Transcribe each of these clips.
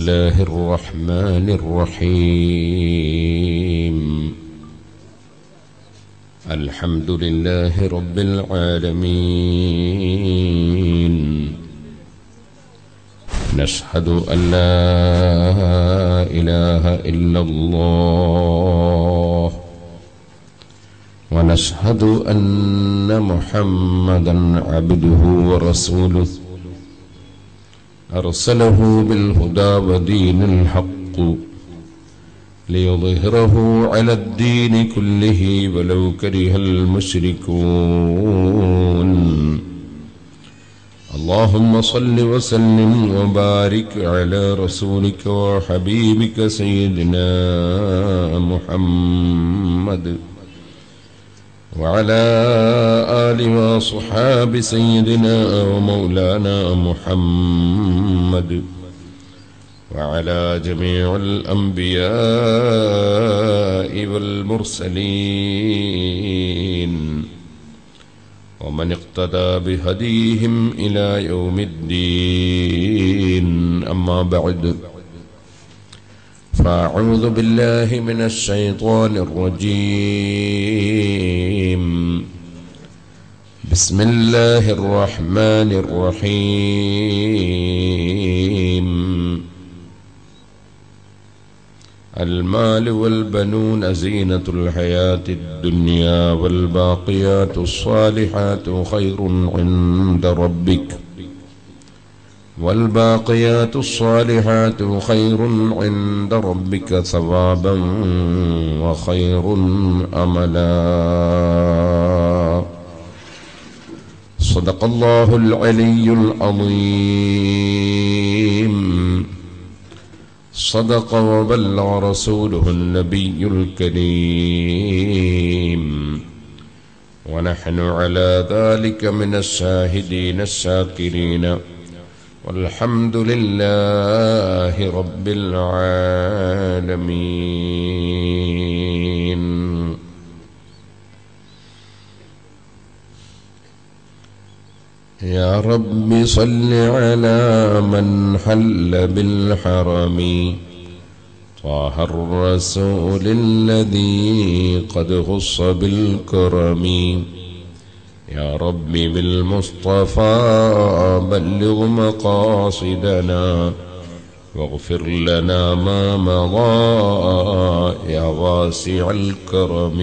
الله الرحمن الرحيم. الحمد لله رب العالمين. نشهد أن لا إله إلا الله. ونشهد أن محمدا عبده ورسوله. أرسله بالهدى ودين الحق ليظهره على الدين كله ولو كره المشركون. اللهم صل وسلم وبارك على رسولك وحبيبك سيدنا محمد. وعلى آل وصحاب سيدنا ومولانا محمد وعلى جميع الأنبياء والمرسلين ومن اقتدى بهديهم إلى يوم الدين. أما بعد. فأعوذ بالله من الشيطان الرجيم. بسم الله الرحمن الرحيم. المال والبنون زينة الحياة الدنيا والباقيات الصالحات خير عند ربك. والباقيات الصالحات خير عند ربك ثوابا وخير املا. صدق الله العلي العظيم. صدق وبلغ رسوله النبي الكريم. ونحن على ذلك من الشاهدين الشاكرين. والحمد لله رب العالمين. يا رب صل على من حل بالحرم. طه الرسول الذي قد خص بالكرم. يا رب بالمصطفى بلغ مقاصدنا واغفر لنا ما مضى يا واسع الكرم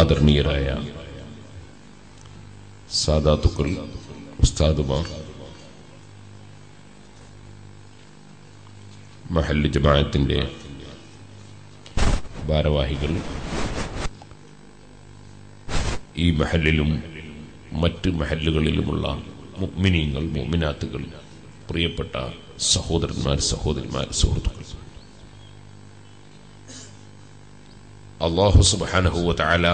ആദരണീയരായ സാദാത്തുക്കൾ ഉസ്താദുമാർ മഹല്ല് ജമാഅത്തിന്റെ ഭാരവാഹികൾ ഈ മഹലിലും മറ്റ് മഹല്ലുകളിലുമുള്ള മുഗ്മിനീങ്ങൾ മുഗ്മിനാത്തുകൾ പ്രിയപ്പെട്ട സഹോദരന്മാർ സഹോദരിമാർ സുഹൃത്തുക്കൾ. അള്ളാഹു സുബാനഹുവ താല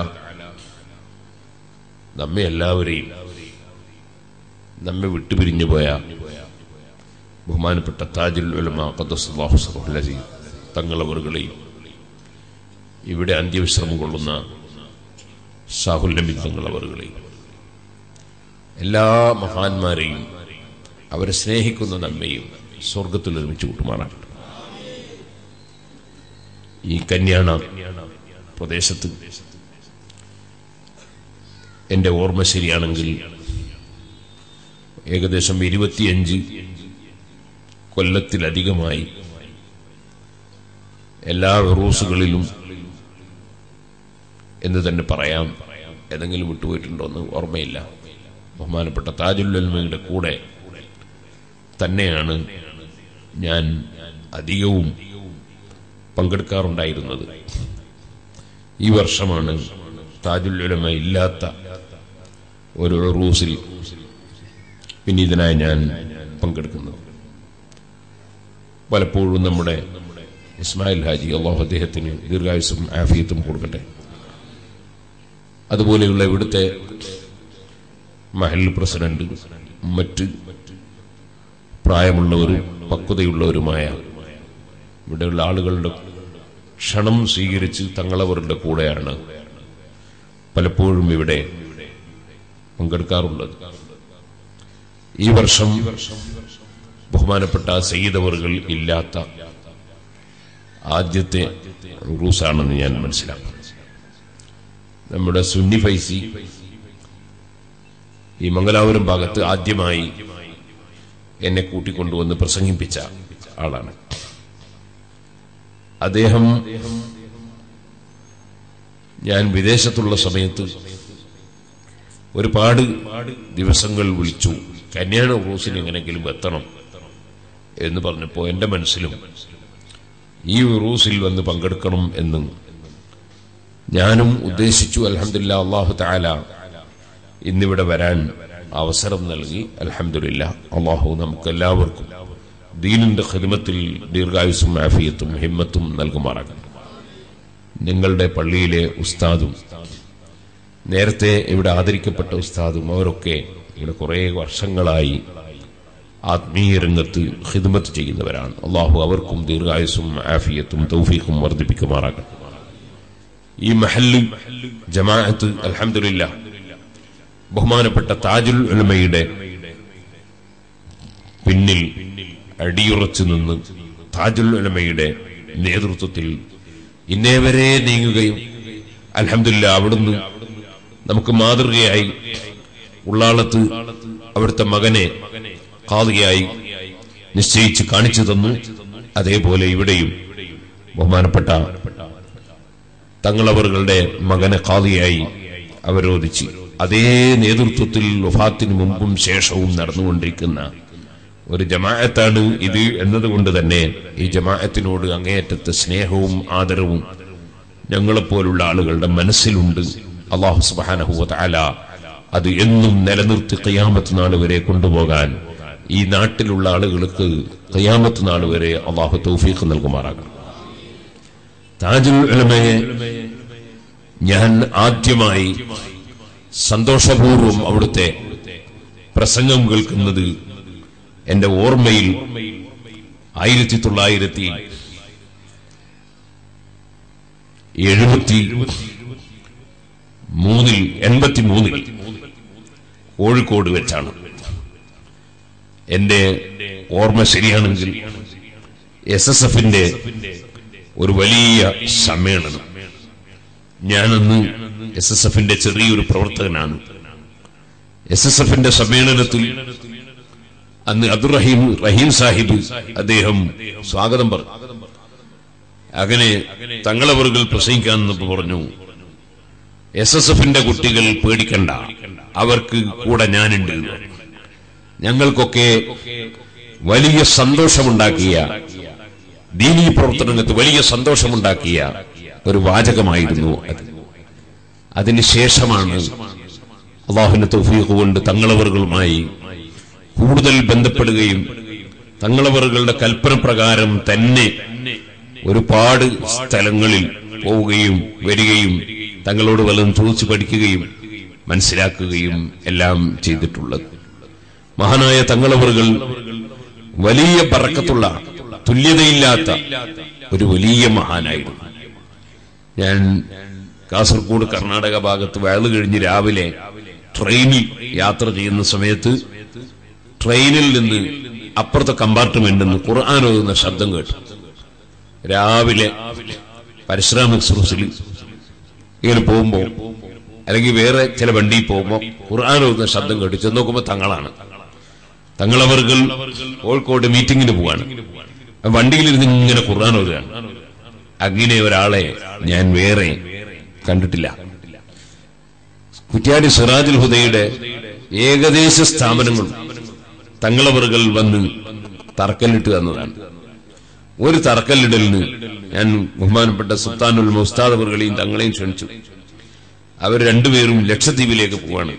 നമ്മെ എല്ലാവരെയും നമ്മെ വിട്ടുപിരിഞ്ഞു പോയ ബഹുമാനപ്പെട്ട താജുൽ ഉലമ ഖദ്ദസുല്ലാഹു സറഹുലി തങ്ങളവറുകളെയും ഇവിടെ അന്ത്യവിശ്രമം കൊള്ളുന്ന സാഹുൽ നബി എല്ലാ മഹാന്മാരെയും അവരെ സ്നേഹിക്കുന്ന നമ്മയും സ്വർഗത്തിൽ ഒരുമിച്ച് കൂട്ടുമാറാകട്ടെ. ഈ കന്യാണ പ്രദേശത്ത് എന്റെ ഓർമ്മ ശരിയാണെങ്കിൽ ഏകദേശം ഇരുപത്തിയഞ്ച് കൊല്ലത്തിലധികമായി എല്ലാ റൂസുകളിലും എന്ന് തന്നെ പറയാം. ഏതെങ്കിലും വിട്ടുപോയിട്ടുണ്ടോ എന്ന് ഓർമ്മയില്ല. ബഹുമാനപ്പെട്ട താജുല്ലമയുടെ കൂടെ തന്നെയാണ് ഞാൻ അധികവും പങ്കെടുക്കാറുണ്ടായിരുന്നത്. ഈ വർഷമാണ് താജുല്ലുലമ ഇല്ലാത്ത ഒരു റൂസിൽ വിനീതനായി ഞാൻ പങ്കെടുക്കുന്നത്. പലപ്പോഴും നമ്മുടെ ഇസ്മായിൽ ഹാജി അള്ളാഹു അദ്ദേഹത്തിന് ദീർഘായുസും ആഫിയത്തും കൊടുക്കട്ടെ. അതുപോലെയുള്ള ഇവിടുത്തെ മഹൽ പ്രസിഡന്റ് മറ്റ് പ്രായമുള്ളവരും പക്വതയുള്ളവരുമായ ഇവിടെയുള്ള ആളുകളുടെ ക്ഷണം സ്വീകരിച്ച് തങ്ങളവരുടെ കൂടെയാണ് പലപ്പോഴും ഇവിടെ പങ്കെടുക്കാറുള്ളത്. ഈ വർഷം ബഹുമാനപ്പെട്ട സയ്യിദവറുകൾ ഇല്ലാത്ത ആദ്യത്തെ റൂസാണെന്ന് ഞാൻ മനസ്സിലാക്കുന്നു. നമ്മുടെ സുന്നി ഫൈസി ഈ മംഗലാപുരം ഭാഗത്ത് ആദ്യമായി എന്നെ കൂട്ടിക്കൊണ്ടുവന്ന് പ്രസംഗിപ്പിച്ച ആളാണ്. അദ്ദേഹം ഞാൻ വിദേശത്തുള്ള സമയത്ത് ഒരുപാട് ദിവസങ്ങൾ വിളിച്ചു കന്യാണ ഉറൂസിന് എങ്ങനെങ്കിലും എത്തണം? എന്ന് പറഞ്ഞപ്പോൾ എന്റെ മനസ്സിലും ഈ ഉറൂസിൽ വന്ന് പങ്കെടുക്കണം എന്ന് ഞാനും ഉദ്ദേശിച്ചു അലഹമില്ല അള്ളാഹു താല ഇന്നിവിടെ വരാൻ അവസരം നൽകി. അലഹമില്ല അള്ളാഹു നമുക്ക് എല്ലാവർക്കും ദീനിന്റെ ഖിദ്മത്തിൽ ദീർഘായുസും ആഫിയത്തും ഹിമ്മത്തും നൽകുമാറാകണം നിങ്ങളുടെ പള്ളിയിലെ ഉസ്താദും നേരത്തെ ഇവിടെ ആദരിക്കപ്പെട്ട ഉസ്താദും അവരൊക്കെ ഇവിടെ കുറെ വർഷങ്ങളായി ആത്മീയ രംഗത്ത് ഹിദ്മത്ത് ചെയ്യുന്നവരാണ്. അള്ളാഹു അവർക്കും ദീർഘായുസും ആഫിയത്തും തൗഫീഖും വർദ്ധിപ്പിക്കുമാറാകണം ഈ മഹല്ല് ജമാഅത്ത് അൽഹംദുലില്ല. ബഹുമാനപ്പെട്ട താജുൽ ഉലമയുടെ പിന്നിൽ അടിയുറച്ചു നിന്ന് താജുൽ ഉലമയുടെ നേതൃത്വത്തിൽ ഇന്നേവരെ നീങ്ങുകയും അലഹമില്ല അവിടുന്ന് നമുക്ക് മാതൃകയായി ഉള്ളാളത്ത് അവിടുത്തെ മകനെ കാതുകയായി നിശ്ചയിച്ച് കാണിച്ചു തന്നു. അതേപോലെ ഇവിടെയും ബഹുമാനപ്പെട്ട തങ്ങളവറുകളുടെ മകനെ കാതിയായി അവരോധിച്ച്. അതേ നേതൃത്വത്തിൽ വഫാത്തിന് മുമ്പും ശേഷവും നടന്നുകൊണ്ടിരിക്കുന്ന ഒരു ജമാഅത്താണ് ഇത് എന്നതുകൊണ്ട് തന്നെ ഈ ജമാഅത്തിനോട് അങ്ങേയറ്റത്തെ സ്നേഹവും ആദരവും ഞങ്ങളെപ്പോലുള്ള ആളുകളുടെ മനസ്സിലുണ്ട്. അള്ളാഹു സുബാനഹുല അത് എന്നും നിലനിർത്തി കയ്യാമത്ത് നാൾ വരെ കൊണ്ടുപോകാൻ ഈ നാട്ടിലുള്ള ആളുകൾക്ക് കയ്യാമത്ത് നാൾ വരെ അള്ളാഹു തൗഫീഖ് നൽകുമാറാകണം താജുൽ ഞാൻ ആദ്യമായി സന്തോഷപൂർവം അവിടുത്തെ പ്രസംഗം കേൾക്കുന്നത് എന്റെ ഓർമ്മയിൽ ആയിരത്തി തൊള്ളായിരത്തി എഴുപത്തി മൂന്നിൽ എൺപത്തി മൂന്നിൽ കോഴിക്കോട് വെച്ചാണ്. എന്റെ ഓർമ്മ ശരിയാണെങ്കിൽ എസ് എസ് എഫിന്റെ ഒരു വലിയ സമ്മേളനം. ഞാനന്ന് എസ് എസ് എഫിന്റെ ചെറിയൊരു പ്രവർത്തകനാണ്. എസ് എസ് എഫിന്റെ സമ്മേളനത്തിൽ അന്ന് അബ്ദുറഹീം റഹീം സാഹിബ് അദ്ദേഹം സ്വാഗതം പറഞ്ഞു. അങ്ങനെ തങ്ങളവറുകൾ പ്രസംഗിക്കാൻ പറഞ്ഞു. എസ് എസ് എഫിന്റെ കുട്ടികൾ പേടിക്കണ്ട. അവർക്ക് കൂടെ ഞാനുണ്ട് ഞങ്ങൾക്കൊക്കെ വലിയ സന്തോഷമുണ്ടാക്കിയ ദീനീ പ്രവർത്തനങ്ങൾക്ക് വലിയ സന്തോഷമുണ്ടാക്കിയ ഒരു വാചകമായിരുന്നു അത്. അതിനുശേഷമാണ് അള്ളാഹുവിന്റെ തൗഫീഖ് കൊണ്ട് തങ്ങളവറുകളുമായി കൂടുതൽ ബന്ധപ്പെടുകയും തങ്ങളവറുകളുടെ കൽപ്പന പ്രകാരം തന്നെ ഒരുപാട് സ്ഥലങ്ങളിൽ പോവുകയും വരികയും തങ്ങളോട് വല്ലതും ചോദിച്ചു പഠിക്കുകയും മനസ്സിലാക്കുകയും എല്ലാം ചെയ്തിട്ടുള്ളത്. മഹാനായ തങ്ങളവറുകൾ വലിയ പറക്കത്തുള്ള തുല്യതയില്ലാത്ത ഒരു വലിയ മഹാനായിരുന്നു. ഞാൻ കാസർഗോഡ് കർണാടക ഭാഗത്ത് വയലു കഴിഞ്ഞ് രാവിലെ ട്രെയിനിൽ യാത്ര ചെയ്യുന്ന സമയത്ത് ട്രെയിനിൽ നിന്ന് അപ്പുറത്തെ കമ്പാർട്ട്മെന്റിൽ നിന്ന് ഖുർആൻ ഓതുന്ന ശബ്ദം കേട്ടു. രാവിലെ പരശുരാം എക്സ്പ്രസിൽ ഇങ്ങനെ പോകുമ്പോ അല്ലെങ്കിൽ വേറെ ചില വണ്ടിയിൽ പോകുമ്പോ ഖുർആൻ ഓതുന്ന ശബ്ദം കേട്ടു. ചെന്ന് നോക്കുമ്പോ തങ്ങളാണ്. തങ്ങളവർക്ക് കോഴിക്കോട് മീറ്റിങ്ങിന് പോവാണ്. വണ്ടിയിലിരുന്ന് ഇങ്ങനെ ഖുർആൻ ഓതുകയാണ്. അങ്ങനെ ഒരാളെ ഞാൻ വേറെ കണ്ടിട്ടില്ല. കുറ്റ്യാടി സിറാജുൽ ഹുദയുടെ ഏകദേശ സ്ഥാപനങ്ങൾ തങ്ങളവറുകൾ വന്ന് തറക്കല്ലിട്ട് തന്നതാണ്. ഒരു തറക്കല്ലിടലിന് ഞാൻ ബഹുമാനപ്പെട്ട സുൽത്താനുൽ മുസ്താദ് തങ്ങളെയും ക്ഷണിച്ചു. അവർ രണ്ടുപേരും ലക്ഷദ്വീപിലേക്ക് പോവാണ്.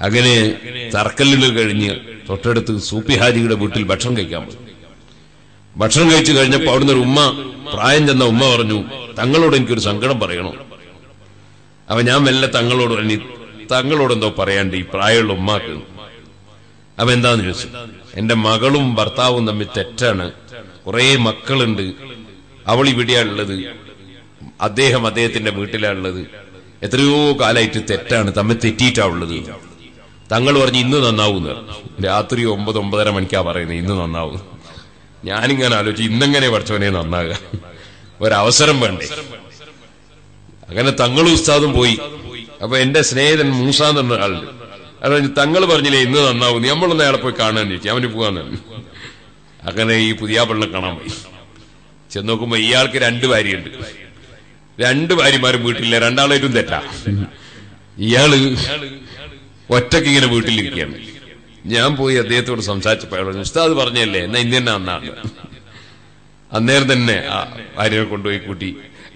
അങ്ങനെ തറക്കല്ലിടൽ കഴിഞ്ഞ് തൊട്ടടുത്ത് സൂപ്പി ഹാജിയുടെ വീട്ടിൽ ഭക്ഷണം കഴിക്കാൻ പോയി. ഭക്ഷണം കഴിച്ചു കഴിഞ്ഞപ്പോൾ അവിടുന്ന് ഒരു ഉമ്മ പ്രായം ചെന്ന ഉമ്മ പറഞ്ഞു തങ്ങളോട് എനിക്കൊരു സങ്കടം പറയണോ? അവ ഞാൻ മെല്ലെ തങ്ങളോട് പറഞ്ഞു തങ്ങളോട് എന്തോ പറയാണ്ട് ഈ പ്രായമുള്ള ഉമ്മാക്ക്. അപ്പൊ എന്താന്ന് ചോദിച്ചു? എന്റെ മകളും ഭർത്താവും തമ്മിൽ തെറ്റാണ്. കുറെ മക്കളുണ്ട്. അവൾ ഇവിടെയാ ഉള്ളത്. അദ്ദേഹം അദ്ദേഹത്തിന്റെ വീട്ടിലാ ഉള്ളത്. എത്രയോ കാലായിട്ട് തെറ്റാണ്. തമ്മിൽ തെറ്റിയിട്ടാ ഉള്ളത്. തങ്ങൾ പറഞ്ഞ് ഇന്ന് നന്നാവൂന്ന്. രാത്രി ഒമ്പത് ഒമ്പതര മണിക്കാ പറയുന്നത് ഇന്ന് നന്നാവും. ഞാനിങ്ങനെ ആലോചിച്ച് ഇന്നെങ്ങനെ പഠിച്ചവനെ നന്നാകുക ഒരവസരം വേണ്ടേ? അങ്ങനെ തങ്ങളും ഉസ്താദും പോയി. അപ്പൊ എന്റെ സ്നേഹിതൻ മൂസാന്ന് പറഞ്ഞ ആളുണ്ട്. അത് തങ്ങൾ പറഞ്ഞില്ലേ ഇന്ന് നന്നാവും. നമ്മളൊന്ന് അയാളെ പോയി കാണാൻ ചോദിച്ചു. അവന് പോകാൻ അങ്ങനെ ഈ പുതിയ പള്ളം കാണാൻ പോയി. ചെന്ന് നോക്കുമ്പോ ഇയാൾക്ക് രണ്ട് ഭാര്യയുണ്ട്. രണ്ട് ഭാര്യമാരും വീട്ടിലില്ല. രണ്ടാളേറ്റും തെറ്റാ. ഇയാൾ ഒറ്റയ്ക്ക് ഇങ്ങനെ വീട്ടിലിരിക്കുകയാണ്. ഞാൻ പോയി അദ്ദേഹത്തോട് സംസാരിച്ചപ്പോൾ പറഞ്ഞു ഉസ്താദ് പറഞ്ഞല്ലേ എന്നാ ഇന്ത്യൻ അന്നാണ്. അന്നേരം തന്നെ ആ ഭാര്യനെ കൊണ്ടുപോയി കൂട്ടി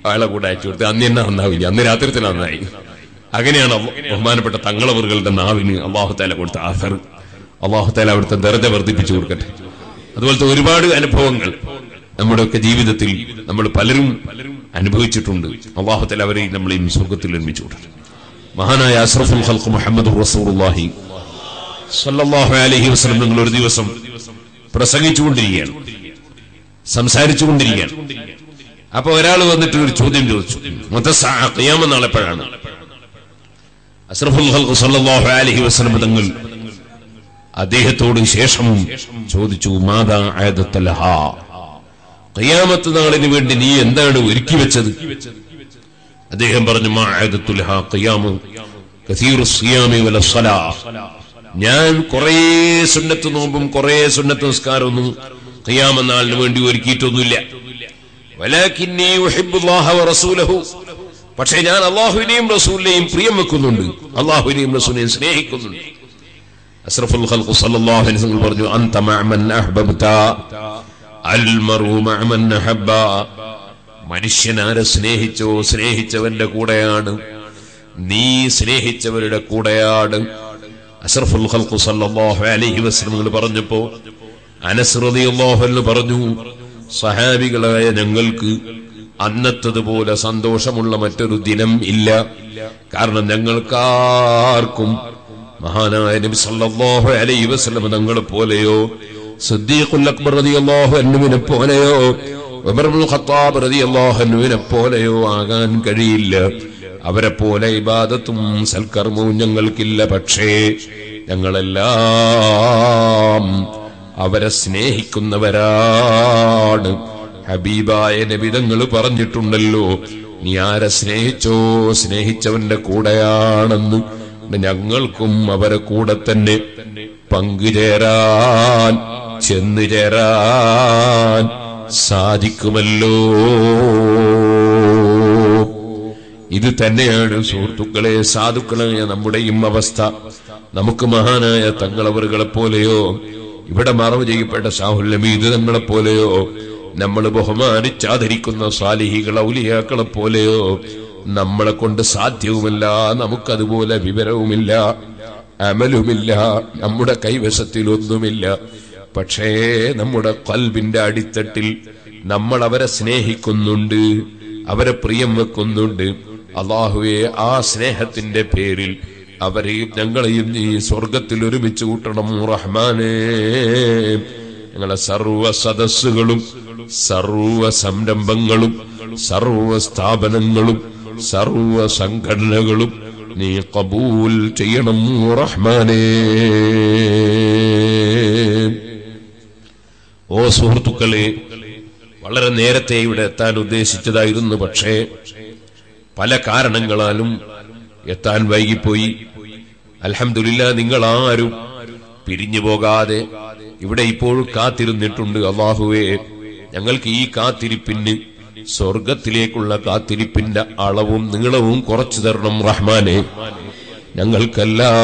അയാളെ കൂടെ അയച്ചു കൊടുത്ത് അന്ന് തന്നെ നന്നാവില്ല അന്ന് രാത്രി തന്നെ നന്നായി. അങ്ങനെയാണ് ബഹുമാനപ്പെട്ട തങ്ങളവറുകളുടെ നാവിന് അള്ളാഹുത്താല കൊടുത്ത ആഫർ അള്ളാഹുത്താല അവിടുത്തെ ദർജ വർദ്ധിപ്പിച്ചു കൊടുക്കട്ടെ. അതുപോലത്തെ ഒരുപാട് അനുഭവങ്ങൾ നമ്മുടെയൊക്കെ ജീവിതത്തിൽ നമ്മൾ പലരും അനുഭവിച്ചിട്ടുണ്ട്. അള്ളാഹുത്താല അവരെ നമ്മളെയും സ്വർഗത്തിൽ നിർമ്മിച്ചു കൊടുക്കട്ടെ മഹാനായ അഷ്റഫുൽ ഹൽക്ക് മുഹമ്മദ് റസൂറുല്ലാഹി സല്ലല്ലാഹു അലഹി വസ്ലം നിങ്ങൾ ഒരു ദിവസം പ്രസംഗിച്ചുകൊണ്ടിരിക്കുകയാണ്. സംസാരിച്ചുകൊണ്ടിരിക്കുകയാണ്. അപ്പൊ ഒരാൾ വന്നിട്ട് ഒരു ചോദ്യം ചോദിച്ചു. മൊത്തം നാളെപ്പോഴാണ്? അസ്രഫുൽ അലൈഹി വസല്ലം തങ്ങൾ അദ്ദേഹത്തോട് ശേഷം ചോദിച്ചു മാതാ നാളിന് വേണ്ടി നീ എന്താണ് ഒരുക്കി വെച്ചത്? അദ്ദേഹം പറഞ്ഞു മാ ആയതത്തുലഹ ഞാൻ കുറേ സുന്നത്ത് നോമ്പും കുറേ സുന്നത്ത് നിസ്കാരമൊന്നും കയ്യാമെന്നാളിന് നാളിന് വേണ്ടി ഒരുക്കിയിട്ടൊന്നുമില്ല. പക്ഷെ ഞാൻ അള്ളാഹുവിനെയും റസൂലിനെയും പ്രിയം വെക്കുന്നുണ്ട്. അള്ളാഹുവിനെയും റസൂലിനെയും സ്നേഹിക്കുന്നുണ്ട്. അസ്റഫുൽ ഖൽഖ് സല്ലല്ലാഹു അലൈഹി വസല്ലം പറഞ്ഞു അൻത അൽ ആരെ സ്നേഹിച്ചോ സ്നേഹിച്ചവന്റെ കൂടെയാണ്. നീ സ്നേഹിച്ചവരുടെ കൂടെയാണ്. അഷ്റഫുൽ ഖൽഖു സല്ലല്ലാഹു അലൈഹി വസല്ലം പറഞ്ഞപ്പോ അനസ് റളിയല്ലാഹു അൻഹു പറഞ്ഞു സഹാബികളായ ഞങ്ങൾക്ക് അന്നത്തതുപോലെ സന്തോഷമുള്ള മറ്റൊരു ദിനം ഇല്ല. കാരണം ഞങ്ങൾക്കാർക്കും മഹാനായ നബി സല്ലല്ലാഹു അലൈഹി വസല്ലം തങ്ങളെ പോലെയോ സിദ്ദീഖുൽ അക്ബർ റളിയല്ലാഹു അൻഹുവിനെ പോലെയോ ഉമർ ഖത്താബ് റളിയല്ലാഹു അൻഹുവിനെ പോലെയോ ആകാൻ കഴിയില്ല. അവരെ പോലെ ഇബാദത്തും സൽക്കർമ്മവും ഞങ്ങൾക്കില്ല. പക്ഷേ ഞങ്ങളെല്ലാം അവരെ സ്നേഹിക്കുന്നവരാണ്. ഹബീബായ നബിതങ്ങൾ പറഞ്ഞിട്ടുണ്ടല്ലോ നീ ആരെ സ്നേഹിച്ചോ? സ്നേഹിച്ചവന്റെ കൂടെയാണെന്ന്. ഞങ്ങൾക്കും അവരെ കൂടെ തന്നെ പങ്കുചേരാൻ ചെന്നു ചേരാൻ സാധിക്കുമല്ലോ. ഇത് തന്നെയാണ് സുഹൃത്തുക്കളെ സാധുക്കളായ നമ്മുടെയും അവസ്ഥ. നമുക്ക് മഹാനായ തങ്ങളവറുകളെ പോലെയോ ഇവിടെ മറവ് ചെയ്യപ്പെട്ട സാഹുല്യമി ഇത് തങ്ങളെ പോലെയോ നമ്മൾ ബഹുമാനിച്ചാദരിക്കുന്ന സാലിഹികൾ ഔലിയാക്കളെ പോലെയോ നമ്മളെ കൊണ്ട് സാധ്യവുമില്ല നമുക്കതുപോലെ വിവരവുമില്ല അമലുമില്ല നമ്മുടെ കൈവശത്തിൽ ഒന്നുമില്ല പക്ഷേ നമ്മുടെ കൽബിന്റെ അടിത്തട്ടിൽ നമ്മൾ അവരെ സ്നേഹിക്കുന്നുണ്ട് അവരെ പ്രിയം വെക്കുന്നുണ്ട്. അള്ളാഹുവെ ആ സ്നേഹത്തിന്റെ പേരിൽ അവരെയും ഞങ്ങളെയും നീ സ്വർഗത്തിൽ ഒരുമിച്ച് കൂട്ടണം റഹ്മാനേ. ഞങ്ങളെ സർവ സദസ്സുകളും സർവ സംരംഭങ്ങളും സർവ സ്ഥാപനങ്ങളും സർവ സംഘടനകളും നീ കബൂൽ ചെയ്യണം റഹ്മാനേ. ഓ സുഹൃത്തുക്കളെ വളരെ നേരത്തെ ഇവിടെ എത്താൻ ഉദ്ദേശിച്ചതായിരുന്നു പക്ഷേ പല കാരണങ്ങളാലും എത്താൻ വൈകിപ്പോയി. അലഹമില്ല നിങ്ങൾ ആരും പിരിഞ്ഞു പോകാതെ ഇവിടെ ഇപ്പോഴും കാത്തിരുന്നിട്ടുണ്ട് അള്ളാഹുവേ. ഞങ്ങൾക്ക് ഈ കാത്തിരിപ്പിന് സ്വർഗത്തിലേക്കുള്ള കാത്തിരിപ്പിന്റെ അളവും നീളവും കുറച്ചു തരണം റഹ്മാനെ. ഞങ്ങൾക്കെല്ലാം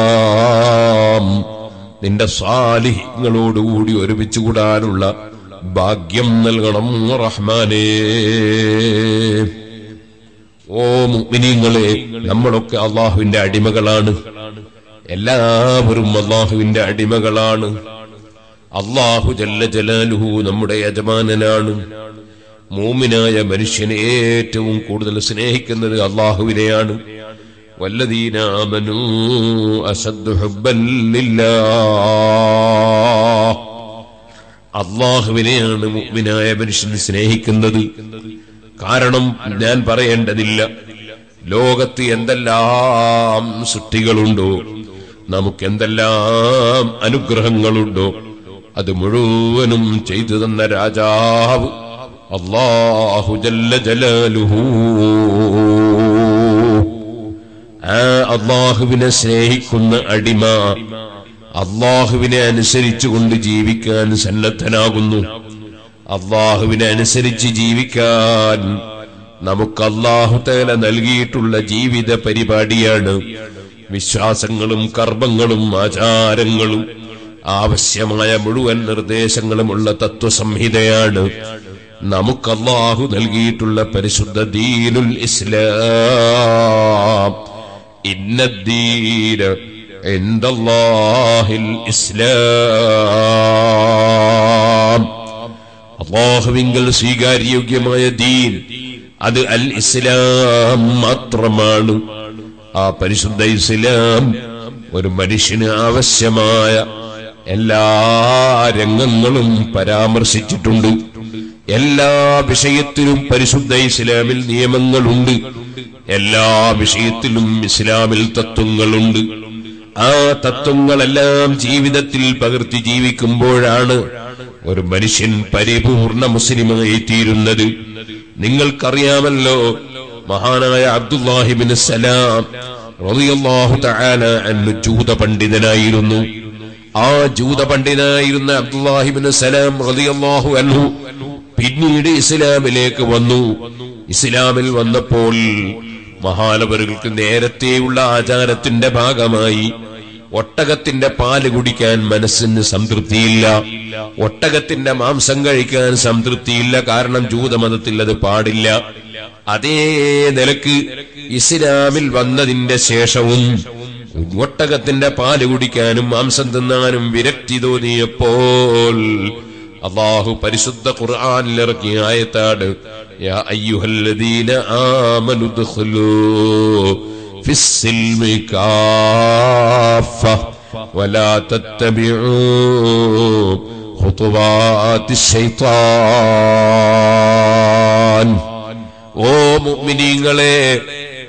നിന്റെ സാലിഹ്യങ്ങളോടുകൂടി ഒരുമിച്ച് കൂടാനുള്ള ഭാഗ്യം നൽകണം റഹ്മാനേ. ഓ മുഅ്മിനീങ്ങളെ നമ്മളൊക്കെ അള്ളാഹുവിന്റെ അടിമകളാണ്. എല്ലാവരും അള്ളാഹുവിന്റെ അടിമകളാണ്. അള്ളാഹു ജല്ല ജലാലുഹു നമ്മുടെ യജമാനനാണ്. മൂമിനായ മനുഷ്യനെ ഏറ്റവും കൂടുതൽ സ്നേഹിക്കുന്നത് അള്ളാഹുവിനെയാണ്. ഹുബ്ബൻ ലില്ലാഹ്. അള്ളാഹുവിനെയാണ് മുഗ്മിനായ മനുഷ്യൻ സ്നേഹിക്കുന്നത്. കാരണം ഞാൻ പറയേണ്ടതില്ല. ലോകത്ത് എന്തെല്ലാം സൃഷ്ടികളുണ്ടോ നമുക്ക് എന്തെല്ലാം അനുഗ്രഹങ്ങളുണ്ടോ അത് മുഴുവനും ചെയ്തു തന്ന രാജാവ് അള്ളാഹു ജല്ല ജലാലുഹൂ. ആ അള്ളാഹുവിനെ സ്നേഹിക്കുന്ന അടിമ അള്ളാഹുവിനെ അനുസരിച്ചുകൊണ്ട് ജീവിക്കാൻ സന്നദ്ധനാകുന്നു. അള്ളാഹുവിനെ അനുസരിച്ച് ജീവിക്കാൻ നമുക്ക് അള്ളാഹു തേല നൽകിയിട്ടുള്ള ജീവിത പരിപാടിയാണ് വിശ്വാസങ്ങളും കർമ്മങ്ങളും ആചാരങ്ങളും. ആവശ്യമായ മുഴുവൻ നിർദ്ദേശങ്ങളുമുള്ള തത്വസംഹിതയാണ് നമുക്ക് അള്ളാഹു നൽകിയിട്ടുള്ള പരിശുദ്ധ ദീനുൽ ഇസ്ലാം. ഇന്നദ്ദീന ഇസ്ലാം. അള്ളാഹുവിങ്കൽ സ്വീകാര്യോഗ്യമായ ദീൻ. അത് അൽ ഇസ്ലാം മാത്രമാണ്. ആ പരിശുദ്ധ ഇസ്ലാം ഒരു മനുഷ്യന് ആവശ്യമായ എല്ലാ രംഗങ്ങളും പരാമർശിച്ചിട്ടുണ്ട്. എല്ലാ വിഷയത്തിലും പരിശുദ്ധ ഇസ്ലാമിൽ നിയമങ്ങളുണ്ട്. എല്ലാ വിഷയത്തിലും ഇസ്ലാമിൽ തത്വങ്ങളുണ്ട്. ആ തത്വങ്ങളെല്ലാം ജീവിതത്തിൽ പകർത്തി ജീവിക്കുമ്പോഴാണ് ഒരു മനുഷ്യൻ പരിപൂർണ മുസ്ലിമായി തീരുന്നത് നിങ്ങൾക്കറിയാമല്ലോ. മഹാനായ അബ്ദുല്ലാഹിബിൻ സലാം റളിയല്ലാഹു തആല ജൂത പണ്ഡിതനായിരുന്നു ആ ജൂത പണ്ഡിതനായിരുന്ന അബ്ദുല്ലാഹിബിൻ സലാം റളിയല്ലാഹു അൻഹു പിന്നീട് ഇസ്ലാമിലേക്ക് വന്നു. ഇസ്ലാമിൽ വന്നപ്പോൾ മഹാനവറുകൾക്ക് നേരത്തെയുള്ള ആചാരത്തിന്റെ ഭാഗമായി ഒട്ടകത്തിന്റെ പാൽ കുടിക്കാൻ മനസ്സിന് സംതൃപ്തിയില്ല. ഒട്ടകത്തിന്റെ മാംസം കഴിക്കാൻ സംതൃപ്തിയില്ല. കാരണം ജൂതമതത്തിൽ അത് പാടില്ല. അതേ നിലയ്ക്ക് ഇസ്ലാമിൽ വന്നതിന്റെ ശേഷവും ഒട്ടകത്തിന്റെ പാൽ കുടിക്കാനും മാംസം തിന്നാനും വിരക്തി തോന്നിയപ്പോൾ അള്ളാഹു പരിശുദ്ധ ഖുർആനിൽ ഇറക്കിയ ആയത്താണ് യാ അയ്യുഹല്ലദീന ആമനു ദഖുലൂ السلم كافة ولا تتبعوا خطوات الشيطان ഓ മുഅ്മിനീങ്ങളെ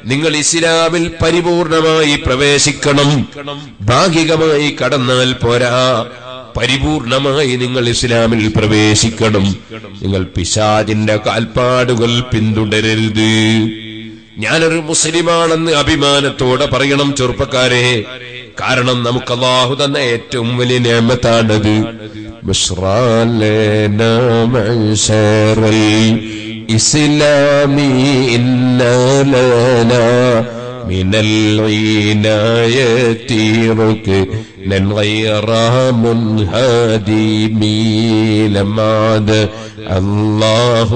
നിങ്ങൾ ഇസ്ലാമിൽ പരിപൂർണമായി പ്രവേശിക്കണം. ഭാഗികമായി കടന്നാൽ പോരാ. പരിപൂർണമായി നിങ്ങൾ ഇസ്ലാമിൽ പ്രവേശിക്കണം. നിങ്ങൾ പിശാജിന്റെ കാൽപ്പാടുകൾ പിന്തുടരരുത്. ഞാനൊരു മുസ്ലിമാണെന്ന് അഭിമാനത്തോടെ പറയണം ചെറുപ്പക്കാരെ കാരണം നമുക്ക് അള്ളാഹു തന്ന ഏറ്റവും വലിയ നിയമത്താണത് ഇസ്ലാമി ഇന്നലന من العناية ركنا غير منهدم لما الله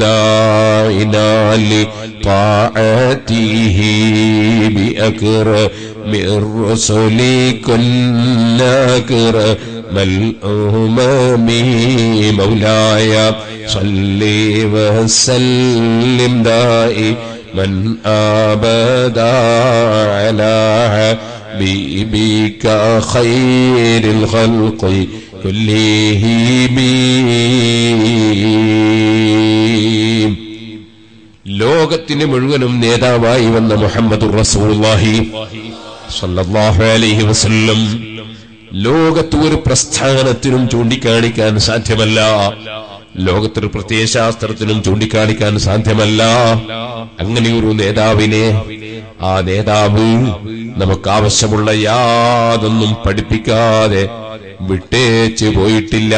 داعنا لطاعته بأكرم الرسل كنا أكرم الأمم مولاي. صل وسلم دائما أبدا على حبيبك خير الخلق كلهم. ലോകത്തിന് മുഴുവനും നേതാവായി വന്ന മുഹമ്മദ് സല്ലല്ലാഹു അലൈഹി വസല്ലം. ലോകത്ത് ഒരു പ്രസ്ഥാനത്തിനും ചൂണ്ടിക്കാണിക്കാൻ സാധ്യമല്ല. ലോകത്തൊരു പ്രത്യയശാസ്ത്രത്തിനും ചൂണ്ടിക്കാണിക്കാൻ സാധ്യമല്ല. അങ്ങനെ ഒരു നേതാവിനെ ആ നേതാവ് നമുക്ക് ആവശ്യമുള്ള യാതൊന്നും പഠിപ്പിക്കാതെ വിട്ടേച്ച് പോയിട്ടില്ല.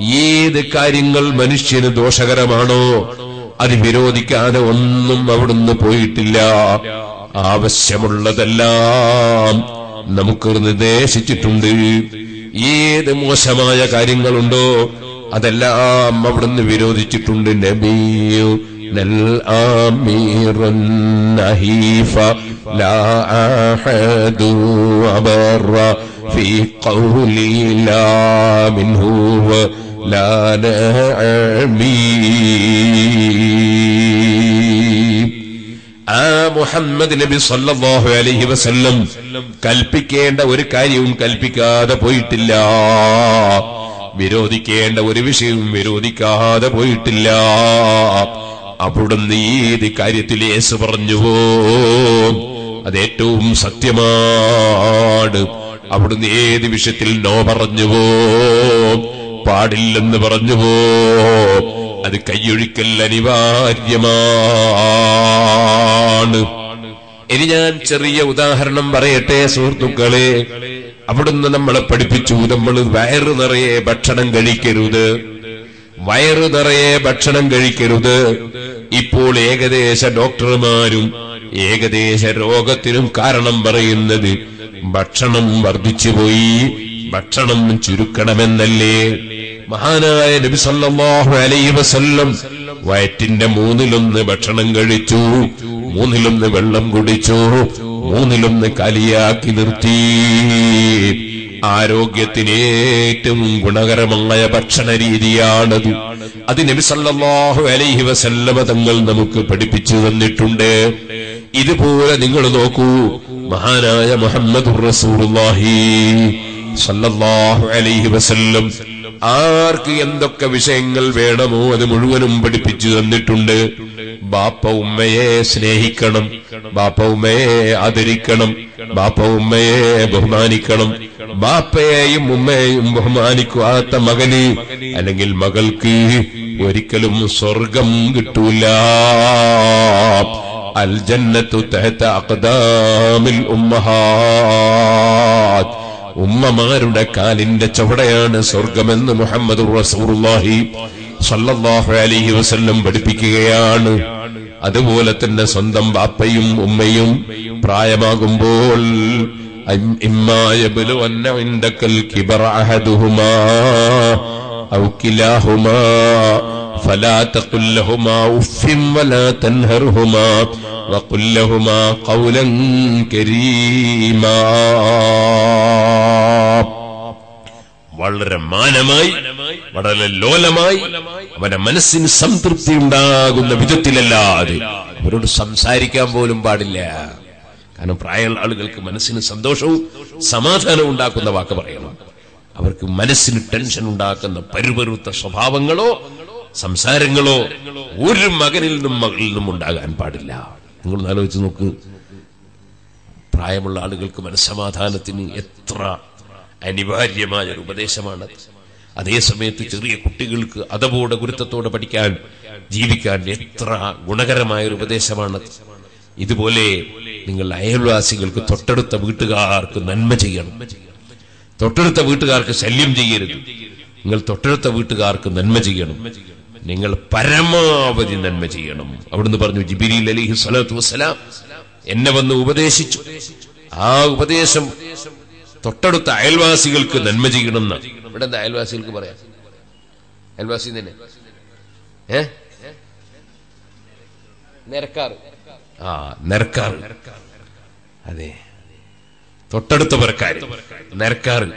ഏത് കാര്യങ്ങൾ മനുഷ്യന് ദോഷകരമാണോ അത് വിരോധിക്കാതെ ഒന്നും അവിടുന്ന് പോയിട്ടില്ല. ആവശ്യമുള്ളതെല്ലാം നമുക്ക് നിർദ്ദേശിച്ചിട്ടുണ്ട്. ഏത് മോശമായ കാര്യങ്ങളുണ്ടോ അതെല്ലാം അവിടുന്ന് വിരോധിച്ചിട്ടുണ്ട്. നബിയു നൽ ആമീറുൻ നഹീഫ ലാ അഹദു അബറ في قولي لا منه ولا نعمي ആ മുഹമ്മദ് നബി സല്ലല്ലാഹു അലൈഹി വസല്ലം കൽപ്പിക്കേണ്ട ഒരു കാര്യവും കൽപ്പിക്കാതെ പോയിട്ടില്ല വിരോധിക്കേണ്ട ഒരു വിഷയവും വിരോധിക്കാതെ പോയിട്ടില്ല അവിടുന്ന് ഏത് കാര്യത്തിൽ യേശു പറഞ്ഞുവോ അത് ഏറ്റവും സത്യമാണ് അവിടുന്ന് ഏത് വിഷയത്തിൽ നോ പറഞ്ഞുവോ പാടില്ലെന്ന് പറഞ്ഞുവോ അത് കൈയൊഴിക്കൽ അനിവാര്യമാണ് ഇനി ഞാൻ ചെറിയ ഉദാഹരണം പറയട്ടെ സുഹൃത്തുക്കളെ. അവിടുന്ന് നമ്മളെ പഠിപ്പിച്ചു. നമ്മൾ വയറ് നിറയെ ഭക്ഷണം കഴിക്കരുത്. വയറ് നിറയെ ഭക്ഷണം കഴിക്കരുത്. ഇപ്പോൾ ഏകദേശ ഡോക്ടർമാരും ഏകദേശ രോഗത്തിനും കാരണം പറയുന്നത് ഭക്ഷണം വർദ്ധിച്ചുപോയി. ഭക്ഷണം ചുരുക്കണമെന്നല്ലേ? മഹാനായ നബി സല്ലല്ലാഹു അലൈഹി വസല്ലം വയറ്റിന്റെ മൂന്നിലൊന്ന് ഭക്ഷണം കഴിച്ചു മൂന്നിലൊന്ന് വെള്ളം കുടിച്ചു മൂന്നിലൊന്ന് കലിയാക്കി നിർത്തി. ആരോഗ്യത്തിന് ഏറ്റവും ഗുണകരമായ ഭക്ഷണ രീതിയാണത്. അത് നബി സല്ലല്ലാഹു അലൈഹി വസല്ലമ തങ്ങൾ നമുക്ക് പഠിപ്പിച്ചു തന്നിട്ടുണ്ട്. ഇതുപോലെ നിങ്ങൾ നോക്കൂ മഹാനായ മുഹമ്മദ് റസൂലുള്ളാഹി. സല്ലല്ലാഹു അലൈഹി വസല്ലം. ആർക്ക് എന്തൊക്കെ വിഷയങ്ങൾ വേണമോ അത് മുഴുവനും പഠിപ്പിച്ചു തന്നിട്ടുണ്ട്. ബാപ്പ ഉമ്മയെ സ്നേഹിക്കണം ബാപ്പ ഉമ്മയെ ആദരിക്കണം ബാപ്പ ഉമ്മയെ ബഹുമാനിക്കണം ബാപ്പയെയും ഉമ്മയെയും ബഹുമാനിക്കാത്ത മകന് അല്ലെങ്കിൽ മകൾക്ക് ഒരിക്കലും സ്വർഗം കിട്ടൂല. അൽജന്നത്തു തഹത്ത അഖദാമിൽ ഉമ്മഹാത്ത് ഉമ്മമാരുടെ കാലിന്റെ ചുവടെയാണ് സ്വർഗമെന്ന് മുഹമ്മദ് റസൂർഹി സല്ലാഹു അലഹി വസ്ല്ലം പഠിപ്പിക്കുകയാണ്. അതുപോലെ തന്നെ സ്വന്തം ബാപ്പയും ഉമ്മയും പ്രായമാകുമ്പോൾ ഇമ്മായ അന്നവിന്റെ കൽ കിബറ അഹദുഹുമാ أو كلاهما فلا تقل لهما أف ولا تنهرهما وقل لهما قولا كريما വളരെ മാനമായി വളരെ ലോലമായി അവന്റെ മനസ്സിന് സംതൃപ്തി ഉണ്ടാകുന്ന വിധത്തിലല്ലാതെ അവരോട് സംസാരിക്കാൻ പോലും പാടില്ല കാരണം പ്രായമുള്ള ആളുകൾക്ക് മനസ്സിന് സന്തോഷവും സമാധാനവും ഉണ്ടാക്കുന്ന വാക്ക് പറയണം അവർക്ക് മനസ്സിന് ടെൻഷൻ ഉണ്ടാക്കുന്ന പരുപരുത്ത സ്വഭാവങ്ങളോ സംസാരങ്ങളോ ഒരു മകനിൽ നിന്നും മകളിൽ നിന്നും ഉണ്ടാകാൻ പാടില്ല. നിങ്ങൾ ആലോചിച്ച് നോക്ക്. പ്രായമുള്ള ആളുകൾക്ക് മനസ്സമാധാനത്തിന് എത്ര അനിവാര്യമായ ഒരു ഉപദേശമാണ്. അതേ സമയത്ത് ചെറിയ കുട്ടികൾക്ക് അതവോടെ ഗുരുത്വത്തോടെ പഠിക്കാൻ ജീവിക്കാൻ എത്ര ഗുണകരമായ ഒരു ഉപദേശമാണ്. ഇതുപോലെ നിങ്ങൾ അയൽവാസികൾക്ക് തൊട്ടടുത്ത വീട്ടുകാർക്ക് നന്മ ചെയ്യണം. തൊട്ടടുത്ത വീട്ടുകാർക്ക് ശല്യം ചെയ്യരുത്. നിങ്ങൾ തൊട്ടടുത്ത വീട്ടുകാർക്ക് നന്മ ചെയ്യണം. നിങ്ങൾ പരമാവധി നന്മ ചെയ്യണം. അവിടുന്ന് പറഞ്ഞു ജിബിരി അലിഹി സ്വലാത്തു വസ്സലാം എന്നെ വന്ന് ഉപദേശിച്ചു. ആ ഉപദേശം തൊട്ടടുത്ത അയൽവാസികൾക്ക് നന്മ ചെയ്യണം എന്ന് ഇവിടെ അയൽവാസികൾക്ക് പറയാം? അയൽവാസി തന്നെ. ഏ? നിരക്കാറ്. ആ നിരക്കാറ്. അതെ. തൊട്ടടുത്ത പേർക്കാര് നിരക്കാറ്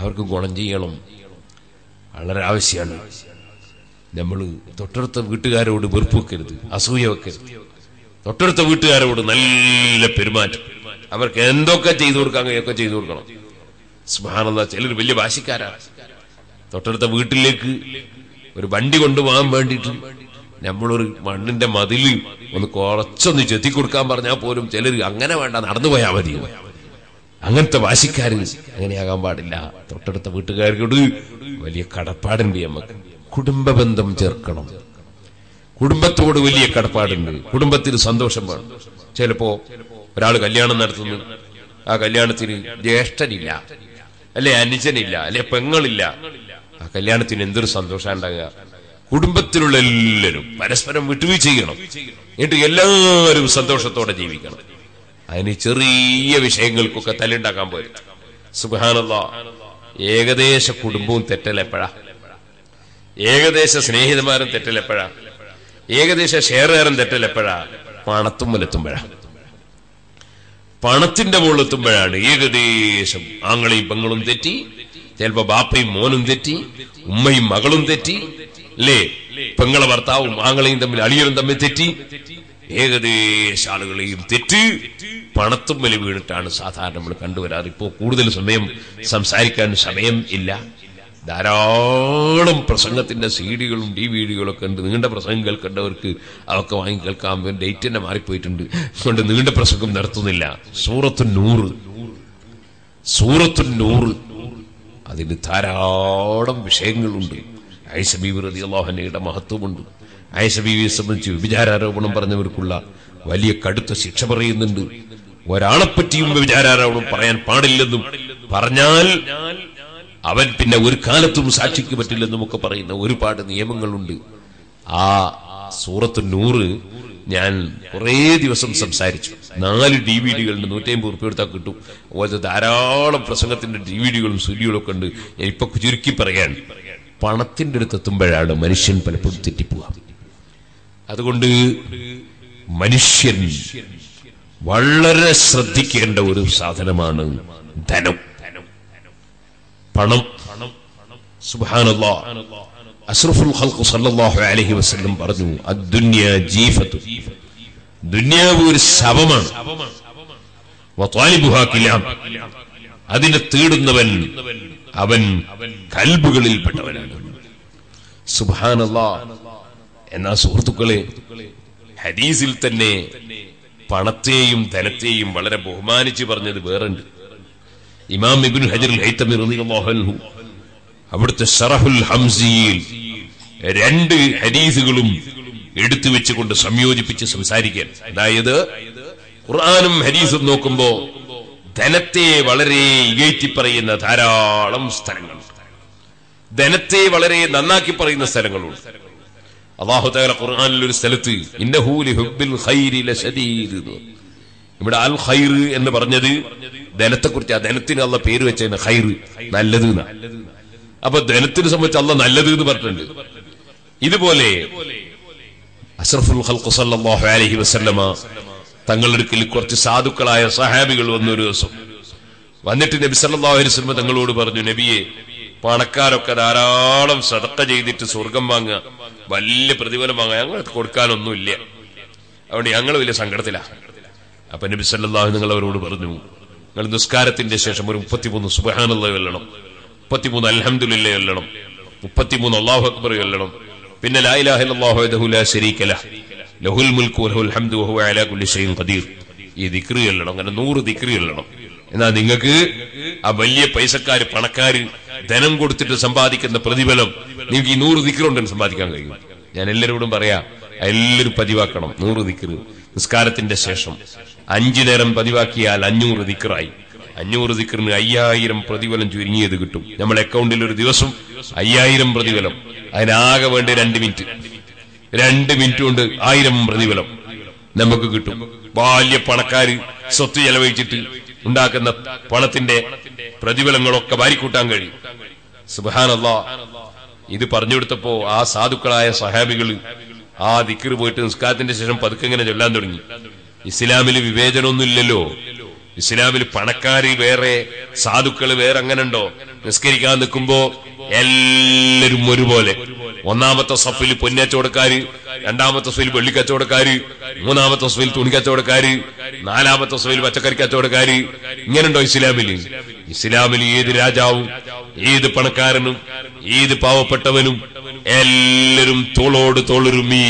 അവർക്ക് ഗുണം ചെയ്യണം. വളരെ ആവശ്യമാണ്. നമ്മൾ തൊട്ടടുത്ത വീട്ടുകാരോട് വെറുപ്പ് വെക്കരുത് അസൂയ വെക്കരുത് തൊട്ടടുത്ത വീട്ടുകാരോട് നല്ല പെരുമാറ്റം. അവർക്ക് എന്തൊക്കെ ചെയ്തു കൊടുക്കാൻ ഒക്കെ ചെയ്തു കൊടുക്കണം. സുഹാനന്ദ ചിലർ വലിയ ഭാഷക്കാരാണ് തൊട്ടടുത്ത വീട്ടിലേക്ക് ഒരു വണ്ടി കൊണ്ടുപോകാൻ വേണ്ടിയിട്ട് നമ്മളൊരു മണ്ണിന്റെ മതിൽ ഒന്ന് കുറച്ചൊന്ന് ചെത്തി കൊടുക്കാൻ പറഞ്ഞാൽ പോലും ചിലർ അങ്ങനെ വേണ്ട നടന്നു പോയാൽ മതി. അങ്ങനത്തെ വാശിക്കാരൻ അങ്ങനെയാകാൻ പാടില്ല. തൊട്ടടുത്ത വീട്ടുകാർക്കോട് വലിയ കടപ്പാടുണ്ട് നമുക്ക്. കുടുംബ ബന്ധം ചേർക്കണം. കുടുംബത്തോട് വലിയ കടപ്പാടുണ്ട്. കുടുംബത്തിൽ സന്തോഷം വേണം. ചിലപ്പോ ഒരാൾ കല്യാണം നടത്തുന്നു. ആ കല്യാണത്തിന് ജ്യേഷ്ഠനില്ല. അല്ലെ അനുജനില്ല. അല്ലെ പെങ്ങളില്ല. ആ കല്യാണത്തിന് എന്തൊരു സന്തോഷം ഉണ്ടാകുക. കുടുംബത്തിലുള്ള എല്ലാവരും പരസ്പരം വിട്ടുവീഴ്ച ചെയ്യണം. എന്നിട്ട് എല്ലാവരും സന്തോഷത്തോടെ ജീവിക്കണം. അതിന് ചെറിയ വിഷയങ്ങൾക്കൊക്കെ തല്ലുണ്ടാക്കാൻ പോയി സുബാനല്ല ഏകദേശ കുടുംബവും തെറ്റലെപ്പോഴാ? ഏകദേശ സ്നേഹിതന്മാരും തെറ്റലെപ്പോഴാ? ഏകദേശ ഷെയറുകാരൻ പണത്തും മുലെത്തുമ്പോഴാ പണത്തിന്റെ മുകളിലെത്തുമ്പോഴാണ് ഏകദേശം ആങ്ങളെയും പെങ്ങളും തെറ്റി ചിലപ്പോ ബാപ്പയും മോനും തെറ്റി ഉമ്മയും മകളും തെറ്റി അല്ലേ? പെങ്ങളെ ഭർത്താവും ആങ്ങളെയും തമ്മിൽ അളിയനും തമ്മിൽ തെറ്റി. ഏകദേശ ആളുകളെയും തെറ്റ് പണത്തും വലി വീണിട്ടാണ് സാധാരണ നമ്മൾ കണ്ടുവരാറ്. ഇപ്പോ കൂടുതൽ സമയം സംസാരിക്കാൻ സമയം ഇല്ല. ധാരാളം പ്രസംഗത്തിന്റെ സീഡികളും ഡി ഒക്കെ ഉണ്ട്. നീണ്ട പ്രസംഗം കേൾക്കേണ്ടവർക്ക് അതൊക്കെ വാങ്ങി കേൾക്കാൻ ഡേറ്റ് തന്നെ മാറിപ്പോയിട്ടുണ്ട്. അതുകൊണ്ട് നീണ്ട പ്രസംഗം നടത്തുന്നില്ല. സൂറത്തു നൂറ്. സൂറത്തു നൂറ്. അതിന് ധാരാളം വിഷയങ്ങളുണ്ട്. ഐസബീബ് റതി അള്ളാഹനയുടെ മഹത്വമുണ്ട്. ഐഷ ബീവിയെ സംബന്ധിച്ച് വിചാരാരോപണം പറഞ്ഞവർക്കുള്ള വലിയ കടുത്ത ശിക്ഷ പറയുന്നുണ്ട്. ഒരാളെപ്പറ്റിയും വിചാരാരോപണം പറയാൻ പാടില്ലെന്നും പറഞ്ഞാൽ അവൻ പിന്നെ ഒരു കാലത്തും സാക്ഷിക്ക് പറ്റില്ലെന്നും ഒക്കെ പറയുന്ന ഒരുപാട് നിയമങ്ങളുണ്ട്. ആ സൂറത്ത് നൂറ് ഞാൻ കുറേ ദിവസം സംസാരിച്ചു. നാല് ഡി വി ഡികളുണ്ട് നൂറ്റി അമ്പത് ഉറുപ്പ് എടുത്താൽ കിട്ടും. അതുപോലത്തെ ധാരാളം പ്രസംഗത്തിന്റെ ഡി വി ഡികളും സുരികളും ഒക്കെ ഉണ്ട്. ഞാൻ ഇപ്പൊ ചുരുക്കി പറയാൻ പണത്തിന്റെ അടുത്ത് എത്തുമ്പോഴാണ് മനുഷ്യൻ പലപ്പോഴും തെറ്റിപ്പോവുക. അതുകൊണ്ട് മനുഷ്യൻ വളരെ ശ്രദ്ധിക്കേണ്ട ഒരു സാധനമാണ് ധനം. പണം. ഖൽഖ് സല്ലല്ലാഹു അലൈഹി വസല്ലം പറഞ്ഞു അദ്ദുന്യ ദുന്യാവ് ഒരു ശവമാണ്. അതിനെ തേടുന്നവൻ അവൻ കൽബുകളിൽപ്പെട്ടവനാണ്. സുബ്ഹാനല്ലാ എന്നാ സുഹൃത്തുക്കളെ ഹദീസിൽ തന്നെ പണത്തെയും ധനത്തെയും വളരെ ബഹുമാനിച്ച് പറഞ്ഞത് വേറുണ്ട്. ഇമാം ഇബിൻ ഹജർ അവിടുത്തെ ഷറഹുൽ ഹംസിയിൽ രണ്ട് ഹദീസുകളും എടുത്തു വെച്ചുകൊണ്ട് സംയോജിപ്പിച്ച് സംസാരിക്കാൻ. അതായത് ഖുർആാനും ഹദീസും നോക്കുമ്പോ ധനത്തെ വളരെ ഇകഴ്ത്തി പറയുന്ന ധാരാളം സ്ഥലങ്ങളുണ്ട് ധനത്തെ വളരെ നന്നാക്കി പറയുന്ന സ്ഥലങ്ങളുണ്ട്. അള്ളാഹു തആല ഖുർആനിൽ ഒരു സ്ഥലത്ത് ഇവിടെ അൽ ഖൈർ എന്ന് പറഞ്ഞത് ധനത്തെ കുറിച്ച് ആ ധനത്തിന് അള്ള പേര് വെച്ചതിന് ഖൈർ നല്ലത്. അപ്പൊ ധനത്തിനെ സംബന്ധിച്ച് അള്ള നല്ലത് എന്ന് പറഞ്ഞിട്ടുണ്ട്. ഇതുപോലെ അഷ്റഫുൽ ഖൽഖ് സല്ലല്ലാഹു അലൈഹി വസല്ലമ തങ്ങളുടെ അടുക്കൽ കുറച്ച് സാധുക്കളായ സഹാബികൾ വന്ന ഒരു ദിവസം. വന്നിട്ട് നബി സല്ലല്ലാഹു അലൈഹി വസല്ലമ തങ്ങളോട് പറഞ്ഞു നബിയെ പണക്കാരൊക്കെ ധാരാളം സദക്ക ചെയ്തിട്ട് സ്വർഗം വാങ്ങുക. വലിയ പ്രതിഫലം വാങ്ങാൻ ഞങ്ങൾ കൊടുക്കാനൊന്നുമില്ല. അതുകൊണ്ട് ഞങ്ങൾ വലിയ സങ്കടത്തിലാണ് അപ്പൊ നബി സല്ലല്ലാഹു നിങ്ങൾ അവരോട് പറഞ്ഞു നിങ്ങൾ നിസ്കാരത്തിന്റെ ശേഷം ഒരു മുപ്പത്തിമൂന്ന് സുബഹാനുള്ള വെല്ലണം. മുപ്പത്തിമൂന്ന് അലഹമുല്ല വെല്ലണം. മുപ്പത്തിമൂന്ന് അള്ളാഹു അക്ബർ വെല്ലണം. പിന്നെ ഈ ദിക്രി അങ്ങനെ നൂറ് ദിക്രി ചെല്ലണം എന്നാ നിങ്ങൾക്ക് ആ വലിയ പൈസക്കാര് പണക്കാര് ധനം കൊടുത്തിട്ട് സമ്പാദിക്കുന്ന പ്രതിഫലം നിങ്ങൾക്ക് ഈ നൂറ് ദിക്കറുണ്ടെന്ന് സമ്പാദിക്കാൻ കഴിയും. ഞാൻ എല്ലാവരോടും പറയാ എല്ലാവരും പതിവാക്കണം. നൂറ് ദിക്കറ് നിസ്കാരത്തിന്റെ ശേഷം അഞ്ചു നേരം പതിവാക്കിയാൽ അഞ്ഞൂറ് ദിക്കറായി അഞ്ഞൂറ് ദിക്കറിന് അയ്യായിരം പ്രതിഫലം ചുരുങ്ങിയത് കിട്ടും. നമ്മുടെ അക്കൗണ്ടിൽ ഒരു ദിവസം അയ്യായിരം പ്രതിഫലം. അതിനാകെ വേണ്ട രണ്ട് മിനിറ്റ്. രണ്ട് മിനിറ്റ് കൊണ്ട് ആയിരം പ്രതിഫലം നമുക്ക് കിട്ടും. ബാല്യ പണക്കാര് സ്വത്ത് ചെലവഴിച്ചിട്ട് ഉണ്ടാക്കുന്ന പണത്തിന്റെ പ്രതിഫലങ്ങളൊക്കെ വാരിക്കൂട്ടാൻ കഴിയും. സുബാനല്ലാ ഇത് പറഞ്ഞു കൊടുത്തപ്പോ ആ സാധുക്കളായ സഹാബികൾ ആ ദിക്കറ് പോയിട്ട് നിസ്കാരത്തിന്റെ ശേഷം പതുക്കെ ഇങ്ങനെ ചൊല്ലാൻ തുടങ്ങി. ഇസ്ലാമിൽ വിവേചനമൊന്നുമില്ലല്ലോ. ഇസ്ലാമിൽ പണക്കാരി വേറെ സാധുക്കൾ വേറെ അങ്ങനെ ഉണ്ടോ? നിസ്കരിക്കാൻ നിൽക്കുമ്പോ എല്ലാരും ഒരുപോലെ. ഒന്നാമത്തെ സഫിൽ പൊന്നച്ചവടക്കാര് രണ്ടാമത്തെ സഫിൽ വെള്ളിക്കച്ചവടക്കാര് മൂന്നാമത്തെ സഫിൽ തുണിക്കച്ചവടക്കാര് നാലാമത്തെ സഫിൽ പച്ചക്കറി കച്ചവടക്കാര്. ഇങ്ങനെയുണ്ടോ ഇസ്ലാമിൽ? ഇസ്ലാമിൽ ഏത് രാജാവും ഏത് പണക്കാരനും ഏത് പാവപ്പെട്ടവനും എല്ലാവരും തോളോട് തോളുരുമി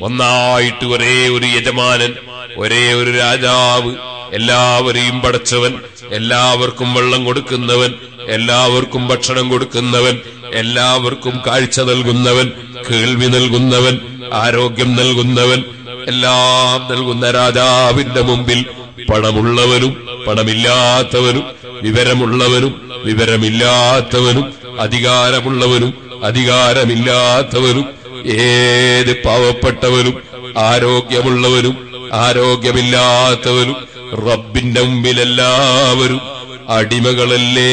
ഒന്നായിട്ട് ഒരേ ഒരു യജമാനൻ ഒരേ ഒരു രാജാവ് എല്ലാവരെയും പടച്ചവൻ എല്ലാവർക്കും വെള്ളം കൊടുക്കുന്നവൻ എല്ലാവർക്കും ഭക്ഷണം കൊടുക്കുന്നവൻ എല്ലാവർക്കും കാഴ്ച നൽകുന്നവൻ കേൾവി നൽകുന്നവൻ ആരോഗ്യം നൽകുന്നവൻ എല്ലാം നൽകുന്ന രാജാവിന്റെ മുമ്പിൽ പണമുള്ളവനും പണമില്ലാത്തവനും വിവരമുള്ളവനും വിവരമില്ലാത്തവനും അധികാരമുള്ളവനും അധികാരമില്ലാത്തവനും ഏത് പാവപ്പെട്ടവനും ആരോഗ്യമുള്ളവരും ആരോഗ്യമില്ലാത്തവരും റബ്ബിന്റെ മുമ്പിലെല്ലാവരും അടിമകളല്ലേ?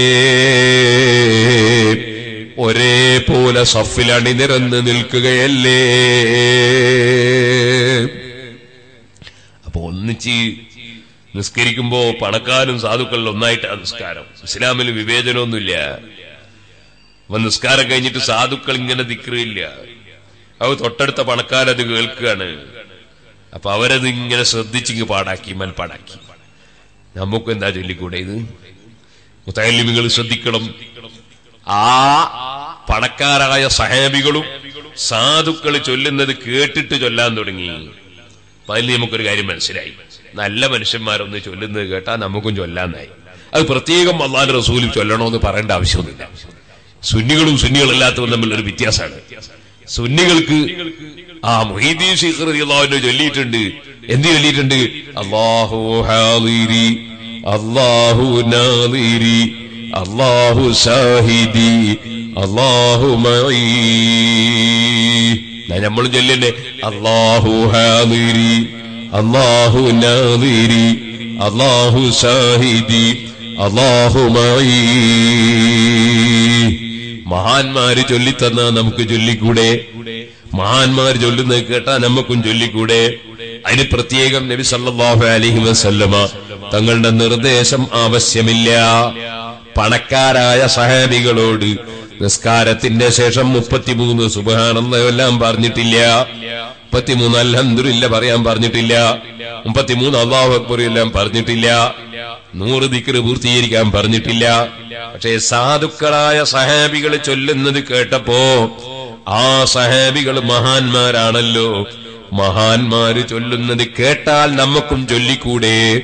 ഒരേ പോലെ സഫിൽ അണിനിരന്ന് നിൽക്കുകയല്ലേ? അപ്പൊ ഒന്നിച്ച് നിസ്കരിക്കുമ്പോ പണക്കാരും സാധുക്കളിൽ ഒന്നായിട്ടാണ് നിസ്കാരം. ഇസ്ലാമിൽ വിവേചനമൊന്നുമില്ല. അപ്പൊ നിസ്കാരം കഴിഞ്ഞിട്ട് സാധുക്കൾ ഇങ്ങനെ ദിക്റിയില്ല അവ തൊട്ടടുത്ത പണക്കാരത് കേൾക്കുകയാണ്. അപ്പൊ അവരത് ഇങ്ങനെ ശ്രദ്ധിച്ചിങ്ങ് പാടാക്കി മൽപ്പാടാക്കി. നമുക്ക് എന്താ ചൊല്ലിക്കൂടെ ഇത്? മുത്തലിമികൾ ശ്രദ്ധിക്കണം. ആ പണക്കാരായ സഹാബികളും സാധുക്കൾ ചൊല്ലുന്നത് കേട്ടിട്ട് ചൊല്ലാൻ തുടങ്ങി. അപ്പൊ അതിൽ നമുക്കൊരു കാര്യം മനസ്സിലായി. നല്ല മനുഷ്യന്മാരൊന്ന് ചൊല്ലുന്നത് കേട്ടാൽ നമുക്കും ചൊല്ലാന്നായി അത് പ്രത്യേകം അള്ളാൻ റസൂലും ചൊല്ലണമെന്ന് പറയേണ്ട ആവശ്യമൊന്നുമില്ല. സുന്നികളും സുന്നികളല്ലാത്തവരും തമ്മിലൊരു വ്യത്യാസമാണ്. സുന്നികൾക്ക് ആ മൊഹീദ്ദീൻ റതി അള്ളാഹുവിനെ ചൊല്ലിയിട്ടുണ്ട്. എന്ത് ചൊല്ലിയിട്ടുണ്ട്? അള്ളാഹു അള്ളാഹു അള്ളാഹു സാഹിദി അള്ളാഹു നമ്മളും ചൊല്ലണ്ടേ അള്ളാഹു ഹാദിരി. അള്ളാഹു നാദിരി അള്ളാഹു സാഹിദി അള്ളാഹു മഹാന്മാര് ചൊല്ലിത്തന്ന നമുക്ക് ചൊല്ലിക്കൂടെ? മഹാന്മാർ ചൊല്ലുന്നത് കേട്ടാ നമുക്കും ചൊല്ലിക്കൂടെ? അതിന് പ്രത്യേകം നബി സല്ലാഹു അലഹി വസല്ലമ തങ്ങളുടെ നിർദ്ദേശം ആവശ്യമില്ല. പണക്കാരായ സഹാബികളോട് നിസ്കാരത്തിന്റെ ശേഷം മുപ്പത്തിമൂന്ന് സുബഹാനെല്ലാം പറഞ്ഞിട്ടില്ല. മുപ്പത്തിമൂന്ന് അലഹദില്ല പറയാൻ പറഞ്ഞിട്ടില്ല. മുപ്പത്തിമൂന്ന് അള്ളാഹു പറഞ്ഞിട്ടില്ല. നൂറ് ദിക്കറ് പൂർത്തീകരിക്കാൻ പറഞ്ഞിട്ടില്ല. പക്ഷേ സാധുക്കളായ സഹാബികൾ ചൊല്ലുന്നത് കേട്ടപ്പോ ആ സഹാബികൾ മഹാന്മാരാണല്ലോ. മഹാന്മാര് ചൊല്ലുന്നത് കേട്ടാൽ നമുക്കും ചൊല്ലിക്കൂടെ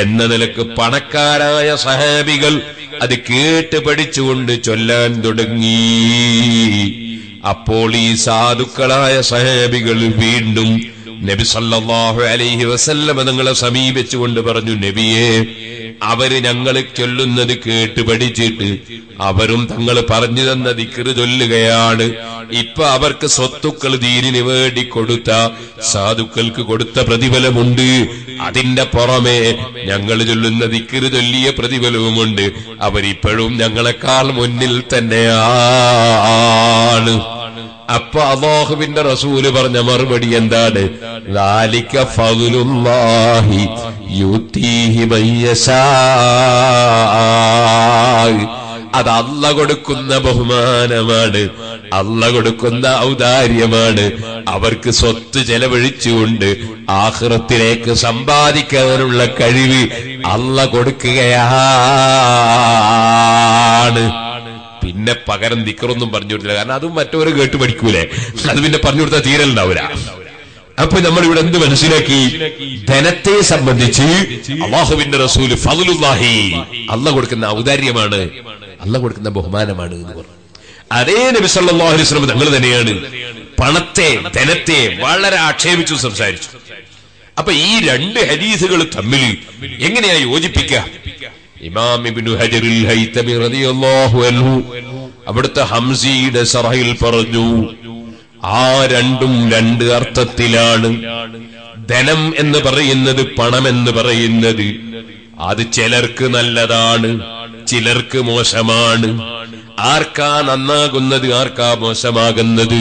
എന്ന നിലയ്ക്ക് പണക്കാരായ സഹാബികൾ അത് കേട്ട് പഠിച്ചുകൊണ്ട് ചൊല്ലാൻ തുടങ്ങി. അപ്പോൾ ഈ സാധുക്കളായ സഹേബികൾ വീണ്ടും നബി സല്ലാഹു അലൈഹി വസല്ലമ നിങ്ങളെ സമീപിച്ചുകൊണ്ട് പറഞ്ഞു നബിയെ അവർ ഞങ്ങൾ ചൊല്ലുന്നത് കേട്ട് പഠിച്ചിട്ട് അവരും തങ്ങൾ പറഞ്ഞു തന്ന ദിക്കറ് ചൊല്ലുകയാണ്. ഇപ്പൊ അവർക്ക് സ്വത്തുക്കൾ ദീനിന് വേണ്ടി കൊടുത്ത സാധുക്കൾക്ക് കൊടുത്ത പ്രതിഫലമുണ്ട്. അതിന്റെ പുറമെ ഞങ്ങൾ ചൊല്ലുന്ന ദിക്കിര് ചൊല്ലിയ പ്രതിഫലവുമുണ്ട്. അവരിപ്പോഴും ഞങ്ങളെക്കാൾ മുന്നിൽ തന്നെയാണ്. അപ്പൊ അബോഹുവിന്റെ റസൂൽ പറഞ്ഞ മറുപടി എന്താണ്? ലാലിക്ക ഫതുലുല്ലാഹി യുത്തീഹി മയ്യശാ അത് അല്ല കൊടുക്കുന്ന ബഹുമാനമാണ്. അല്ല കൊടുക്കുന്ന ഔദാര്യമാണ്. അവർക്ക് സ്വത്ത് ചെലവഴിച്ചുകൊണ്ട് ആഹ്റത്തിലേക്ക് സമ്പാദിക്കാനുള്ള കഴിവ് അല്ല കൊടുക്കുകയാണ്. പിന്നെ പകരം ദിക്കറൊന്നും പറഞ്ഞു കൊടുത്തില്ല. കാരണം അതും മറ്റവര് കേട്ട് പഠിക്കൂലേ. അത് പിന്നെ പറഞ്ഞു കൊടുത്താൽ തീരലുണ്ടാവില്ല അപ്പൊ നമ്മൾ ഇവിടെ എന്ത് മനസ്സിലാക്കി? ധനത്തെ സംബന്ധിച്ച് അള്ളാഹുവിന്റെ റസൂൽ ഫതുലുല്ലാഹി അള്ള കൊടുക്കുന്ന ഔദാര്യമാണ്. അല്ല കൊടുക്കുന്ന ബഹുമാനമാണ് എന്ന് പറഞ്ഞു. അതേ നബി വസല്ലം തങ്ങൾ തന്നെയാണ് പണത്തെ ധനത്തെ വളരെ ആക്ഷേപിച്ചു സംസാരിച്ചു. അപ്പൊ ഈ രണ്ട് ഹദീസുകൾ തമ്മിൽ എങ്ങനെയാ യോജിപ്പിക്കുക അവിടുത്തെ ഹംസിയുടെ സറഹിൽ പറഞ്ഞു ആ രണ്ടും രണ്ട് അർത്ഥത്തിലാണ്. ധനം എന്ന് പറയുന്നത് പണം എന്ന് പറയുന്നത്. അത് ചിലർക്ക് നല്ലതാണ്. ചിലർക്ക് മോശമാണ്. ആർക്കാ നന്നാകുന്നത് ആർക്കാ മോശമാകുന്നത്?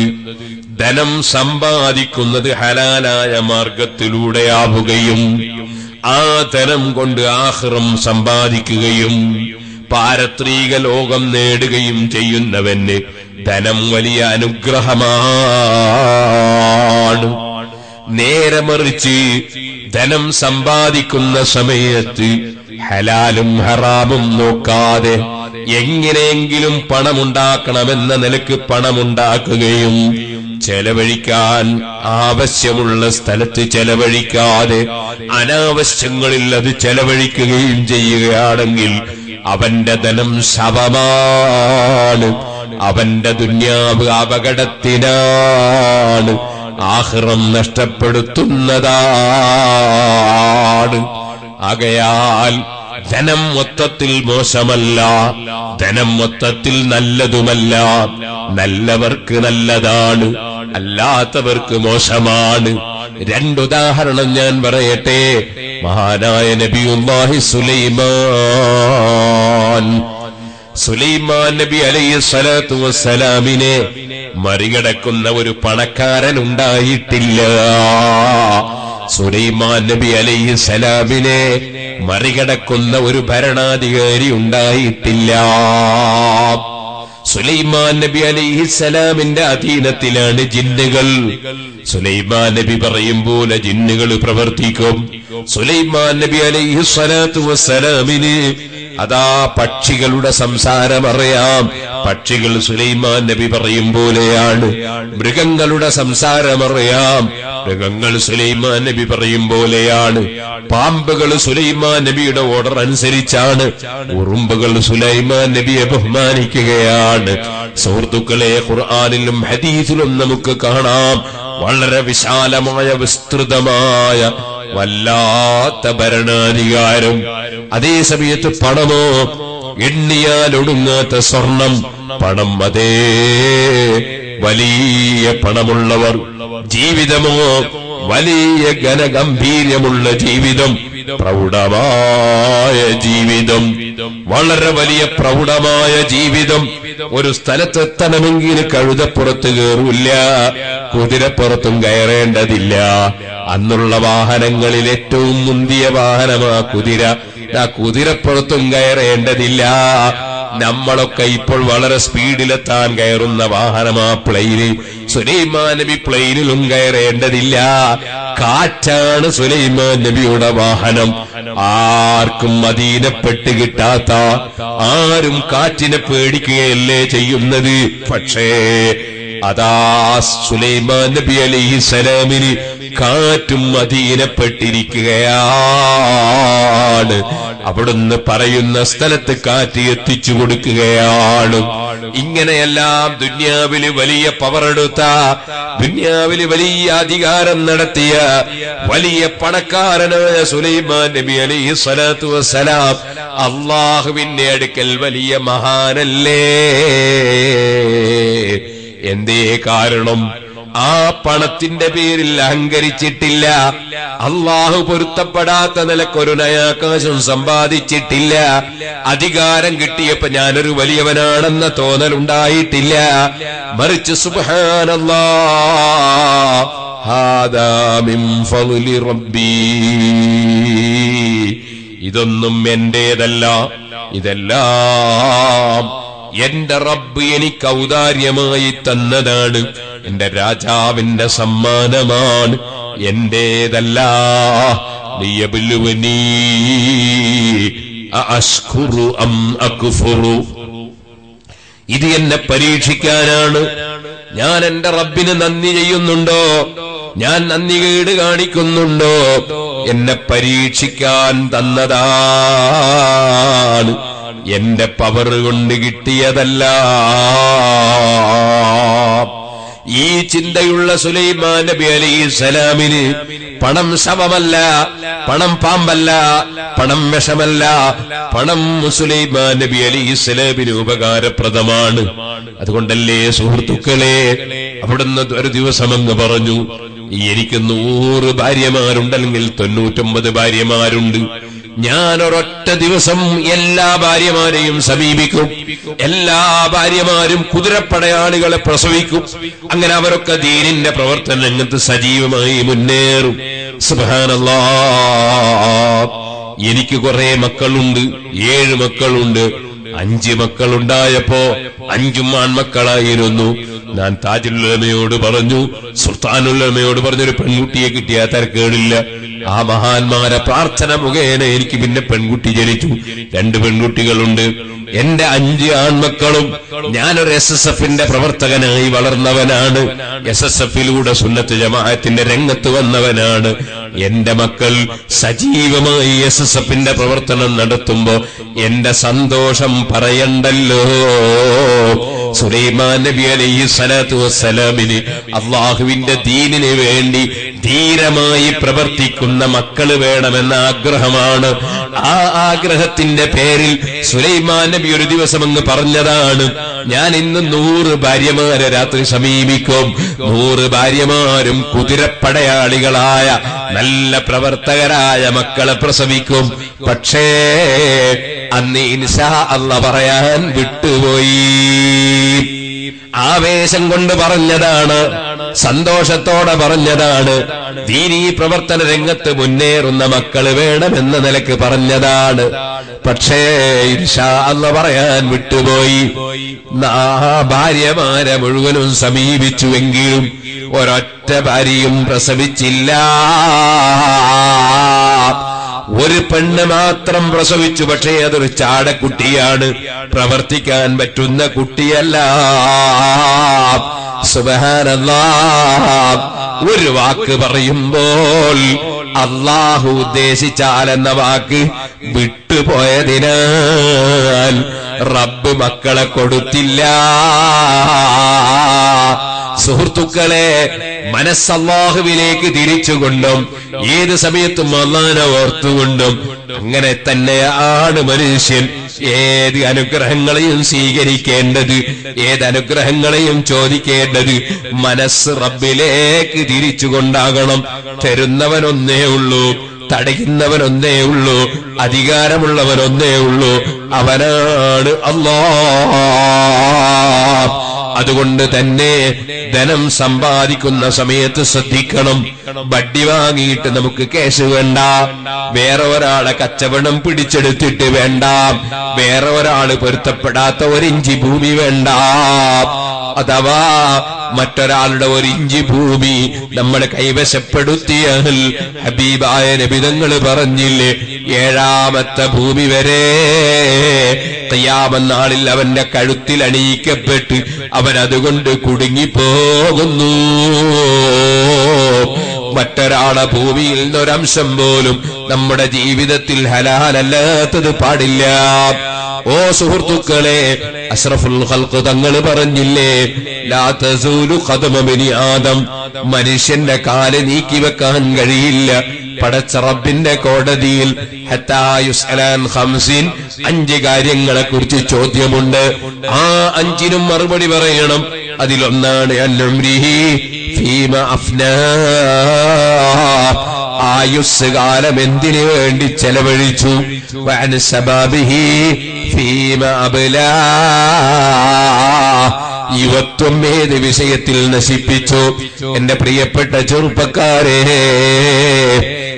ധനം സമ്പാദിക്കുന്നത് ഹലാലായ മാർഗത്തിലൂടെയാവുകയും ആ ധനം കൊണ്ട് ആഹ്റം സമ്പാദിക്കുകയും പാരത്രീക ലോകം നേടുകയും ചെയ്യുന്നവന് ധനം വലിയ അനുഗ്രഹമാണ്. നേരെ മറിച്ച് ധനം സമ്പാദിക്കുന്ന സമയത്ത് ഹലാലും ഹറാമും നോക്കാതെ എങ്ങനെയെങ്കിലും പണമുണ്ടാക്കണമെന്ന നിലയ്ക്ക് പണമുണ്ടാക്കുകയും ചെലവഴിക്കാൻ ആവശ്യമുള്ള സ്ഥലത്ത് ചെലവഴിക്കാതെ അനാവശ്യങ്ങളിൽ അത് ചെലവഴിക്കുകയും ചെയ്യുകയാണെങ്കിൽ അവന്റെ ധനം ശവമാണ്. അവന്റെ ദുന്യാവ് അപകടത്തിനാണ്. ആഹ്റം നഷ്ടപ്പെടുത്തുന്നതാണ്. ആകയാൽ ധനം മൊത്തത്തിൽ മോശമല്ല ധനം മൊത്തത്തിൽ നല്ലതുമല്ല നല്ലവർക്ക് നല്ലതാണ് അല്ലാത്തവർക്ക് മോശമാണ്. രണ്ടുദാഹരണം ഞാൻ പറയട്ടെ മഹാനായ നബിയുല്ലാഹി സുലൈമാൻ. സുലൈമാൻ നബി അലൈഹി സ്വലാത്തു വസ്സലാമിനെ മറികടക്കുന്ന ഒരു പണക്കാരൻ ഉണ്ടായിട്ടില്ല. സുലൈമാൻ നബി അലൈഹി സലാമിനെ മറികടക്കുന്ന ഒരു ഭരണാധികാരി ഉണ്ടായിട്ടില്ല. സുലൈമാൻ നബി അലൈഹി സലാമിന്റെ അധീനത്തിലാണ് ജിന്നുകൾ. സുലൈമാൻ നബി പറയും പോലെ ജിന്നുകൾ പ്രവർത്തിക്കും. സുലൈമാൻ നബി അലൈഹി സ്വലാത്തു വസ്സലാമിന് അതാ പക്ഷികളുടെ സംസാരം അറിയാം. പക്ഷികൾ സുലൈമാൻ നബി പറയും പോലെയാണ്. മൃഗങ്ങളുടെ സംസാരം അറിയാം. മൃഗങ്ങൾ സുലൈമാൻ നബി പറയും പോലെയാണ്. പാമ്പുകൾ സുലൈമാൻ നബിയുടെ ഓർഡർ അനുസരിച്ചാണ്. ഉറുമ്പുകൾ സുലൈമാൻ നബിയെ ബഹുമാനിക്കുകയാണ്. സുഹൃത്തുക്കളെ ഖുർആാനിലും ഹദീസിലും നമുക്ക് കാണാം. വളരെ വിശാലമായ വിസ്തൃതമായ വല്ലാത്ത ഭരണാധികാരം. അതേ സമയത്ത് പണമോ? എണ്ണിയാൽ ഒടുങ്ങാത്ത സ്വർണം. പണം അതേ. വലിയ പണമുള്ളവർ. ജീവിതമോ? വലിയ ഘനഗംഭീര്യമുള്ള ജീവിതം. പ്രൗഢമായ ജീവിതം. വളരെ വലിയ പ്രൗഢമായ ജീവിതം. ഒരു സ്ഥലത്തെത്തണമെങ്കിൽ കഴുതപ്പുറത്ത് കയറൂല്ല. കുതിരപ്പുറത്തും കയറേണ്ടതില്ല. അന്നുള്ള വാഹനങ്ങളിൽ ഏറ്റവും മുന്തിയ വാഹനമാ കുതിര. ആ കുതിരപ്പുറത്തും കയറേണ്ടതില്ല. നമ്മളൊക്കെ ഇപ്പോൾ വളരെ സ്പീഡിലെത്താൻ കയറുന്ന വാഹനമാ പ്ലെയിന്. സുലൈമാൻ നബി പ്ലെയിനിലും കയറേണ്ടതില്ല. കാറ്റാണ് സുലൈമാൻ നബിയുടെ വാഹനം. ആർക്കും അധീനപ്പെട്ട് കിട്ടാത്ത ആരും കാറ്റിനെ പേടിക്കുകയല്ലേ ചെയ്യുന്നത്? പക്ഷേ അതാ സുലൈമാൻ നബി അലൈഹി സലാമിന് കാറ്റും അധീനപ്പെട്ടിരിക്കുകയാണ് അവിടുന്ന് പറയുന്ന സ്ഥലത്ത് കാറ്റ് എത്തിച്ചു കൊടുക്കുകയാണ്. ഇങ്ങനെയെല്ലാം ദുന്യാവിൽ വലിയ പവറെടുത്ത ദുന്യാവിൽ വലിയ അധികാരം നടത്തിയ വലിയ പണക്കാരനായ സുലൈമാൻ നബി അലൈഹി സ്വലാത്തു വസ്സലാം അള്ളാഹുവിന്റെ അടുക്കൽ വലിയ മഹാനല്ലേ? എന്തേ കാരണം? ആ പണത്തിന്റെ പേരിൽ അഹങ്കരിച്ചിട്ടില്ല. അള്ളാഹു പൊരുത്തപ്പെടാത്ത നിലക്കൊരു നയാകാശം സമ്പാദിച്ചിട്ടില്ല. അധികാരം കിട്ടിയപ്പോ ഞാനൊരു വലിയവനാണെന്ന തോന്നലുണ്ടായിട്ടില്ല മറിച്ച് സുബാനല്ലാ ഇതൊന്നും എന്റേതല്ല ഇതെല്ലാം എന്റെ റബ്ബ് എനിക്ക് ഔദാര്യമായി തന്നതാണ്. എന്റെ രാജാവിന്റെ സമ്മാനമാണ് എന്റേതല്ല. ഇത് എന്നെ പരീക്ഷിക്കാനാണ്. ഞാൻ എന്റെ റബ്ബിന് നന്ദി ചെയ്യുന്നുണ്ടോ? ഞാൻ നന്ദി കേട് കാണിക്കുന്നുണ്ടോ? എന്നെ പരീക്ഷിക്കാൻ തന്നതാണ്. എന്റെ പവർ കൊണ്ട് കിട്ടിയതല്ല. ഈ ചിന്തയുള്ള സുലൈമാൻ നബി അലൈഹി സലാമിന് പണം ശവമല്ല പണം പാമ്പല്ല പണം വിഷമല്ല പണം സുലൈമാൻ നബി അലൈഹി സലാമിന് ഉപകാരപ്രദമാണ്. അതുകൊണ്ടല്ലേ സുഹൃത്തുക്കളെ അവിടുന്ന് ഒരു ദിവസം അങ്ങ് പറഞ്ഞു എനിക്ക് നൂറ് ഭാര്യമാരുണ്ടെങ്കിൽ തൊണ്ണൂറ്റൊമ്പത് ഭാര്യമാരുണ്ട്. ഞാൻ ഒരൊറ്റ ദിവസം എല്ലാ ഭാര്യമാരെയും സമീപിക്കും. എല്ലാ ഭാര്യമാരും കുതിരപ്പടയാളികളെ പ്രസവിക്കും. അങ്ങനെ അവരൊക്കെ ദീനിന്റെ പ്രവർത്തന രംഗത്ത് സജീവമായി മുന്നേറും. സുബാനല്ലാ എനിക്ക് കുറെ മക്കളുണ്ട്. ഏഴ് മക്കളുണ്ട്. അഞ്ച് മക്കളുണ്ടായപ്പോ അഞ്ചും ആൺമക്കളായിരുന്നു. ഞാൻ താജുല്ലമയോട് പറഞ്ഞു സുൽത്താനുല്ലമയോട് പറഞ്ഞൊരു പെൺകുട്ടിയെ കിട്ടിയാൽ തരക്കേടില്ല. ആ മഹാന്മാരെ പ്രാർത്ഥന മുഖേന എനിക്ക് പിന്നെ പെൺകുട്ടി ജനിച്ചു. രണ്ട് പെൺകുട്ടികളുണ്ട്. എന്റെ അഞ്ച് ആൺമക്കളും ഞാനൊരു എസ് എസ് എഫിന്റെ പ്രവർത്തകനായി വളർന്നവനാണ്. എസ് എസ് എഫിലൂടെ സുന്നത്ത് ജമാഅത്തിന്റെ രംഗത്ത് വന്നവനാണ്. എന്റെ മക്കൾ സജീവമായി എസ് എസ് എഫിന്റെ പ്രവർത്തനം നടത്തുമ്പോ എന്റെ സന്തോഷം പറയണ്ടല്ലോ. സുലൈമാൻ നബി അലൈഹി സ്വലാത്തു വസ്സലാമിന് അള്ളാഹുവിന്റെ ദീനിന് വേണ്ടി ധീരമായി പ്രവർത്തിക്കുന്ന മക്കൾ വേണമെന്ന ആഗ്രഹമാണ്. ആ ആഗ്രഹത്തിന്റെ പേരിൽ സുലൈമാൻ നബി ഒരു ദിവസം അങ്ങ് പറഞ്ഞതാണ് ഞാൻ ഇന്ന് നൂറ് ഭാര്യമാരെ രാത്രി സമീപിക്കും. നൂറ് ഭാര്യമാരും കുതിരപ്പടയാളികളായ നല്ല പ്രവർത്തകരായ മക്കളെ പ്രസവിക്കും. പക്ഷേ അന്ന് ഇൻഷാ അല്ല പറയാൻ വിട്ടുപോയി. ആവേശം കൊണ്ട് പറഞ്ഞതാണ് സന്തോഷത്തോടെ പറഞ്ഞതാണ് ദീനീ പ്രവർത്തന രംഗത്ത് മുന്നേറുന്ന മക്കൾ വേണമെന്ന നിലയ്ക്ക് പറഞ്ഞതാണ്. പക്ഷേ ഇൻഷാ അല്ല പറയാൻ വിട്ടുപോയി. ആ ഭാര്യമാരെ മുഴുവനും സമീപിച്ചുവെങ്കിലും ഒരൊറ്റ ഭാര്യയും പ്രസവിച്ചില്ല. ഒരു പെണ്ണ് മാത്രം പ്രസവിച്ചു പക്ഷേ അതൊരു ചാടക്കുട്ടിയാണ്. പ്രവർത്തിക്കാൻ പറ്റുന്ന കുട്ടിയല്ല. ഒരു വാക്ക് പറയുമ്പോൾ അള്ളാഹു ഉദ്ദേശിച്ചാലെന്ന വാക്ക് വിട്ടുപോയതിനാൽ റബ്ബ് മക്കളെ കൊടുത്തില്ല. സുഹൃത്തുക്കളെ മനസ്സല്ലാഹുവിലേക്ക് തിരിച്ചുകൊണ്ടും ഏത് സമയത്തും അള്ളാനെ ഓർത്തുകൊണ്ടും അങ്ങനെ തന്നെയാണ് മനുഷ്യൻ ഏത് അനുഗ്രഹങ്ങളെയും സ്വീകരിക്കേണ്ടത് ഏത് അനുഗ്രഹങ്ങളെയും ചോദിക്കേണ്ടത് മനസ്സ് റബ്ബിലേക്ക് തിരിച്ചുകൊണ്ടാകണം. തരുന്നവനൊന്നേ ഉള്ളൂ തടയുന്നവനൊന്നേ ഉള്ളൂ അധികാരമുള്ളവനൊന്നേ ഉള്ളൂ അവനാണ് അല്ലാ അതുകൊണ്ട് തന്നെ ധനം സമ്പാദിക്കുന്ന സമയത്ത് ശ്രദ്ധിക്കണം. വട്ടി വാങ്ങിയിട്ട് നമുക്ക് കേസ് വേണ്ട. വേറെ ഒരാളെ കച്ചവടം പിടിച്ചെടുത്തിട്ട് വേണ്ട. വേറെ ഒരാൾ പൊരുത്തപ്പെടാത്ത ഒരിഞ്ചി ഭൂമി വേണ്ട. അഥവാ മറ്റൊരാളുടെ ഒരു ഇഞ്ചി ഭൂമി നമ്മൾ കൈവശപ്പെടുത്തിയാൽ ഹബീബായ നബിതങ്ങൾ പറഞ്ഞില്ലേ ഏഴാമത്തെ ഭൂമി വരെ തയ്യാമെന്നാളിൽ അവന്റെ കഴുത്തിൽ അണിയിക്കപ്പെട്ട് അവനതുകൊണ്ട് കുടുങ്ങിപ്പോകുന്നു. മറ്റൊരാളെ ഭൂമിയിൽ നിന്നൊരംശം പോലും നമ്മുടെ ജീവിതത്തിൽ ഹലാലല്ലാത്തത് പാടില്ല. ഓ സുഹൃത്തുക്കളെ അഷ്റഫുൽ ഹൽക്ക് തങ്ങൾ പറഞ്ഞില്ലേ ആദം മനുഷ്യന്റെ കാൽ നീക്കി വെക്കാൻ കഴിയില്ല. പടച്ച റബ്ബിന്റെ കോടതിയിൽ ഖംസിൻ അഞ്ച് കാര്യങ്ങളെ കുറിച്ച് ചോദ്യമുണ്ട്. ആ അഞ്ചിനും മറുപടി പറയണം. അതിലൊന്നാണ് ആയുസ് കാലം എന്തിനു വേണ്ടി ചെലവഴിച്ചു? യുവത്വം ഏത് വിഷയത്തിൽ നശിപ്പിച്ചു? എന്റെ പ്രിയപ്പെട്ട ചെറുപ്പക്കാരെ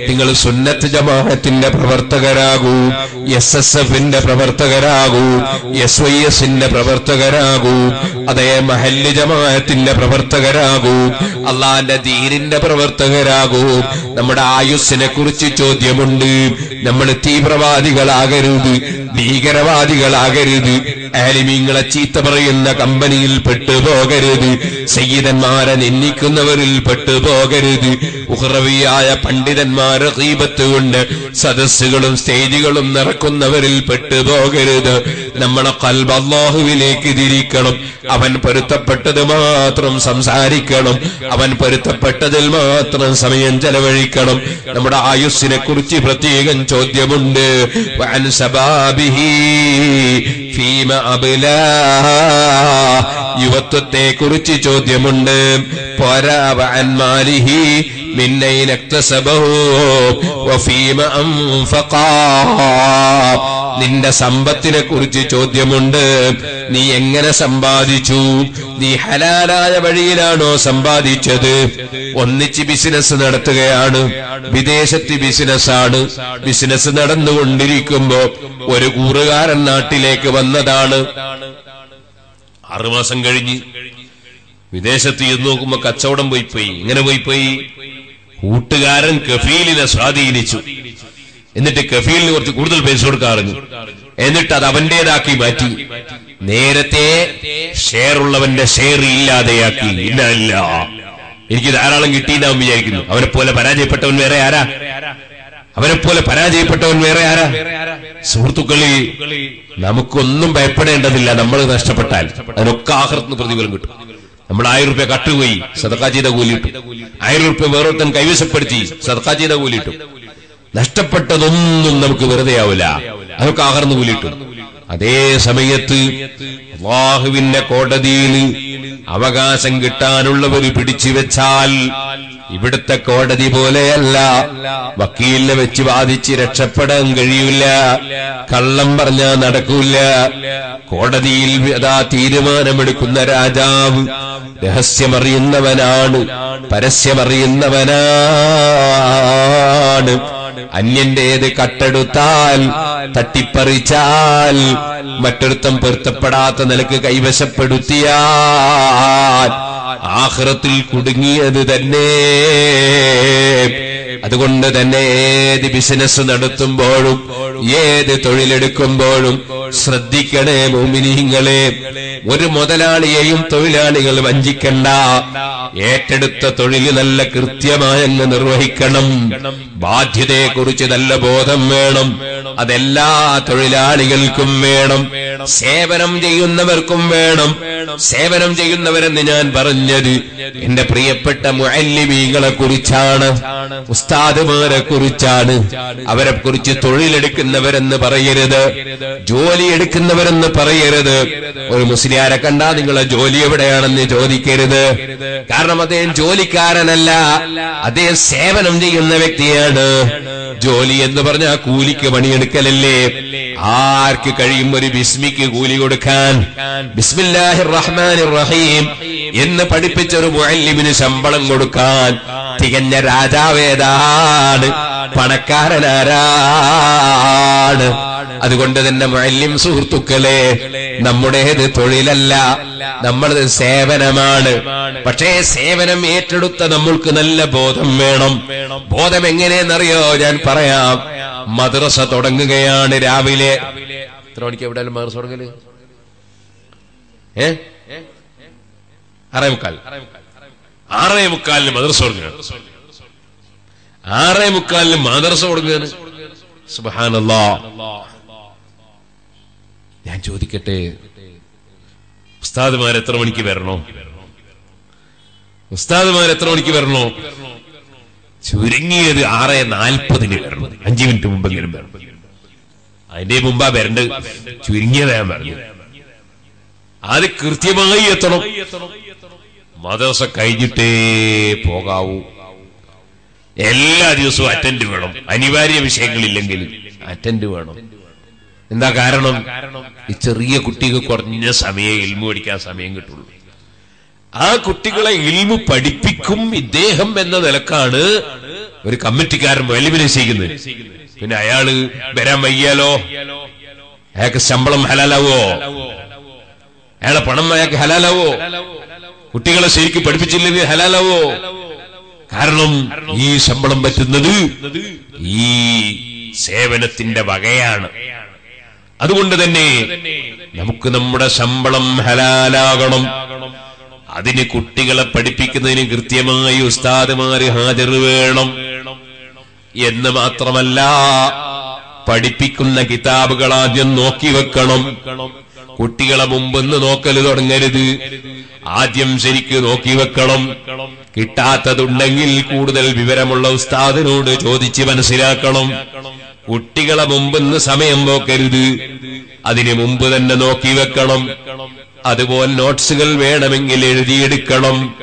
നിങ്ങൾ സുന്നത്ത് ജമാഅത്തിന്റെ പ്രവർത്തകരാകൂ. എസ് എസ് എഫിന്റെ പ്രവർത്തകരാകൂ. എസ് വൈ എസിന്റെ പ്രവർത്തകരാകൂ. അതേ മഹല്ല് ജമാഅത്തിന്റെ പ്രവർത്തകരാകൂ. അള്ളാന്റെ ദീനിന്റെ പ്രവർത്തകരാകൂ. നമ്മുടെ ആയുസ്സിനെ കുറിച്ച് ചോദ്യമുണ്ട്. നമ്മൾ തീവ്രവാദികളാകരുത്. ഭീകരവാദികളാകരുത്. ആലിമീങ്ങളെ ചീത്ത പറയുന്ന കമ്പനിയിൽ പെട്ടുപോകരുത്. സയ്യിദന്മാരെ നിന്ദിക്കുന്നവരിൽ പെട്ടുപോകരുത്. ഉഹ്റവിയായ പണ്ഡിതന്മാരെ ഗീബത്ത് കൊണ്ട് സദസ്സുകളും സ്റ്റേജുകളും നിറക്കുന്നവരിൽ പെട്ടുപോകരുത്. നമ്മളെ കൽബ് തിരിക്കണം. അവൻ പൊരുത്തപ്പെട്ടത് മാത്രം സംസാരിക്കണം. അവൻ പൊരുത്തപ്പെട്ടതിൽ മാത്രം സമയം ചെലവഴിക്കണം. നമ്മുടെ ആയുസ്സിനെ കുറിച്ച് പ്രത്യേകം ചോദ്യമുണ്ട്. ഫീമ അബില. യുവത്വത്തെ കുറിച്ച് ചോദ്യമുണ്ട്. പോരാ മാലിഹി അൻഫഖാ. നിന്റെ സമ്പത്തിനെ കുറിച്ച് ചോദ്യമുണ്ട്. നീ എങ്ങനെ സമ്പാദിച്ചു? നീ ഹലാലായ വഴിയിലാണോ സമ്പാദിച്ചത്? ഒന്നിച്ച് ബിസിനസ് നടത്തുകയാണ്. വിദേശത്ത് ബിസിനസ്സാണ്. ബിസിനസ് നടന്നുകൊണ്ടിരിക്കുമ്പോ ഒരു കൂറുകാരൻ നാട്ടിലേക്ക് വന്നതാണ്. ആറുമാസം കഴിഞ്ഞ് വിദേശത്ത് ചെന്ന് നോക്കുമ്പോ കച്ചവടം പോയി പോയി ഇങ്ങനെ പോയി പോയി. കൂട്ടുകാരൻ കഫീലിനെ സ്വാധീനിച്ചു. എന്നിട്ട് കഫീലിന് കുറച്ച് കൂടുതൽ പൈസ കൊടുക്കാറുണ്ട്. എന്നിട്ട് അത് അവന്റേതാക്കി മാറ്റി. നേരത്തെ ഷെയർ ഉള്ളവന്റെ ഷെയർ ഇല്ലാതെയാക്കി. ഇല്ല ഇല്ല. എനിക്ക് ധാരാളം കിട്ടിയെന്നാവും വിചാരിക്കുന്നു. അവനെ പോലെ പരാജയപ്പെട്ടവൻ വേറെ ആരാ? അവനെ പോലെ പരാജയപ്പെട്ടവൻ വേറെ ആരാ? സുഹൃത്തുക്കളി. നമുക്കൊന്നും ഭയപ്പെടേണ്ടതില്ല. നമ്മൾ നഷ്ടപ്പെട്ടാൽ അതിനൊക്കെ ആഹൃത്തിന് പ്രതിഫലം കിട്ടും. നമ്മൾ ആയിരം റുപ്യ കട്ടുപോയി സദക്കാ ചെയ്ത കൂലിയിട്ടു ആയിരം റുപ്യ വേറൊരുത്തൻ കൈവശപ്പെടുത്തി സദക്കാ ചെയ്ത കൂലിയിട്ടു നഷ്ടപ്പെട്ടതൊന്നും നമുക്ക് വെറുതെ ആവില്ല. അതൊക്കെ ആഹർന്ന് കൂലിയിട്ടു അതേ സമയത്ത് അള്ളാഹുവിന്റെ കോടതിയിൽ അവകാശം കിട്ടാനുള്ളവർ പിടിച്ചു വെച്ചാൽ ഇവിടുത്തെ കോടതി പോലെയല്ല. വക്കീലിനെ വെച്ച് വാദിച്ച് രക്ഷപ്പെടാൻ കഴിയില്ല കള്ളം പറഞ്ഞാൽ നടക്കൂല. കോടതിയിൽ അതാ തീരുമാനമെടുക്കുന്ന രാജാവ് രഹസ്യമറിയുന്നവനാണ് പരസ്യമറിയുന്നവനാണ്. അന്യന്റേത് കട്ടെടുത്താൽ തട്ടിപ്പറിച്ചാൽ മറ്റൊരുത്തം പൊരുത്തപ്പെടാത്ത നിലയ്ക്ക് കൈവശപ്പെടുത്തിയാൽ ആഹ്റത്തിൽ കുടുങ്ങിയത് തന്നെ. അതുകൊണ്ട് തന്നെ ഏത് ബിസിനസ് നടത്തുമ്പോഴും ഏത് തൊഴിലെടുക്കുമ്പോഴും ശ്രദ്ധിക്കണേ മോമിനിങ്ങളെ. ഒരു മുതലാളിയെയും തൊഴിലാളികൾ വഞ്ചിക്കണ്ട. ഏറ്റെടുത്ത തൊഴിൽ നല്ല കൃത്യമായങ്ങ് നിർവഹിക്കണം. ബാധ്യതയെക്കുറിച്ച് നല്ല ബോധം വേണം. അതെല്ലാ തൊഴിലാളികൾക്കും വേണം. സേവനം ചെയ്യുന്നവർക്കും വേണം. സേവനം ചെയ്യുന്നവരെന്ന് ഞാൻ പറഞ്ഞത് എന്റെ പ്രിയപ്പെട്ട മുഅല്ലിമീങ്ങളെ കുറിച്ചാണ്. ഉസ്താദുമാരെ കുറിച്ചാണ്. അവരെ കുറിച്ച് തൊഴിലെടുക്കുന്നവരെന്ന് പറയരുത്. ജോലി എടുക്കുന്നവരെന്ന് പറയരുത്. ഒരു മുസ്ലിയാരെ കണ്ടാ നിങ്ങളെ ജോലി എവിടെയാണെന്ന് ചോദിക്കരുത്. കാരണം അദ്ദേഹം ജോലിക്കാരനല്ല അദ്ദേഹം സേവനം ചെയ്യുന്ന വ്യക്തിയാണ്. ജോലി എന്ന് പറഞ്ഞാൽ കൂലിക്ക് പണിയെടുക്കലല്ലേ? ആർക്ക് കഴിയും ഒരു ബിസ്മിക്ക് കൂലി കൊടുക്കാൻ? ബിസ്മില്ലാഹിർ റഹീം എന്ന് പഠിപ്പിച്ച ഒരു മുഅല്ലിമിന് ശമ്പളം കൊടുക്കാൻ. തികഞ്ഞ രാജാവേതാണ്. പണക്കാരനാരാണ്. അതുകൊണ്ട് തന്നെ മുഅല്ലിം സുഹൃത്തുക്കളെ നമ്മുടേത് തൊഴിലല്ല. നമ്മളത് സേവനമാണ്. പക്ഷേ സേവനം ഏറ്റെടുത്ത നമ്മൾക്ക് നല്ല ബോധം വേണം. ബോധം എങ്ങനെയെന്നറിയോ? ഞാൻ പറയാം. മദ്രസ തുടങ്ങുകയാണ് രാവിലെ. എത്ര മണിക്ക് എവിടെ മദ്രസ തുടങ്ങൽ? ഏ? ആറേ മുക്കാൽ. ആറേ മുക്കാലിന് മദ്രസ തുടങ്ങുകയാണ് ആറേ മുക്കാലിന് മദ്രസ തുടങ്ങുകയാണ്. സുബാനല്ലോ ഞാൻ ചോദിക്കട്ടെ ഉസ്താദ്മാർ എത്ര മണിക്ക് വരണോ? ഉസ്താദ്മാർ എത്ര മണിക്ക് വരണോ? ചുരുങ്ങിയത് ആറ് നാൽപ്പതിന് വരണം അഞ്ചു മിനിറ്റ് മുമ്പെങ്കിലും വരണം അതിന്റെ മുമ്പാ വരണ്ട്. ചുരുങ്ങിയതാ പറഞ്ഞു അത് കൃത്യമായി എത്തണം. മദ്രസ കഴിഞ്ഞിട്ടേ പോകാവൂ. എല്ലാ ദിവസവും അറ്റൻഡ് വേണം. അനിവാര്യ വിഷയങ്ങളില്ലെങ്കിൽ അറ്റൻഡ് വേണം. എന്താ കാരണം? ഈ ചെറിയ കുട്ടിക്ക് കുറഞ്ഞ സമയം എൽമു പഠിക്കാൻ സമയം കിട്ടുള്ളൂ. ആ കുട്ടികളെ ഇൽമു പഠിപ്പിക്കും ഇദ്ദേഹം എന്ന നിലക്കാണ് ഒരു കമ്മിറ്റിക്കാരൻ വലിയ ചെയ്യുന്നത്. പിന്നെ അയാൾ വരാൻ വയ്യാലോ? അയാൾക്ക് ശമ്പളം ഹലാലാവോ? അയാളെ പണം അയാൾക്ക് ഹലാലാവോ? കുട്ടികളെ ശരിക്കും പഠിപ്പിച്ചില്ലെങ്കിൽ ഹലാലാവോ? കാരണം ഈ ശമ്പളം പറ്റുന്നത് ഈ സേവനത്തിന്റെ വകയാണ്. അതുകൊണ്ട് തന്നെ നമുക്ക് നമ്മുടെ ശമ്പളം ഹലാലാകണം. അതിന് കുട്ടികളെ പഠിപ്പിക്കുന്നതിന് കൃത്യമായി ഉസ്താദുമാര് ഹാജർ വേണം. എന്ന് മാത്രമല്ല പഠിപ്പിക്കുന്ന കിതാബുകൾ ആദ്യം നോക്കി വെക്കണം. കുട്ടികളെ മുമ്പെന്ന് നോക്കൽ തുടങ്ങരുത്. ആദ്യം ശരിക്ക് നോക്കി വെക്കണം. കിട്ടാത്തതുണ്ടെങ്കിൽ കൂടുതൽ വിവരമുള്ള ഉസ്താദിനോട് ചോദിച്ച് മനസ്സിലാക്കണം. കുട്ടികളെ മുമ്പെന്ന് സമയം നോക്കരുത്. അതിന് മുമ്പ് തന്നെ നോക്കി വെക്കണം. അതുപോലെ നോട്ട്സുകൾ വേണമെങ്കിൽ എഴുതിയെടുക്കണം.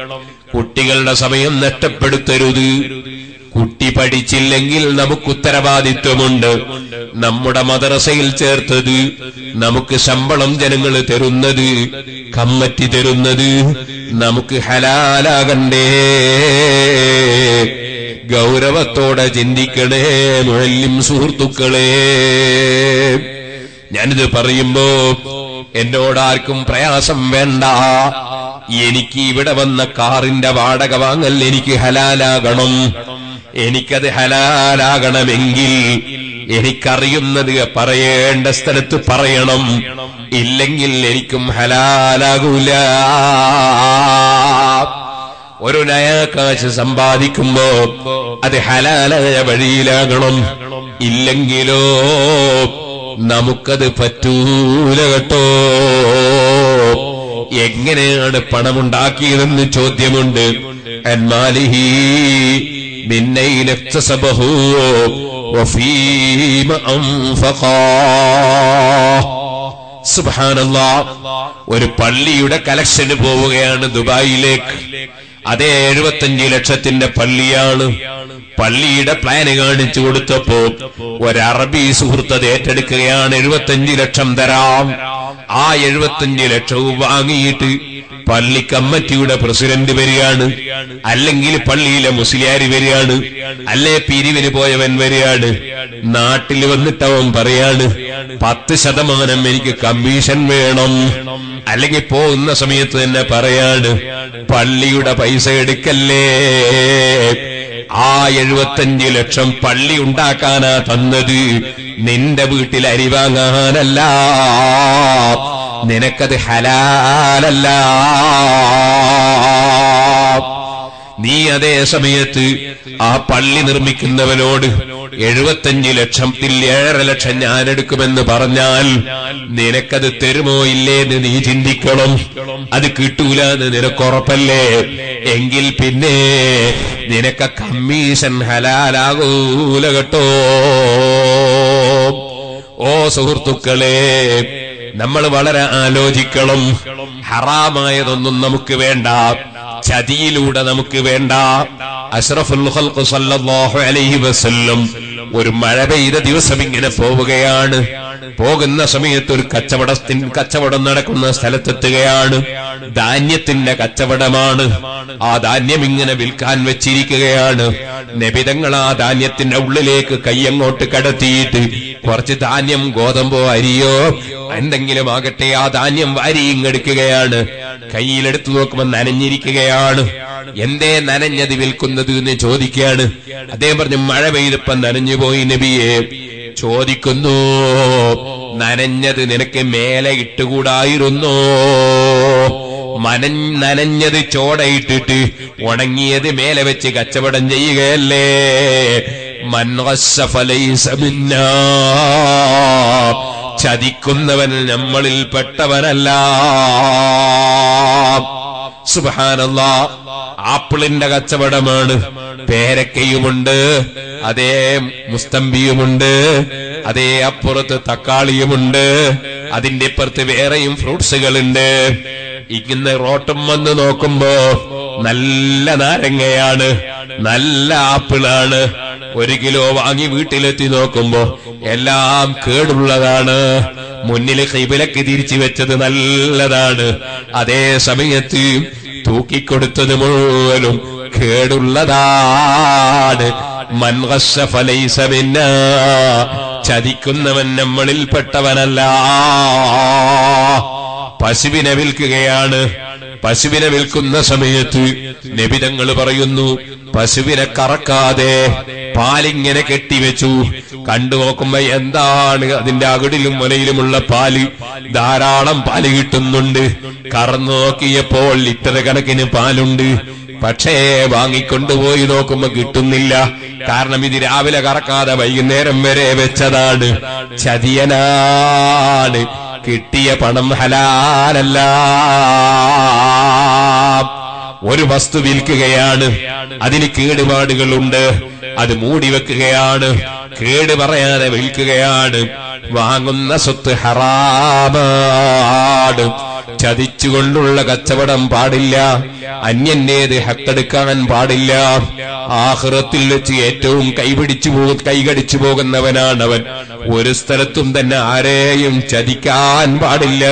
കുട്ടികളുടെ സമയം നഷ്ടപ്പെടുത്തരുത്. കുട്ടി പഠിച്ചില്ലെങ്കിൽ നമുക്ക് ഉത്തരവാദിത്വമുണ്ട്. നമ്മുടെ മദ്രസയിൽ ചേർത്തത് നമുക്ക് ശമ്പളം ജനങ്ങൾ തരുന്നത് കമ്മറ്റി തരുന്നത് നമുക്ക് ഹലാലാകണ്ടേ. ഗൗരവത്തോടെ ചിന്തിക്കണേ മുഴല്യം സുഹൃത്തുക്കളെ. ഞാനിത് പറയുമ്പോ എന്നോടാർക്കും പ്രയാസം വേണ്ട. എനിക്ക് ഇവിടെ വന്ന കാറിന്റെ വാടക വാങ്ങൽ എനിക്ക് ഹലാലാകണം. എനിക്കത് ഹലാലാകണമെങ്കിൽ എനിക്കറിയുന്നത് പറയേണ്ട സ്ഥലത്ത് പറയണം. ഇല്ലെങ്കിൽ എനിക്കും ഹലാലാകൂല. ഒരു നയാകാശ് സമ്പാദിക്കുമ്പോ അത് ഹലാലായ വഴിയിലാകണം. ഇല്ലെങ്കിലോ നമുക്കത് പറ്റൂല കേട്ടോ എങ്ങനെയാണ് പണമുണ്ടാക്കിയതെന്ന് ചോദ്യമുണ്ട്. അന്മാലിഹി മിന്നയിലെക്തസബഹു വഫീമ അംഫഖാ ഒരു പള്ളിയുടെ കലക്ഷന് പോവുകയാണ് ദുബായിലേക്ക്. അതേ എഴുപത്തഞ്ച് ലക്ഷത്തിന്റെ പള്ളിയാണ്. പള്ളിയുടെ പ്ലാന് കാണിച്ചു കൊടുത്തപ്പോ ഒരു അറബി സുഹൃത്ത് അത് ഏറ്റെടുക്കുകയാണ്. എഴുപത്തഞ്ച് ലക്ഷം തരാം. ആ എഴുപത്തഞ്ച് ലക്ഷവും വാങ്ങിയിട്ട് പള്ളി കമ്മിറ്റിയുടെ പ്രസിഡന്റ് വരികയാണ്. അല്ലെങ്കിൽ പള്ളിയിലെ മുസ്ലിയാരി വരികയാണ്. അല്ലെ പിരിവിന് പോയവൻ വരികയാണ്. നാട്ടിൽ വന്നിട്ടവൻ പറയാണ് പത്ത് ശതമാനം എനിക്ക് കമ്മീഷൻ വേണം. അല്ലെങ്കിൽ പോകുന്ന സമയത്ത് തന്നെ പറയാണ് പള്ളിയുടെ പൈസ എടുക്കല്ലേ. ആ എഴുപത്തഞ്ച് ലക്ഷം പള്ളി ഉണ്ടാക്കാനാ തന്നത്. നിന്റെ വീട്ടിൽ അരി വാങ്ങാനല്ല. നിനക്കത് ഹലാലല്ല. നീ അതേ സമയത്ത് ആ പള്ളി നിർമ്മിക്കുന്നവനോട് എഴുപത്തഞ്ച് ലക്ഷത്തിൽ ഏഴര ലക്ഷം ഞാൻ എടുക്കുമെന്ന് പറഞ്ഞാൽ നിനക്കത് തരുമോ ഇല്ലേ എന്ന് നീ ചിന്തിക്കണം. അത് കിട്ടൂല എന്ന് നിനക്കുറപ്പല്ലേ എങ്കിൽ പിന്നെ നിനക്ക് കമ്മീഷൻ ഹലാലാകൂല കേട്ടോ. ഓ സുഹൃത്തുക്കളെ നമ്മൾ വളരെ ആലോചിക്കണം. ഹറാമായതൊന്നും നമുക്ക് വേണ്ട. ചതിയിലൂടെ നമുക്ക് വേണ്ട. അഷ്റഫുൽ അലൈഹി വസല്ലം ഒരു മഴ പെയ്ത ദിവസം ഇങ്ങനെ പോവുകയാണ്. പോകുന്ന സമയത്ത് ഒരു കച്ചവടത്തിൻ കച്ചവടം നടക്കുന്ന സ്ഥലത്തെത്തുകയാണ്. ധാന്യത്തിന്റെ കച്ചവടമാണ്. ആ ധാന്യം ഇങ്ങനെ വിൽക്കാൻ വെച്ചിരിക്കുകയാണ്. നബിതങ്ങൾ ആ ധാന്യത്തിന്റെ ഉള്ളിലേക്ക് കയ്യങ്ങോട്ട് കടത്തിയിട്ട് കുറച്ച് ധാന്യം ഗോതമ്പോ അരിയോ എന്തെങ്കിലും ആകട്ടെ ആ ധാന്യം വാരി ഇങ്ങെടുക്കുകയാണ്. കയ്യിലെടുത്തു നോക്കുമ്പോൾ നനഞ്ഞിരിക്കുകയാണ്. എന്തേ നനഞ്ഞത് വിൽക്കുന്നത് എന്ന് ചോദിക്കുകയാണ്. അദ്ദേഹം പറഞ്ഞു മഴ പെയ്തപ്പം നനഞ്ഞു പോയി നബിയെ ചോദിക്കുന്നു നനഞ്ഞത് നിനക്ക് മേലെ ഇട്ടുകൂടായിരുന്നു? മനൻ നനഞ്ഞത് ചോടയിട്ടിട്ട് ഉണങ്ങിയത് മേലെ വെച്ച് കച്ചവടം ചെയ്യുകയല്ലേ? ചതിക്കുന്നവൻ നമ്മളിൽ പെട്ടവനല്ല സുബാനല്ല ആപ്പിളിന്റെ കച്ചവടമാണ് പേരക്കയുമുണ്ട് അതേ മുസ്തമ്പിയുമുണ്ട് അതേ അപ്പുറത്ത് തക്കാളിയുമുണ്ട് അതിന്റെ ഇപ്പുറത്ത് വേറെയും ഫ്രൂട്ട്സുകളുണ്ട്. ഇങ്ങനെ റോട്ടം വന്ന് നോക്കുമ്പോ നല്ല നാരങ്ങയാണ് നല്ല ആപ്പിളാണ്. ഒരു കിലോ വാങ്ങി വീട്ടിലെത്തി നോക്കുമ്പോ എല്ലാം കേടുള്ളതാണ്. മുന്നിൽ ഹൈബിലക്ക് തിരിച്ചു വെച്ചത് നല്ലതാണ്. അതേ സമയത്ത് തൂക്കിക്കൊടുത്തത് മുഴുവനും കേടുള്ളതാണ്. മൻവശ ഫലൈസമിന്ന ചതിക്കുന്നവൻ നമ്മളിൽപ്പെട്ടവനല്ല. പശുവിനെ വിൽക്കുകയാണ്. പശുവിനെ വിൽക്കുന്ന സമയത്ത് നിബിതങ്ങൾ പറയുന്നു പശുവിനെ കറക്കാതെ പാലിങ്ങനെ കെട്ടിവെച്ചു. കണ്ടു നോക്കുമ്പോ എന്താണ് അതിന്റെ അകിടിലും മുലയിലുമുള്ള പാൽ? ധാരാളം പാൽ കിട്ടുന്നുണ്ട്. കറന്നു നോക്കിയപ്പോൾ ലിറ്റർ കണക്കിന് പാലുണ്ട്. പക്ഷേ വാങ്ങിക്കൊണ്ടുപോയി നോക്കുമ്പോ കിട്ടുന്നില്ല. കാരണം ഇത് രാവിലെ കറക്കാതെ വൈകുന്നേരം വരെ വെച്ചതാണ്. ചതിയനാണ്. കിട്ടിയ പണം ഹലാലല്ല. ഒരു വസ്തു വിൽക്കുകയാണ്. അതിന് കേടുപാടുകളുണ്ട്. അത് മൂടി വെക്കുകയാണ്. കേട് പറയാതെ വിൽക്കുകയാണ്. വാങ്ങുന്ന സ്വത്ത് ഹറാമാണ്. ചതിച്ചുകൊണ്ടുള്ള കച്ചവടം പാടില്ല. അന്യന്റേത് ഹക്കെടുക്കാൻ പാടില്ല. ആഹൃത്തിൽ വെച്ച് ഏറ്റവും കൈപിടിച്ചു പോ കൈകടിച്ചു പോകുന്നവനാണവൻ. ഒരു സ്ഥലത്തും തന്നെ ആരെയും ചതിക്കാൻ പാടില്ല.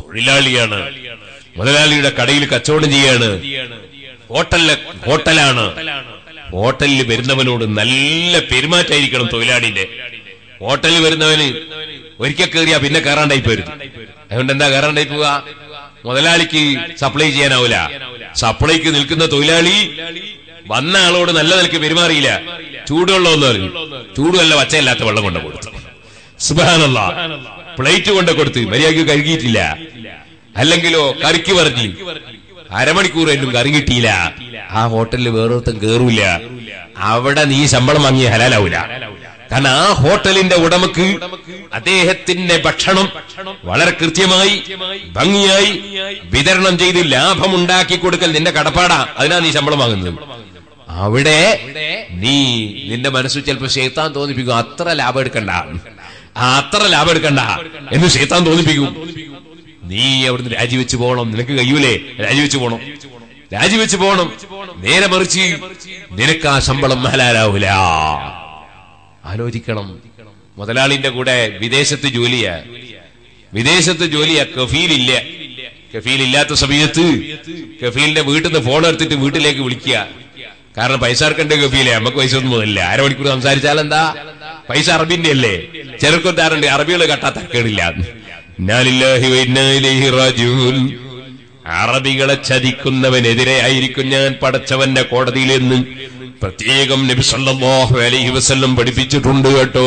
തൊഴിലാളിയാണ്. മുതലാളിയുടെ കടയിൽ കച്ചവടം ചെയ്യാണ്. ഹോട്ടലിലെ ഹോട്ടലാണ്. ഹോട്ടലിൽ വരുന്നവനോട് നല്ല പെരുമാറ്റായിരിക്കണം തൊഴിലാളിന്റെ ഹോട്ടലിൽ വരുന്നവന് ഒരിക്കൽ കയറിയാ പിന്നെ കയറാണ്ടായി പോരുത്. അതുകൊണ്ട് എന്താ കയറാണ്ടായി പോവാ മുതലാളിക്ക് സപ്ലൈ ചെയ്യാനാവൂല. സപ്ലൈക്ക് നിൽക്കുന്ന തൊഴിലാളി വന്ന ആളോട് നല്ല നിലയ്ക്ക് പെരുമാറിയില്ല. ചൂടുവെള്ളം പറഞ്ഞു. ചൂടുവല്ല വച്ചയില്ലാത്ത വെള്ളം കൊണ്ട് കൊടുത്തു. സുബാനല്ല പ്ലേറ്റ് കൊണ്ട് കൊടുത്ത് മര്യാദയ്ക്ക് കഴുകിയിട്ടില്ല. അല്ലെങ്കിലോ കറിക്ക് പറഞ്ഞു അരമണിക്കൂർ എന്നും കറി കിട്ടിയില്ല. ആ ഹോട്ടലിൽ വേറൊരുത്തം കേറൂല അവിടെ നീ ശമ്പളം വാങ്ങിയ ഹലാലാവൂല. കാരണം ആ ഹോട്ടലിന്റെ ഉടമക്ക് അദ്ദേഹത്തിന്റെ ഭക്ഷണം വളരെ കൃത്യമായി ഭംഗിയായി വിതരണം ചെയ്ത് ലാഭം ഉണ്ടാക്കി കൊടുക്കൽ നിന്റെ കടപ്പാടാ. അതിനാ നീ ശമ്പളം വാങ്ങുന്നത്. അവിടെ നീ നിന്റെ മനസ്സിൽ ചിലപ്പോ ശേത്താൻ തോന്നിപ്പിക്കും അത്ര ലാഭം എടുക്കണ്ട. ആ അത്ര ലാഭം എടുക്കണ്ട. എന്ന് ശേത്താൻ തോന്നിപ്പിക്കും. നീ അവിടുന്ന് രാജിവെച്ച് പോകണം. നിനക്ക് കഴിയൂലേ? രാജിവെച്ച് പോകണം. രാജിവെച്ച് പോകണം. നേരെ മറിച്ച് നിനക്ക് ആ ശമ്പളം ഹലാലാവൂല ആലോചിക്കണം. മുതലാളിന്റെ കൂടെ വിദേശത്ത് ജോലിയാ. വിദേശത്ത് ജോലിയാ. കഫീലില്ല. കഫീലില്ലാത്ത സമയത്ത് കഫീലിന്റെ വീട്ടിൽ നിന്ന് ഫോൺ എടുത്തിട്ട് വീട്ടിലേക്ക് വിളിക്കുക. കാരണം പൈസ ഇറക്കണ്ട കഫീലെ. നമുക്ക് പൈസ ഒന്നും മുതലില്ല അരമണിക്കൂർ സംസാരിച്ചാൽ എന്താ പൈസ അറബിന്റെ അല്ലേ ചെറുക്കൊണ്ടാറുണ്ട് അറബികൾ കട്ടാ തക്കേടില്ല അറബികളെ ചതിക്കുന്നവനെതിരെ ആയിരിക്കും ഞാൻ പടച്ചവന്റെ കോടതിയിൽ നിന്ന് പ്രത്യേകം നബിസല്ലാഹു അലൈഹി വസല്ലം പഠിപ്പിച്ചിട്ടുണ്ട് കേട്ടോ.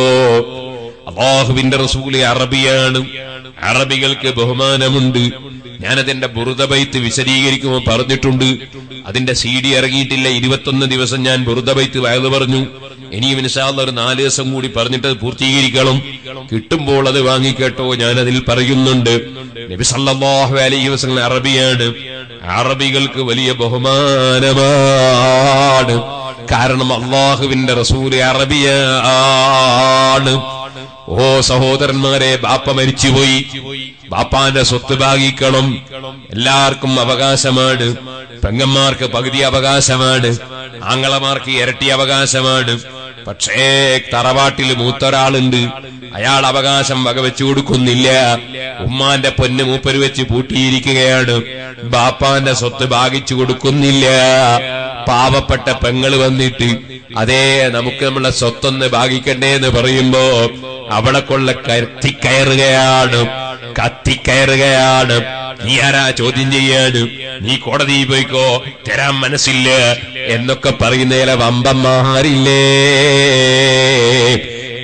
അള്ളാഹുവിന്റെ റസൂലി അറബിയാണ്. അറബികൾക്ക് ബഹുമാനമുണ്ട്. ഞാനതിന്റെ ബുറുദബൈത്ത് വിശദീകരിക്കുമ്പോൾ പറഞ്ഞിട്ടുണ്ട്. അതിന്റെ സി ഡി ഇറങ്ങിയിട്ടില്ല. ഇരുപത്തൊന്ന് ദിവസം ഞാൻ ബുറുദബൈത്ത് വയത് പറഞ്ഞു. ഇനിയും ഇൻഷാല്ല ഒരു നാല് ദിവസം കൂടി പറഞ്ഞിട്ട് പൂർത്തീകരിക്കണം. കിട്ടുമ്പോൾ അത് വാങ്ങിക്കേട്ടോ ഞാൻ അതിൽ പറയുന്നുണ്ട്. നബി അലൈഹി അറബിയാണ്. അറബികൾക്ക് വലിയ ബഹുമാനമാണ്. കാരണം അള്ളാഹുവിന്റെ റസൂൽ അറബിയാണ്. ഓ സഹോദരന്മാരെ ബാപ്പ മരിച്ചുപോയി. ബാപ്പാന്റെ സ്വത്ത് ഭാഗിക്കണം. എല്ലാവർക്കും അവകാശമാണ്. പെങ്ങന്മാർക്ക് പകുതി അവകാശമാണ്. ആങ്ങളമാർക്ക് ഇരട്ടി അവകാശമാണ്. പക്ഷേ തറവാട്ടിൽ മൂത്തൊരാളുണ്ട്. അയാൾ അവകാശം വകവെച്ചു കൊടുക്കുന്നില്ല. ഉമ്മാന്റെ പൊന്ന് മൂപ്പര് വെച്ച് പൂട്ടിയിരിക്കുകയാണ്. ബാപ്പാന്റെ സ്വത്ത് ഭാഗിച്ചു കൊടുക്കുന്നില്ല. പാവപ്പെട്ട പെങ്ങൾ വന്നിട്ട് അതേ നമുക്ക് നമ്മളെ സ്വത്തൊന്ന് ഭാഗിക്കണ്ടേ എന്ന് പറയുമ്പോ അവളെ കൊള്ള കത്തിക്കയറുകയാണ് കത്തിക്കയറുകയാണ്. നീ ആരാ? ചോദ്യം ചെയ്യാണ് നീ കോടതിയിൽ പോയിക്കോ? തരാൻ മനസ്സില്ല. എന്നൊക്കെ പറയുന്നതിലെ വമ്പന്മാരില്ലേ?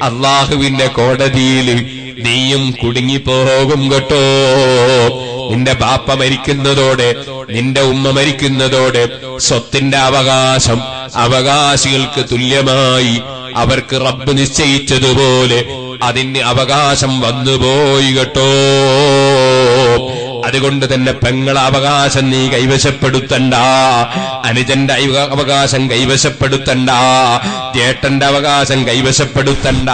അള്ളാഹുവിന്റെ കോടതിയിൽ നീയും കുടുങ്ങിപ്പോകും കേട്ടോ. നിന്റെ ബാപ്പ മരിക്കുന്നതോടെ നിന്റെ ഉമ്മ മരിക്കുന്നതോടെ സ്വത്തിന്റെ അവകാശം അവകാശികൾക്ക് തുല്യമായി അവർക്ക് റബ്ബ് നിശ്ചയിച്ചതുപോലെ അതിന് അവകാശം വന്നുപോയി കേട്ടോ. അതുകൊണ്ട് തന്നെ പെങ്ങളെ അവകാശം നീ കൈവശപ്പെടുത്തണ്ട. അനുജന്റെ അവകാശം കൈവശപ്പെടുത്തണ്ട. ജേട്ടന്റെ അവകാശം കൈവശപ്പെടുത്തണ്ട.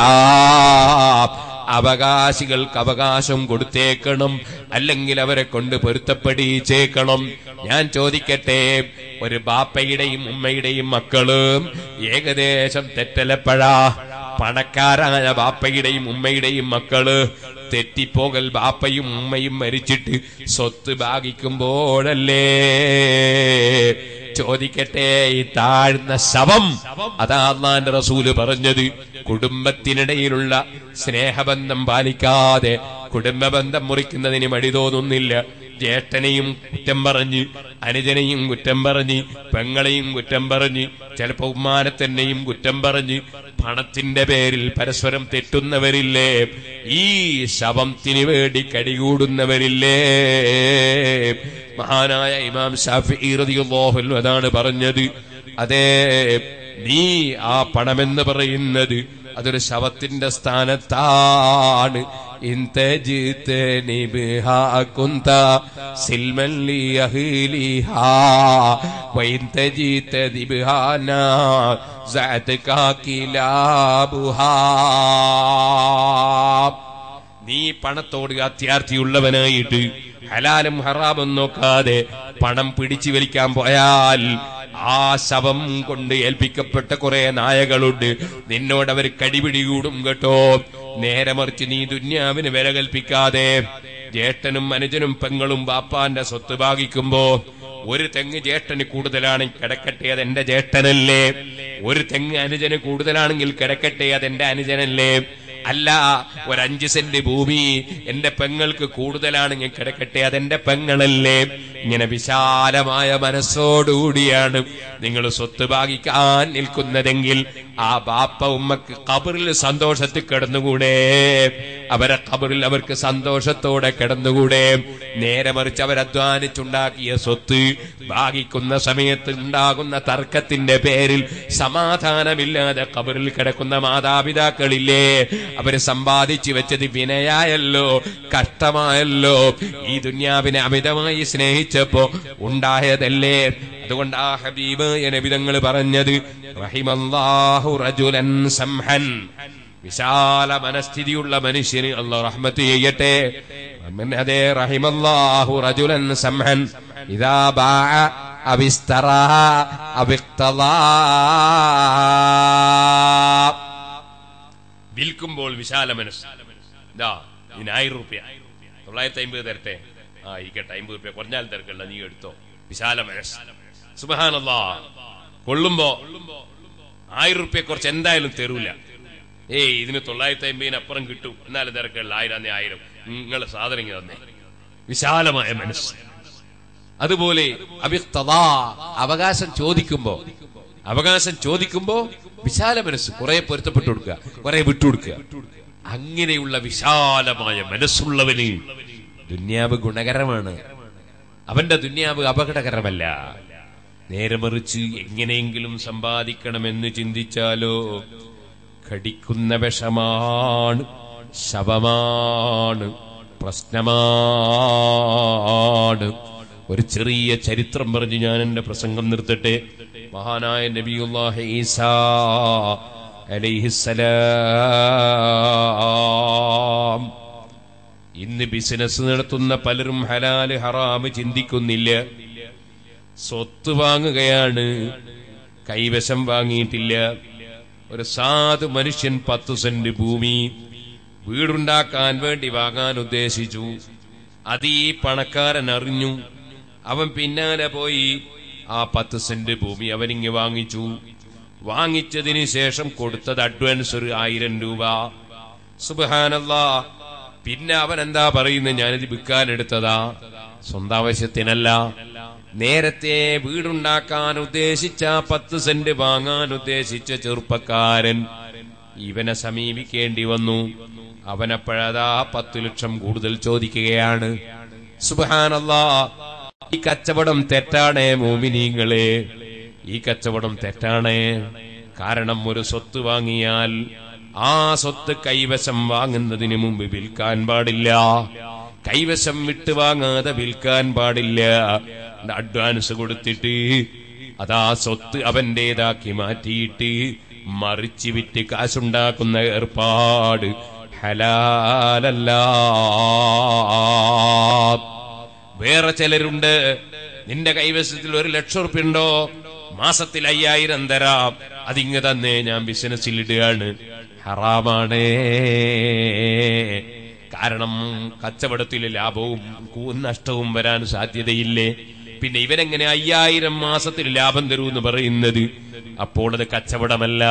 അവകാശികൾക്ക് അവകാശം കൊടുത്തേക്കണം. അല്ലെങ്കിൽ അവരെ കൊണ്ട് പൊരുത്തപ്പെടിച്ചേക്കണം. ഞാൻ ചോദിക്കട്ടെ ഒരു ബാപ്പയുടെയും ഉമ്മയുടെയും മക്കളും ഏകദേശം തെറ്റലപ്പഴാ? പണക്കാരായ ബാപ്പയുടെയും ഉമ്മയുടെയും മക്കൾ. തെറ്റിപ്പോകൽ ബാപ്പയും ഉമ്മയും മരിച്ചിട്ട് സ്വത്ത് ഭാഗിക്കുമ്പോഴല്ലേ? ചോദിക്കട്ടെ ഈ താഴ്ന്ന ശവം? അതാ റസൂൽ പറഞ്ഞത്. കുടുംബത്തിനിടയിലുള്ള സ്നേഹബന്ധം പാലിക്കാതെ കുടുംബബന്ധം മുറിക്കുന്നതിന് മടി തോന്നുന്നില്ല. ജ്യേഷ്ഠനെയും കുറ്റം പറഞ്ഞ് അനുജനെയും കുറ്റം പറഞ്ഞ് പെങ്ങളെയും കുറ്റം പറഞ്ഞ് ചിലപ്പോ ഉമ്മാനത്തന്നെയും കുറ്റം പറഞ്ഞ് പണത്തിന്റെ പേരിൽ പരസ്പരം തെറ്റുന്നവരില്ലേ? ഈ ശവത്തിന് വേണ്ടി കടികൂടുന്നവരില്ലേ? മഹാനായ ഇമാം ഷാഫി അൻഹു അതാണ് പറഞ്ഞത്. അതേ നീ ആ പണമെന്ന് പറയുന്നത് അതൊരു ശവത്തിന്റെ സ്ഥാനത്താണ്. ഇൻ كنت سلما لأهلها ലിയഹ്ലിഹാ വഇൻ بها نازعتك كلابها നീ പണത്തോട് അത്യാർത്ഥിയുള്ളവനായിട്ട് ഹലാലും ഹറാമും നോക്കാതെ പണം പിടിച്ചു വലിക്കാൻ പോയാൽ ആ ശവം കൊണ്ട് ഏൽപ്പിക്കപ്പെട്ട കുറെ നായകളുണ്ട്. നിന്നോട് അവർ കടിപിടികൂടും കേട്ടോ. നേരെ മറിച്ച് നീ ദുന്യാവിന് വില കൽപ്പിക്കാതെ ജ്യേഷ്ഠനും അനുജനും പെങ്ങളും ബാപ്പാന്റെ സ്വത്ത് ഭാഗിക്കുമ്പോ ഒരു തെങ്ങ് ജ്യേഷ്ഠന് കൂടുതലാണെങ്കിൽ കിടക്കട്ടെ അതെന്റെ ജ്യേഷ്ഠനല്ലേ ഒരു തെങ്ങ് അനുജന് കൂടുതലാണെങ്കിൽ കിടക്കട്ടെ അതെന്റെ അനുജനല്ലേ? അല്ല ഒരു അഞ്ച് സെന്റ് ഭൂമി എന്റെ പെങ്ങൾക്ക് കൂടുതലാണ്. ഞാൻ കിടക്കട്ടെ അതെന്റെ പെങ്ങളല്ലേ? ഇങ്ങനെ വിശാലമായ മനസ്സോടുകൂടിയാണ് നിങ്ങൾ സ്വത്ത് ഭാഗിക്കാൻ നിൽക്കുന്നതെങ്കിൽ ആ ബാപ്പ ഉമ്മക്ക് കബറിൽ സന്തോഷത്തിൽ കിടന്നുകൂടെ? അവരെ കബറിൽ അവർക്ക് സന്തോഷത്തോടെ കിടന്നുകൂടെ? നേരെ മറിച്ച് അവരധ്വാനിച്ചുണ്ടാക്കിയ സ്വത്ത് ഭാഗിക്കുന്ന സമയത്ത് ഉണ്ടാകുന്ന തർക്കത്തിന്റെ പേരിൽ സമാധാനമില്ലാതെ കബറിൽ കിടക്കുന്ന മാതാപിതാക്കളില്ലേ? അവർ സമ്പാദിച്ചു വെച്ചത് വിനയായല്ലോ കഷ്ടമായല്ലോ. ഈ ദുന്യാവിനെ അമിതമായി സ്നേഹിച്ചപ്പോ ഉണ്ടായതല്ലേ? അതുകൊണ്ട് ആ ഹബീബ് നബിതങ്ങൾ പറഞ്ഞത് റജുലൻ സംഹൻ. വിശാല മനസ്ഥിതിയുള്ള മനുഷ്യന് അള്ളാഹു റഹ്മത്ത് ചെയ്യട്ടെ. അതെ റഹിമല്ലാഹു റജുലൻ സംഹൻ. ഇതാ ബാ അവിസ്തറ അവിക്തലാ. വിൽക്കുമ്പോൾ വിശാല മനസ്സ്. ഇതാ ഇതിനായിരം റുപ്യ. തൊള്ളായിരത്തി അമ്പത് തരട്ടെ. ആ ഇരിക്കട്ടെ അമ്പത് റുപ്യ കുറഞ്ഞാലും തിരക്കല്ല നീ എടുത്തോ. വിശാല മനസ്സ്. സുബഹാനല്ലാ. കൊള്ളുമ്പോ ആയിരം റുപ്യ കുറച്ച് എന്തായാലും തരൂല. ഏയ് ഇതിന് തൊള്ളായിരത്തി അമ്പതിന് അപ്പുറം കിട്ടും. എന്നാലും തിരക്കല്ല ആയിരം ആയിരം. നിങ്ങളെ സാധനം ഇങ്ങനെ തന്നെ. വിശാലമായ മനസ്സ്. അതുപോലെ അവകാശം ചോദിക്കുമ്പോ അവകാശം ചോദിക്കുമ്പോ വിശാല മനസ്സ് കുറെ പൊരുത്തപ്പെട്ടു കൊടുക്കുക കുറെ വിട്ടുകൊടുക്കുക അങ്ങനെയുള്ള വിശാലമായ മനസ്സുള്ളവന് ദുന്യാവ് ഗുണകരമാണ്. അവന്റെ ദുന്യാവ് അപകടകരമല്ല. നേരെ മറിച്ച് എങ്ങനെയെങ്കിലും സമ്പാദിക്കണമെന്ന് ചിന്തിച്ചാലോ കടിക്കുന്ന വിഷമാണ് ശവമാണ് പ്രശ്നമാണ്. ഒരു ചെറിയ ചരിത്രം പറഞ്ഞ് ഞാൻ എന്റെ പ്രസംഗം നിർത്തട്ടെ? മഹാനായ നബിയുല്ലാഹി ഈസാ അലൈഹിസ്സലാം. ഇന്ന് ബിസിനസ് നടത്തുന്ന പലരും ഹലാൽ ഹറാമ് ചിന്തിക്കുന്നില്ല. സ്വത്ത് വാങ്ങുകയാണ് കൈവശം വാങ്ങിയിട്ടില്ല. ഒരു സാധു മനുഷ്യൻ പത്ത് സെന്റ് ഭൂമി വീടുണ്ടാക്കാൻ വേണ്ടി വാങ്ങാൻ ഉദ്ദേശിച്ചു. അത് ഈ പണക്കാരൻ അറിഞ്ഞു. അവൻ പിന്നാലെ പോയി ആ പത്ത് സെന്റ് ഭൂമി അവനിങ്ങി വാങ്ങിച്ചു. വാങ്ങിച്ചതിന് ശേഷം കൊടുത്തത് അഡ്വാൻസ് ഒരു ആയിരം രൂപ. സുബാനല്ലാ പിന്നെ അവൻ എന്താ പറയുന്നത് ഞാനിത് വിൽക്കാൻ എടുത്തതാ. സ്വന്തം ആവശ്യത്തിനല്ല നേരത്തെ വീടുണ്ടാക്കാൻ ഉദ്ദേശിച്ച പത്ത് സെന്റ് വാങ്ങാൻ ഉദ്ദേശിച്ച ചെറുപ്പക്കാരൻ ഇവനെ സമീപിക്കേണ്ടി വന്നു. അവനപ്പോഴതാ പത്ത് ലക്ഷം കൂടുതൽ ചോദിക്കുകയാണ്. സുബാനല്ലാ ഈ കച്ചവടം തെറ്റാണേ മോമിനീങ്ങളെ. ഈ കച്ചവടം തെറ്റാണേ. കാരണം ഒരു സ്വത്ത് വാങ്ങിയാൽ ആ സ്വത്ത് കൈവശം വാങ്ങുന്നതിന് മുമ്പ് വിൽക്കാൻ പാടില്ല. കൈവശം വിട്ട് വാങ്ങാതെ വിൽക്കാൻ പാടില്ല. അഡ്വാൻസ് കൊടുത്തിട്ട് അതാ സ്വത്ത് അവന്റേതാക്കി മാറ്റിയിട്ട് മറിച്ച് വിറ്റ് കാശുണ്ടാക്കുന്ന ഏർപ്പാട് ഹലാലല്ല. വേറെ ചിലരുണ്ട്. നിന്റെ കൈവശത്തിൽ ഒരു ലക്ഷം ഉറുപ്പ്യ ഉണ്ടോ മാസത്തിൽ അയ്യായിരം തരാം. അതിങ്ങ് തന്നെ ഞാൻ ബിസിനസ്സിൽ ഇടുകയാണ്. ഹറാമാണേ. കാരണം കച്ചവടത്തിൽ ലാഭവും നഷ്ടവും വരാൻ സാധ്യതയില്ലേ? പിന്നെ ഇവനെങ്ങനെ അയ്യായിരം മാസത്തിൽ ലാഭം തരൂ എന്ന് പറയുന്നത്? അപ്പോൾ അത് കച്ചവടമല്ല.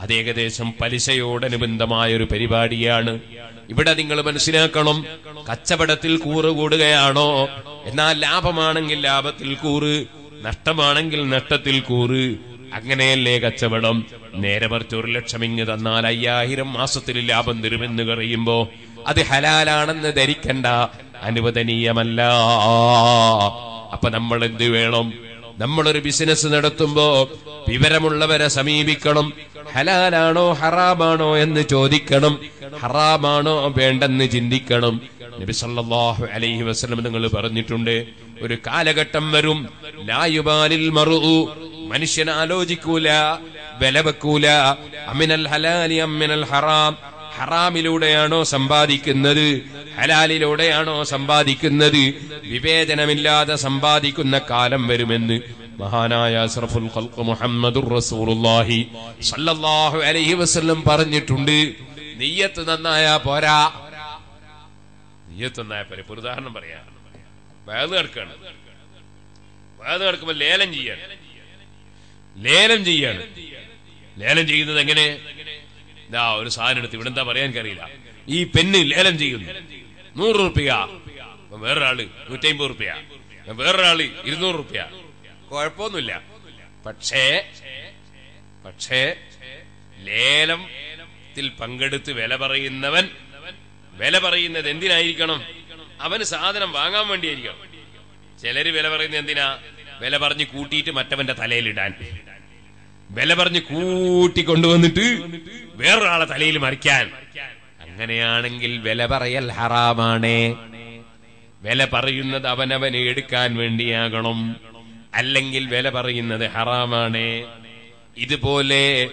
അത് ഏകദേശം പലിശയോടനുബന്ധമായ ഒരു പരിപാടിയാണ്. ഇവിടെ നിങ്ങൾ മനസ്സിലാക്കണം കച്ചവടത്തിൽ കൂറ് കൂടുകയാണോ? എന്നാൽ ലാഭമാണെങ്കിൽ ലാഭത്തിൽ കൂറ് നഷ്ടമാണെങ്കിൽ നഷ്ടത്തിൽ കൂറ്. അങ്ങനെയല്ലേ കച്ചവടം? നേരെ ഒരു ലക്ഷം ഇങ്ങ് തന്നാൽ അയ്യായിരം മാസത്തിൽ ലാഭം തരുമെന്ന് പറയുമ്പോ അത് ഹലാലാണെന്ന് ധരിക്കണ്ട അനുവദനീയമല്ല. അപ്പൊ നമ്മൾ എന്ത് വേണം? നമ്മളൊരു ബിസിനസ് നടത്തുമ്പോ വിവരമുള്ളവരെ സമീപിക്കണം. ഹലാലാണോ ഹറാമാണോ എന്ന് ചോദിക്കണം. ഹറാമാണോ വേണ്ടെന്ന് ചിന്തിക്കണം. നബി സല്ലല്ലാഹു അലൈഹി വസല്ലം നിങ്ങൾ പറഞ്ഞിട്ടുണ്ട് ഒരു കാലഘട്ടം വരും. ലായുബാലിൽ മറു മനുഷ്യൻ ആലോചിക്കൂല വില വെക്കൂല. അമിനൽ ഹലാലി അമിനൽ ഹറാം ഹറാമിലൂടെയാണോ സമ്പാദിക്കുന്നത്? ഹലാലിലൂടെയാണോ സമ്പാദിക്കുന്നത്? വിവേചനമില്ലാതെ സമ്പാദിക്കുന്ന കാലം വരുമെന്ന് മഹാനായ അസ്രഫുൽ ഖൽഖ് മുഹമ്മദുർ റസൂലുള്ളാഹി സല്ലല്ലാഹു അലൈഹി വസല്ലം പറഞ്ഞിട്ടുണ്ട്. നിയ്യത്ത് നന്നായാ പോരാ. നിയ്യത്ത് നന്നായ പോരെ. ഇപ്പൊ ഉദാഹരണം പറയാ. വേദ കിടക്കാണ് വേദ കിടക്കുമ്പോ ലേലം ചെയ്യാണ്. ലേലം ചെയ്യാണ്. ലേലം ചെയ്യുന്നത് എങ്ങനെ? ഇതാ ഒരു സാധനം എടുത്ത് ഇവിടെന്താ പറയാൻ അറിയില്ല ഈ പെണ്ണ് ലേലം ചെയ്യുന്നു. നൂറ് റുപ്യ. വേറൊരാൾ നൂറ്റമ്പത് റുപ്യ. വേറൊരാൾ ഇരുന്നൂറ് റുപ്യ. കുഴപ്പമൊന്നുമില്ല. പക്ഷേ പക്ഷേ ലേലത്തിൽ പങ്കെടുത്ത് വില പറയുന്നവൻ വില പറയുന്നത് എന്തിനായിരിക്കണം? അവന് സാധനം വാങ്ങാൻ വേണ്ടിയായിരിക്കണം. ചിലര് വില പറയുന്നത് എന്തിനാ? വില പറഞ്ഞ് കൂട്ടിയിട്ട് മറ്റവന്റെ തലയിലിടാൻ. വില പറഞ്ഞ് കൂട്ടി കൊണ്ടുവന്നിട്ട് വേറൊരാളെ തലയിൽ മറിക്കാൻ. അങ്ങനെയാണെങ്കിൽ വില പറയൽ ഹറാമാണ്. വില പറയുന്നത് അവനവന് എടുക്കാൻ വേണ്ടിയാകണം. അല്ലെങ്കിൽ വില പറയുന്നത് ഹറാമാണ്. ഇതുപോലെ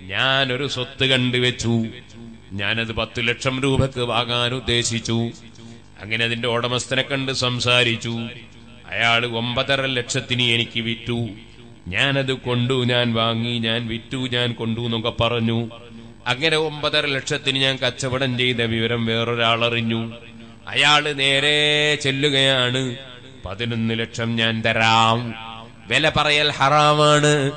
ഞാനൊരു സ്വത്ത് കണ്ടുവച്ചു. ഞാനത് പത്തു ലക്ഷം രൂപക്ക് വാങ്ങാൻ ഉദ്ദേശിച്ചു. അങ്ങനെ അതിന്റെ ഉടമസ്ഥനെ കണ്ട് സംസാരിച്ചു. അയാൾ ഒമ്പതര ലക്ഷത്തിന് എനിക്ക് വിറ്റു. ഞാനത് കൊണ്ടു ഞാൻ വാങ്ങി ഞാൻ വിറ്റു ഞാൻ കൊണ്ടു എന്നൊക്കെ പറഞ്ഞു. അങ്ങനെ ഒമ്പതര ലക്ഷത്തിന് ഞാൻ കച്ചവടം ചെയ്ത വിവരം വേറൊരാൾ അറിഞ്ഞു. അയാൾ നേരെ ചെല്ലുകയാണ്. പതിനൊന്ന് ലക്ഷം ഞാൻ തരാം. വില പറയൽ ഹറാമാണ്.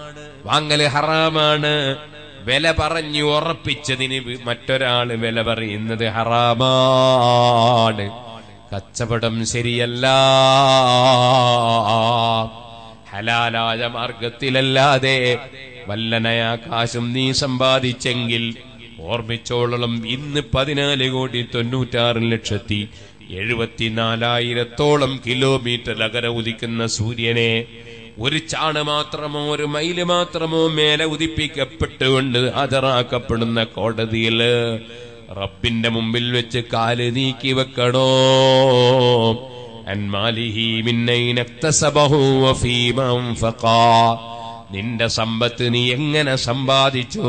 വാങ്ങൽ ഹറാമാണ്. വില പറഞ്ഞു ഉറപ്പിച്ചതിന് മറ്റൊരാൾ വില പറയുന്നത് ഹറാമാണ്. കച്ചവടം ശരിയല്ല. ഹലാലായ മാർഗത്തിലല്ലാതെ വല്ലനയാ ആകാശം നീ സമ്പാദിച്ചെങ്കിൽ ഓർമ്മിച്ചോളം ഇന്ന് പതിനാല് കോടി തൊണ്ണൂറ്റാറ് ലക്ഷത്തി എഴുപത്തിനാലായിരത്തോളം കിലോമീറ്റർ അകര ഉദിക്കുന്ന സൂര്യനെ ഒരു ചാണ് മാത്രമോ ഒരു മൈൽ മാത്രമോ മേലെ ഉദിപ്പിക്കപ്പെട്ടുകൊണ്ട് ഹാജരാക്കപ്പെടുന്ന കോടതിയിൽ റബ്ബിന്റെ മുമ്പിൽ വെച്ച് കാൽ നീക്കി വെക്കണോ അൻമാലിഹി മിന്നൈനക്തസബഹു വഫീമ അൻഫഖാ. നിന്റെ സമ്പത്ത് നീ എങ്ങനെ സമ്പാദിച്ചു?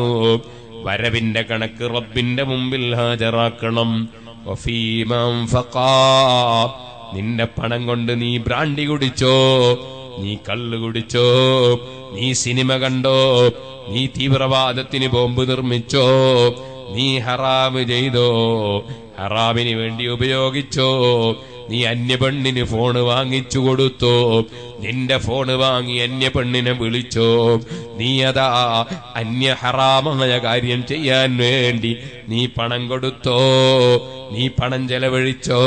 വരവിന്റെ കണക്ക് റബ്ബിന്റെ മുമ്പിൽ ഹാജരാക്കണം. നിന്റെ പണം കൊണ്ട് നീ ബ്രാണ്ടി കുടിച്ചോ? നീ കള്ള് കുടിച്ചോ? നീ സിനിമ കണ്ടോ? നീ തീവ്രവാദത്തിന് ബോംബ് നിർമ്മിച്ചോ? നീ ഹറാമ് ചെയ്തോ? ഹറാമിന് വേണ്ടി ഉപയോഗിച്ചോ? നീ അന്യപെണ്ണിന് ഫോണ് വാങ്ങിച്ചു കൊടുത്തോ. നിന്റെ ഫോണ് വാങ്ങി അന്യപെണ്ണിനെ വിളിച്ചോ. നീ അതാ അന്യ ഹറാമായ കാര്യം ചെയ്യാൻ വേണ്ടി നീ പണം കൊടുത്തോ. നീ പണം ചെലവഴിച്ചോ.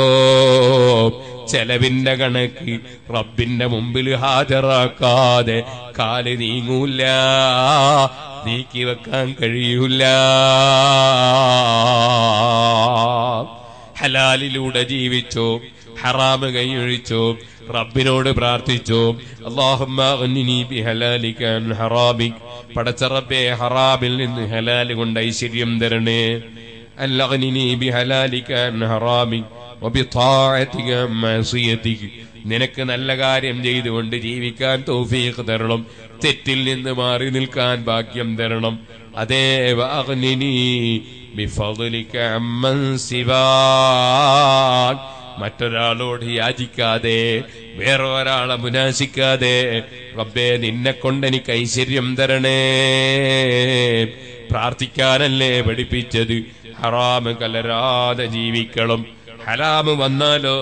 ചെലവിന്റെ കണക്ക് റബ്ബിന്റെ മുമ്പിൽ ഹാജരാക്കാതെ കാൽ നീങ്ങൂല. നീക്കി വെക്കാൻ കഴിയൂല. ഹലാലിലൂടെ ജീവിച്ചോ. ഹറാമ് കൈയൊഴിച്ചു റബ്ബിനോട് പ്രാർത്ഥിച്ചു. ഹറാബിക് പടച്ച റബ്ബെ ഹറാബിൽ നിന്ന് ഹലാൽ കൊണ്ട് ഐശ്വര്യം തരണേ. ബി നിനക്ക് നല്ല കാര്യം ചെയ്തുകൊണ്ട് ജീവിക്കാൻ തൗഫീഖ് തരണം. തെറ്റിൽ നിന്ന് മാറി നിൽക്കാൻ ഭാഗ്യം തരണം. അതേ വാഗ്നിനി മറ്റൊരാളോട് യാചിക്കാതെ വേറെ ഒരാളെ മുനാശിക്കാതെ റബ്ബേ നിന്നെ കൊണ്ട് എനിക്ക് ഐശ്വര്യം തരണേ. പ്രാർത്ഥിക്കാനല്ലേ പഠിപ്പിച്ചത്? ഹറാമ് കലരാതെ ജീവിക്കണം. ഹറാമ് വന്നാലോ?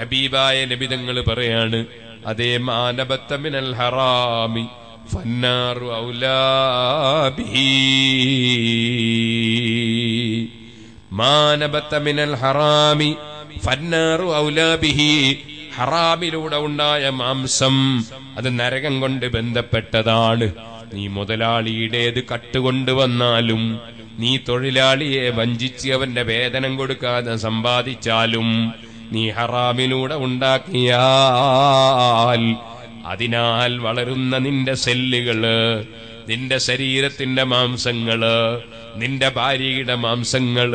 ഹബീബായ നബിതങ്ങൾ പറയാണ് അതേ മാനബത്തമിനൽ ഹറാമി ഫന്നാറു ഔലാബിഹി മാനബത്തമിനൽ ഹറാമി ഔലാബിഹി ഹറാമിലൂടെ ഉണ്ടായ മാംസം അത് നരകം കൊണ്ട് ബന്ധപ്പെട്ടതാണ്. നീ മുതലാളിയുടേത് കട്ടുകൊണ്ടുവന്നാലും നീ തൊഴിലാളിയെ വഞ്ചിച്ച് അവന്റെ വേതനം കൊടുക്കാതെ സമ്പാദിച്ചാലും നീ ഹറാമിലൂടെ ഉണ്ടാക്കിയാൽ അതിനാൽ വളരുന്ന നിന്റെ സെല്ലുകൾ നിന്റെ ശരീരത്തിന്റെ മാംസങ്ങൾ നിന്റെ ഭാര്യയുടെ മാംസങ്ങൾ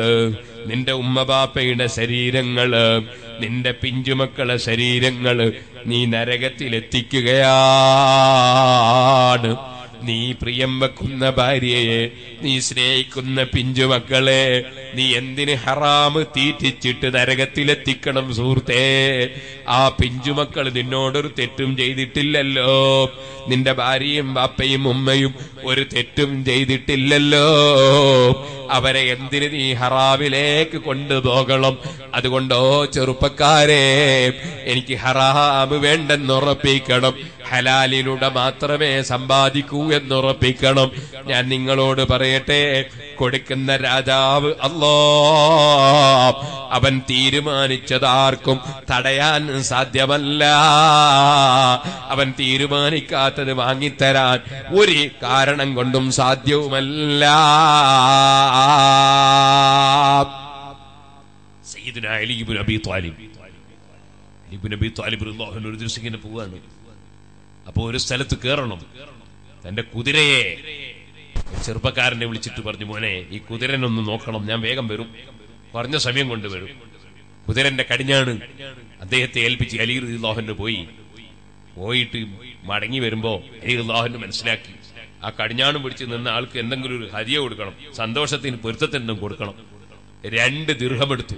നിന്റെ ഉമ്മബാപ്പയുടെ ശരീരങ്ങൾ നിന്റെ പിഞ്ചുമക്കളെ ശരീരങ്ങൾ നീ നരകത്തിലെത്തിക്കുകയാണ്. നീ പ്രിയം വെക്കുന്ന ഭാര്യയെ നീ സ്നേഹിക്കുന്ന പിഞ്ചുമക്കളെ നീ എന്തിന് ഹറാമ് തീറ്റിച്ചിട്ട് നരകത്തിലെത്തിക്കണം സുഹൃത്തേ? ആ പിഞ്ചുമക്കൾ നിന്നോടൊരു തെറ്റും ചെയ്തിട്ടില്ലല്ലോ. നിന്റെ ഭാര്യയും ബാപ്പയും ഉമ്മയും ഒരു തെറ്റും ചെയ്തിട്ടില്ലല്ലോ. അവരെ എന്തിന് നീ ഹറാമിലേക്ക് കൊണ്ടുപോകണം? അതുകൊണ്ടോ ചെറുപ്പക്കാരെ എനിക്ക് ഹറാമ് വേണ്ടെന്നുറപ്പിക്കണം. ഹലാലിലൂടെ മാത്രമേ സമ്പാദിക്കൂ എന്നുറപ്പിക്കണം. ഞാൻ നിങ്ങളോട് പറയട്ടെ? കൊടുക്കുന്ന രാജാവ് അല്ലോ അവൻ തീരുമാനിച്ചതാർക്കും തടയാൻ സാധ്യമല്ല. അവൻ തീരുമാനിക്കാത്തത് വാങ്ങിത്തരാൻ ഒരു കാരണം കൊണ്ടും സാധ്യവുമല്ല. ഒരു ദിവസം ഇങ്ങനെ അപ്പൊ ഒരു സ്ഥലത്ത് കയറണം തന്റെ കുതിരയെ ചെറുപ്പക്കാരനെ വിളിച്ചിട്ട് പറഞ്ഞു മോനെ ഈ കുതിരനൊന്ന് നോക്കണം ഞാൻ വേഗം വരും. പറഞ്ഞ സമയം കൊണ്ട് വരും. കുതിരന്റെ കടിഞ്ഞാണ് അദ്ദേഹത്തെ ഏൽപ്പിച്ച് അലി റളിയല്ലാഹുവിന് പോയി. പോയിട്ട് മടങ്ങി വരുമ്പോ അലി റളിയല്ലാഹുവിന് മനസ്സിലാക്കി ആ കടിഞ്ഞാണും പിടിച്ച് നിന്ന ആൾക്ക് എന്തെങ്കിലും ഒരു ഹരിയ കൊടുക്കണം സന്തോഷത്തിന് പൊരുത്തത്തിനും കൊടുക്കണം. രണ്ട് ദീർഘം എടുത്തു.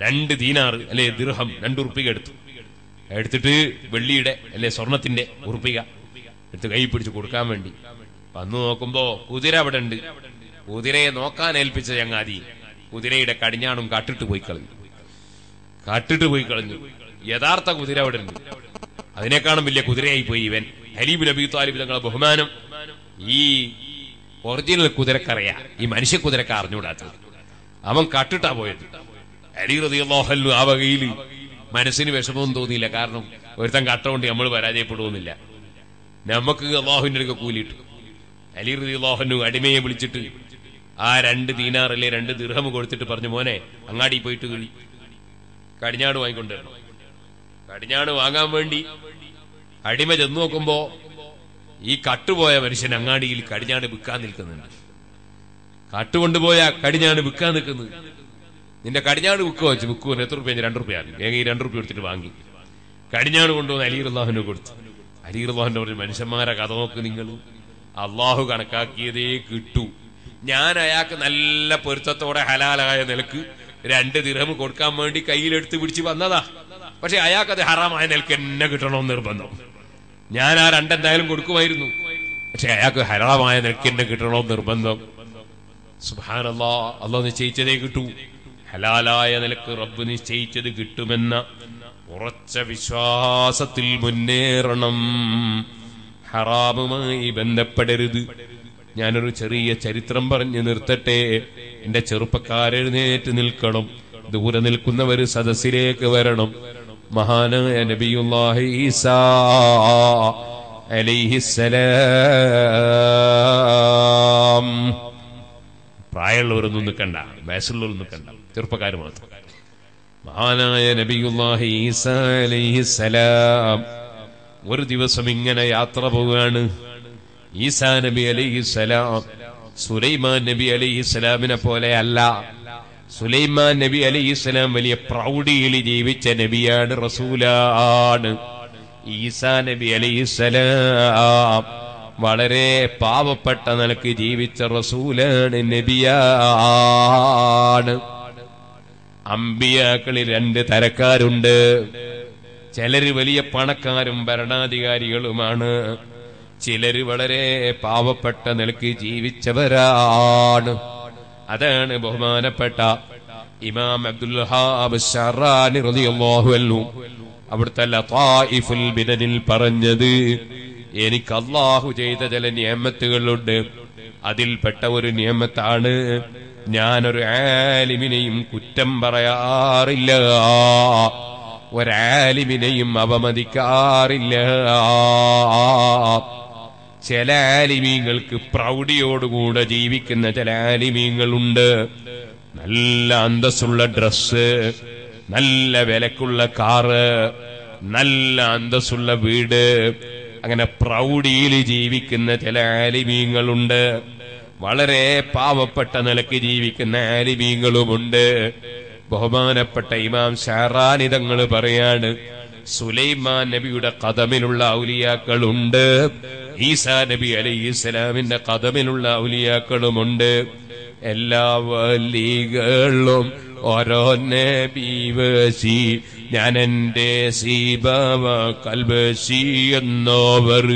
രണ്ട് ദീനാറ് അല്ലെ ദീർഘം രണ്ട് ഉറുപ്പിക എടുത്തു. എടുത്തിട്ട് വെള്ളിയുടെ അല്ലെ സ്വർണത്തിന്റെ ഉറുപ്പിക എടുത്ത് കൈ പിടിച്ച് കൊടുക്കാൻ വേണ്ടി വന്നു നോക്കുമ്പോ കുതിര അവിടെ ഉണ്ട്. കുതിരയെ നോക്കാൻ ഏൽപ്പിച്ച ചങ്ങാതി കുതിരയുടെ കടിഞ്ഞാണും കാട്ടിട്ട് പോയി കളഞ്ഞു. കാട്ടിട്ട് പോയി കളഞ്ഞു. യഥാർത്ഥ കുതിര അവിടെ ഉണ്ട്. അതിനേക്കാളും വലിയ കുതിരയായി പോയി ഇവൻ. ഹലീബ് നബി താലിബ് തങ്ങളെ ബഹുമാനം. ഈ ഒറിജിനൽ കുതിരക്കറിയാ. ഈ മനുഷ്യ കുതിരക്ക അറിഞ്ഞുകൂടാത്തത്. അവൻ കട്ടിട്ടാ പോയത്. അലി ആ വകയിൽ മനസ്സിന് വിഷമവും തോന്നിയില്ല. കാരണം ഒരുത്തൻ കട്ട കൊണ്ട് നമ്മൾ പരാജയപ്പെടുമെന്നില്ല നമുക്ക് അള്ളാഹുവിന്റെ അടുക്ക കൂലിയിട്ടു. അലി റതിയല്ലാഹന്നു അടിമയെ വിളിച്ചിട്ട് ആ രണ്ട് ദീനാറല്ലേ രണ്ട് ദിർഹം കൊടുത്തിട്ട് പറഞ്ഞു മോനെ അങ്ങാടി പോയിട്ട് കിളി. കടിഞ്ഞാട് വാങ്ങിക്കൊണ്ടു കടിഞ്ഞാട് വാങ്ങാൻ വേണ്ടി അടിമ ചെന്ന് നോക്കുമ്പോ ഈ കട്ടുപോയ മനുഷ്യൻ അങ്ങാടിയിൽ കടിഞ്ഞാട് വിൽക്കാൻ നിൽക്കുന്നുണ്ട്. കാട്ടുകൊണ്ടുപോയ കടിഞ്ഞാട് വിൽക്കാൻ നിൽക്കുന്നത് നിന്റെ കടിഞ്ഞാട് വിൽക്കുക വെച്ച് വിൽക്കുവോ എത്ര റുപ്യ? രണ്ടു റുപ്യ. ഈ രണ്ടു റുപ്യ എടുത്തിട്ട് വാങ്ങി. കടിഞ്ഞാട് കൊണ്ടുവന്ന് അലീറുല്ലാഹിന് കൊടുത്തു. അലീറുല്ലാഹിന്റെ പറഞ്ഞു മനുഷ്യന്മാരെ കഥ നോക്ക് നിങ്ങൾ അള്ളാഹു കണക്കാക്കിയതേ കിട്ടൂ. ഞാൻ അയാൾക്ക് നല്ല പൊരുത്തത്തോടെ ഹലാലായ നിലയ്ക്ക് രണ്ട് ദിർഹം കൊടുക്കാൻ വേണ്ടി കയ്യിലെടുത്ത് പിടിച്ച് വന്നതാ. പക്ഷെ അയാൾക്ക് അത് ഹറാമായ നിലയ്ക്ക് എന്നെ കിട്ടണമെന്ന് നിർബന്ധം. ഞാൻ ആ രണ്ടെന്തായാലും കൊടുക്കുമായിരുന്നു. പക്ഷെ അയാൾക്ക് ഹരാമായ നിലയ്ക്ക് എന്നെ കിട്ടണമെന്ന് നിർബന്ധം. സുബാനല്ലാ അള്ളാഹ് നിശ്ചയിച്ചതേ കിട്ടൂ. ഹലാലായ നിലയ്ക്ക് റബ്ബ് നിശ്ചയിച്ചത് കിട്ടുമെന്ന ഉറച്ച വിശ്വാസത്തിൽ മുന്നേറണം. ഹറാമുമായി ബന്ധപ്പെടരുത്. ഞാനൊരു ചെറിയ ചരിത്രം പറഞ്ഞു നിർത്തട്ടെ. എന്റെ ചെറുപ്പക്കാരെഴുന്നേറ്റ് നിൽക്കണം. ദൂരെ നിൽക്കുന്നവർ സദസ്സിലേക്ക് വരണം. മഹാനായ നബിയുല്ലാഹി ഈസാ പ്രായമുള്ളവരൊന്നും നിൽക്കണ്ട. വയസ്സുള്ളവരൊന്നും നിൽക്കണ്ട. ചെറുപ്പക്കാർ മാത്രം. മഹാനായ നബിയുല്ലാഹി ഈസാ അലൈഹിസ്സലാം ഒരു ദിവസം ഇങ്ങനെ യാത്ര പോവുകയാണ്. ഈസാ നബി അലൈഹിസ്സലാം സുലൈമാൻ നബി അലൈഹിസ്സലാമിനെ പോലെ അല്ല. സുലൈമാൻ നബി അലൈഹിസ്സലാം വലിയ പ്രൗഢിയിൽ ജീവിച്ച നബിയാണ് റസൂലാണ്. ഈസാ നബി അലൈഹിസ്സലാം വളരെ പാവപ്പെട്ട നിലയ്ക്ക് ജീവിച്ച റസൂലാണ് നബിയാണ്. അമ്പിയാക്കളിൽ രണ്ട് തരക്കാരുണ്ട്. ചിലര് വലിയ പണക്കാരും ഭരണാധികാരികളുമാണ്. ചിലര് വളരെ പാവപ്പെട്ട നിലയ്ക്ക് ജീവിച്ചവരാണ്. അതാണ് ബഹുമാനപ്പെട്ട ഇമാം അബ്ദുൽ ഹാബ് ഷറാനി റളിയല്ലാഹു അൻഹു. അവിടുത്തെ പറഞ്ഞത് എനിക്ക് അള്ളാഹു ചെയ്ത ചില നിയമത്തുകളുണ്ട്. അതിൽപ്പെട്ട ഒരു നിയമത്താണ് ഞാനൊരു ആലിമിനെയും കുറ്റം പറയാറില്ല. ഒരാലിമിനെയും അപമതിക്കാറില്ല. ചില ആലിമീങ്ങൾക്ക് പ്രൗഢിയോടുകൂടെ ജീവിക്കുന്ന ചില ആലിമീങ്ങളുണ്ട്. നല്ല അന്തസ്സുള്ള ഡ്രസ്സ് നല്ല വിലക്കുള്ള കാറ് നല്ല അന്തസ്സുള്ള വീട് അങ്ങനെ പ്രൗഢിയിൽ ജീവിക്കുന്ന ചില ആലിമീങ്ങളുണ്ട്. വളരെ പാവപ്പെട്ട നിലയ്ക്ക് ജീവിക്കുന്ന ആലിമീങ്ങളുമുണ്ട്. ബഹുമാനപ്പെട്ട ഇമാം ഷാറാനിതങ്ങൾ പറയാണ് സുലൈമാൻ നബിയുടെ കഥമിലുള്ള ഔലിയാക്കളുണ്ട് ഈസാ നബി അലൈഹി ഇസ്ലാമിന്റെ കഥമിലുള്ള ഔലിയാക്കളുമുണ്ട്. എല്ലാ വലികളും ഓരോ നബി വശി ഞാൻ എന്റെ സീബാവ കൽബശി എന്നോവർ.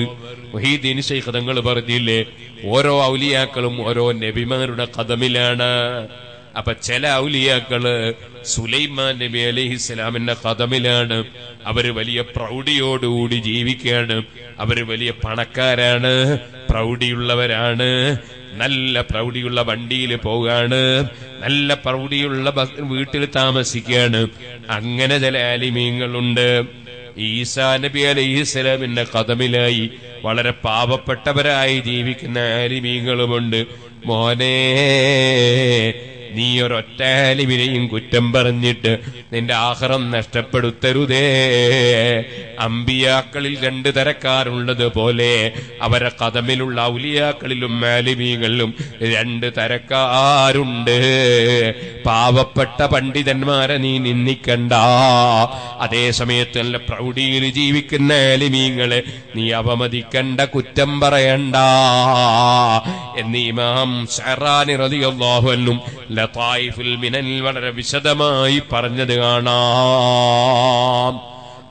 വഹീദീൻ ശൈഖ് തങ്ങൾ പറഞ്ഞില്ലേ ഓരോ ഔലിയാക്കളും ഓരോ നബിമാരുടെ കഥമിലാണ്. അപ്പൊ ചില ഔലിയാക്കൾ സുലൈമാൻ നബി അലൈഹിസ്സലാമിന്റെ കഥമിലാണ്. അവർ വലിയ പ്രൗഢിയോടുകൂടി ജീവിക്കുകയാണ്. അവർ വലിയ പണക്കാരാണ് പ്രൗഢിയുള്ളവരാണ് നല്ല പ്രൗഢിയുള്ള വണ്ടിയിൽ പോകാണ് നല്ല പ്രൗഢിയുള്ള വീട്ടിൽ താമസിക്കുകയാണ്. അങ്ങനെ ചില ആലിമീങ്ങളുണ്ട്. ഈസാ നബി അലൈഹിസ്സലാമിന്റെ കഥമിലായി വളരെ പാവപ്പെട്ടവരായി ജീവിക്കുന്ന ആലിമീങ്ങളുമുണ്ട്. മോനെ നീ ഒരൊറ്റാലിമിനെയും കുറ്റം പറഞ്ഞിട്ട് നിന്റെ ആഹ്റം നഷ്ടപ്പെടുത്തരുതേ. അമ്പിയാക്കളിൽ രണ്ട് തരക്കാരുള്ളത് പോലെ അവരെ കഥമിലുള്ള ഔലിയാക്കളിലും മാലിമീകളിലും രണ്ട് തരക്കാരുണ്ട്. പാവപ്പെട്ട പണ്ഡിതന്മാരെ നീ നിന്ദിക്കണ്ട. അതേ സമയത്ത് നല്ല പ്രൗഢിയിൽ ജീവിക്കുന്ന ആലിമീങ്ങളെ നീ അവമതിക്കണ്ട കുറ്റം പറയണ്ട. എന്നീ ഇമാം ഷെറാനി റളിയല്ലാഹു അൻഹും ലതായിഫുൽ മിനനിൽ വളരെ വിശദമായി പറഞ്ഞത് കാണാം.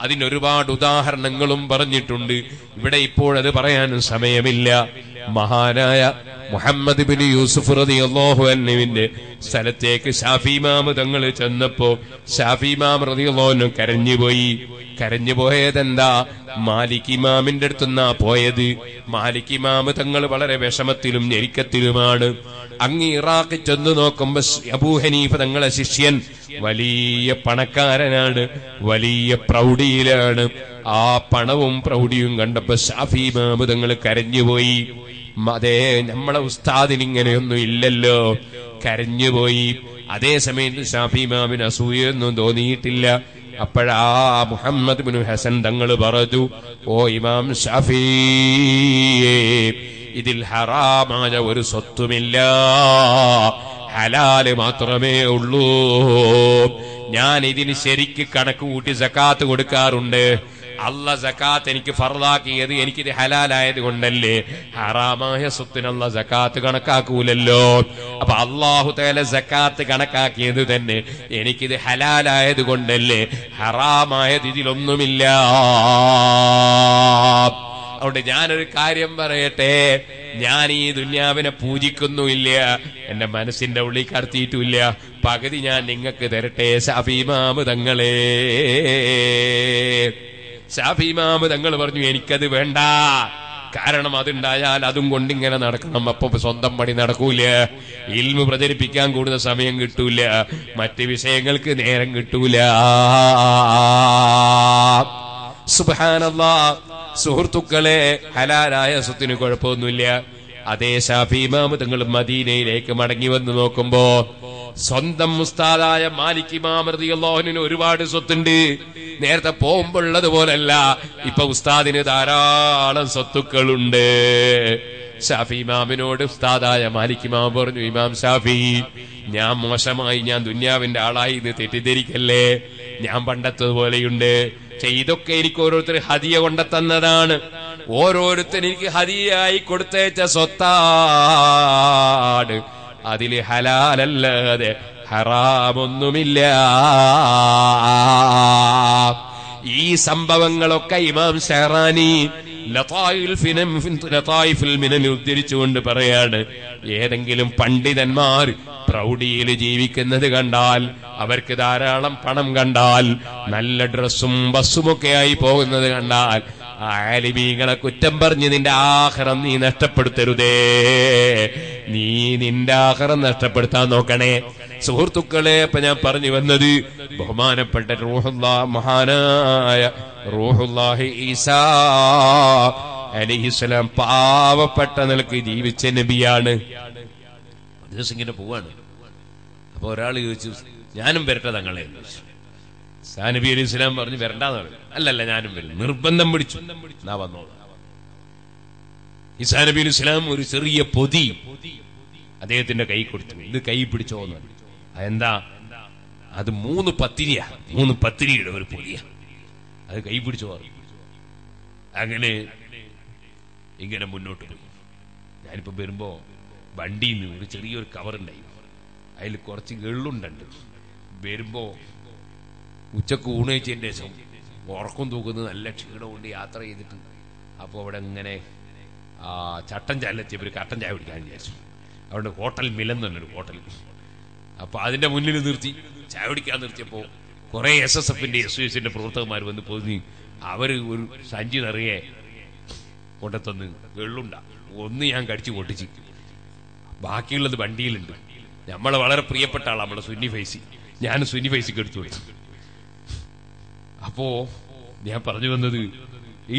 അതിനൊരുപാട് ഉദാഹരണങ്ങളും പറഞ്ഞിട്ടുണ്ട്. ഇവിടെ ഇപ്പോഴത് പറയാനും സമയമില്ല. മഹാനായ മുഹമ്മദ് ബിൻ യൂസുഫ് റളിയല്ലാഹു അൻഹുവിന്റെ സ്ഥലത്തേക്ക് ഷാഫി ഇമാം തങ്ങൾ ചെന്നപ്പോ ഷാഫി ഇമാം റളിയല്ലാഹു അൻഹു കരഞ്ഞുപോയി. കരഞ്ഞു പോയതെന്താ മാലിക് ഇമാമിന്റെ അടുത്തുനിന്നാ പോയത്. മാലിക് ഇമാം തങ്ങൾ വളരെ വിഷമത്തിലും ഞെരുക്കത്തിലുമാണ്. അങ്ങ് ഇറാഖ് ചെന്ന് നോക്കുമ്പോ അബൂ ഹനീഫ തങ്ങളെ ശിഷ്യൻ വലിയ പണക്കാരനാണ് വലിയ പ്രൗഢിയിലാണ്. ആ പണവും പ്രൗഢിയും കണ്ടപ്പോ ഷാഫി ഇമാം തങ്ങൾ കരഞ്ഞുപോയി. അതേ നമ്മളെ ഉസ്താദിന് ഇങ്ങനെയൊന്നും ഇല്ലല്ലോ. കരഞ്ഞുപോയി. അതേ സമയത്ത് ഷാഫി ഇമാമിന് അസൂയൊന്നും തോന്നിയിട്ടില്ല. അപ്പോഴാ മുഹമ്മദ് ബിൻ ഹസൻ തങ്ങൾ പറഞ്ഞു ഓ ഇമാം ഷാഫിയേ ഇതിൽ ഹറാമായ ഒരു സ്വത്തുമില്ല. ഹലാൽ മാത്രമേ ഉള്ളൂ. ഞാൻ ഇതിന് ശരിക്ക് കണക്ക് കൂട്ടി സക്കാത്ത് കൊടുക്കാറുണ്ട്. അല്ല ജക്കാത്ത് എനിക്ക് ഫറദാക്കിയത് എനിക്കിത് ഹലാലായത് കൊണ്ടല്ലേ ഹറാമായ സ്വത്തിനല്ല ജക്കാത്ത് കണക്കാക്കൂലല്ലോ. അപ്പൊ അള്ളാഹു തേല ജക്കാത്ത് കണക്കാക്കിയത് തന്നെ എനിക്കിത് ഹലാലായത് കൊണ്ടല്ലേ ഹറാമായത് ഇതിലൊന്നുമില്ല. അതുകൊണ്ട് ഞാനൊരു കാര്യം പറയട്ടെ. ഞാൻ ഈ ദുന്യാവിനെ പൂജിക്കുന്നുമില്ല. എന്റെ മനസ്സിന്റെ ഉള്ളിൽ കടത്തിയിട്ടുമില്ല പകുതി ഞാൻ നിങ്ങൾക്ക് തരട്ടെ ഷാഫിമാമ് തങ്ങളെ ഷാഫിമാമ് തങ്ങൾ പറഞ്ഞു എനിക്കത് വേണ്ട. കാരണം അതുണ്ടായാൽ അതും കൊണ്ടിങ്ങനെ നടക്കണം. അപ്പൊ സ്വന്തം പണി നടക്കൂല. ഇൽമു പ്രചരിപ്പിക്കാൻ കൂടുതൽ സമയം കിട്ടൂല. മറ്റ് വിഷയങ്ങൾക്ക് നേരം കിട്ടൂല. സുബാനല്ല സുഹൃത്തുക്കളെ ഹലാലായ സ്വത്തിന് കുഴപ്പമൊന്നുമില്ല. അതേ ഷാഫിമാമ് തങ്ങൾ മദീനയിലേക്ക് മടങ്ങി വന്ന് നോക്കുമ്പോ സ്വന്തം മുസ്താദായ മാലിക് ഇമാമൃതിയുള്ളോഹനിന് ഒരുപാട് സ്വത്തുണ്ട്. നേരത്തെ പോകുമ്പോഴുള്ളതുപോലല്ല ഇപ്പൊ ഉസ്താദിന് ധാരാളം സ്വത്തുക്കളുണ്ട്. ഷാഫി ഇമാമിനോട് ഉസ്താദായ മാലിക് ഇമാം പറഞ്ഞു ഇമാം ഷാഫി ഞാൻ മോശമായി ഞാൻ ദുന്യാവിന്റെ ആളായി ഇത് തെറ്റിദ്ധരിക്കല്ലേ? ഞാൻ പണ്ടത്തതുപോലെയുണ്ട്. പക്ഷെ ഇതൊക്കെ എനിക്ക് ഓരോരുത്തർ ഹതിയ കൊണ്ട തന്നതാണ് ഓരോരുത്തർ എനിക്ക് ഹതിയായി കൊടുത്തേച്ച സ്വത്താണ് അതിൽ ഹലാലല്ലാതെ ഹറാമൊന്നുമില്ല. ഈ സംഭവങ്ങളൊക്കെ ഇമാം ഷെറാനി ഉദ്ധരിച്ചുകൊണ്ട് പറയാണ് ഏതെങ്കിലും പണ്ഡിതന്മാർ പ്രൗഢിയിൽ ജീവിക്കുന്നത് കണ്ടാൽ അവർക്ക് ധാരാളം പണം കണ്ടാൽ നല്ല ഡ്രസ്സും ബസ്സുമൊക്കെ ആയി പോകുന്നത് കണ്ടാൽ ആലിമീങ്ങളെ കുറ്റം പറഞ്ഞ് നിന്റെ ആഹാരം നീ നഷ്ടപ്പെടുത്തരുതേ. നീ നിന്റെ ആഹാരം നഷ്ടപ്പെടുത്താൻ നോക്കണേ. സുഹൃത്തുക്കളെ ഇപ്പൊ ഞാൻ പറഞ്ഞു വന്നത് ബഹുമാനപ്പെട്ട റൂഹുല്ലാ മഹാനായ റൂഹുല്ലാഹി ഈസാ അലിഹിസ്ലാം പാവപ്പെട്ട നിലയ്ക്ക് ജീവിച്ച നബിയാണ്. ദിവസം ഇങ്ങനെ പോവാണ്. അപ്പൊ ഒരാൾ ചോദിച്ചു ഞാനും വരട്ടെ തങ്ങളെ? ചോദിച്ചു. സാനബി അലി ഇസ്ലാം പറഞ്ഞു വരണ്ടെന്ന് പറഞ്ഞു. അല്ലല്ല ഞാനും വരും നിർബന്ധം പിടിച്ചു. നാ സാനബി അലി ഇസ്ലാം ഒരു ചെറിയ പൊതി. അദ്ദേഹത്തിന്റെ കൈ കൊടുത്തു. ഇത് കൈ പിടിച്ചോ എന്ന്. അതെന്താ? അത് മൂന്ന് പത്തിരിയാ. മൂന്ന് പത്തിരിയുടെ ഒരു പൊതിയാ. അത് കൈ പിടിച്ചോ. അങ്ങനെ ഇങ്ങനെ മുന്നോട്ട് പോയി. ഞാനിപ്പോ വരുമ്പോ വണ്ടിയിൽ നിന്ന് ഒരു ചെറിയൊരു കവർ ഉണ്ടായി അതിൽ കുറച്ച് എള്ളുണ്ടുണ്ട് വരുമ്പോ ഉച്ചയ്ക്ക് ഊണയിച്ചതിന്റെ ശേഷം ഉറക്കം തൂക്കുന്നത് നല്ല ക്ഷീണം കൊണ്ട് യാത്ര ചെയ്തിട്ട്. അപ്പോൾ അവിടെ ഇങ്ങനെ ചട്ടൻ ചാലെത്തിയപ്പോൾ ഒരു കട്ടൻ ചായ കുടിക്കാൻ വിചാരിച്ചു. അതുകൊണ്ട് ഹോട്ടൽ എന്നൊരു ഹോട്ടൽ. അപ്പോൾ അതിന്റെ മുന്നിൽ നിർത്തി ചായ കുടിക്കാൻ നിർത്തിയപ്പോ കുറെ എസ് എസ് എഫിന്റെ എസ് യു എസിന്റെ പ്രവർത്തകന്മാർ വന്ന് പൊതിഞ്ഞ് അവർ ഒരു സഞ്ചി നിറയെ കൊണ്ടത്തന്ന് വെള്ളുണ്ട. ഒന്ന് ഞാൻ കടിച്ചു പൊട്ടിച്ച്. ബാക്കിയുള്ളത് വണ്ടിയിലുണ്ട്. നമ്മളെ വളരെ പ്രിയപ്പെട്ട ആളാണ് നമ്മളെ സുന്നി ഫൈസി. ഞാൻ സുന്നി ഫൈസിക്ക് എടുത്തു കൊടുത്തു അപ്പോ ഞാൻ പറഞ്ഞു വന്നത്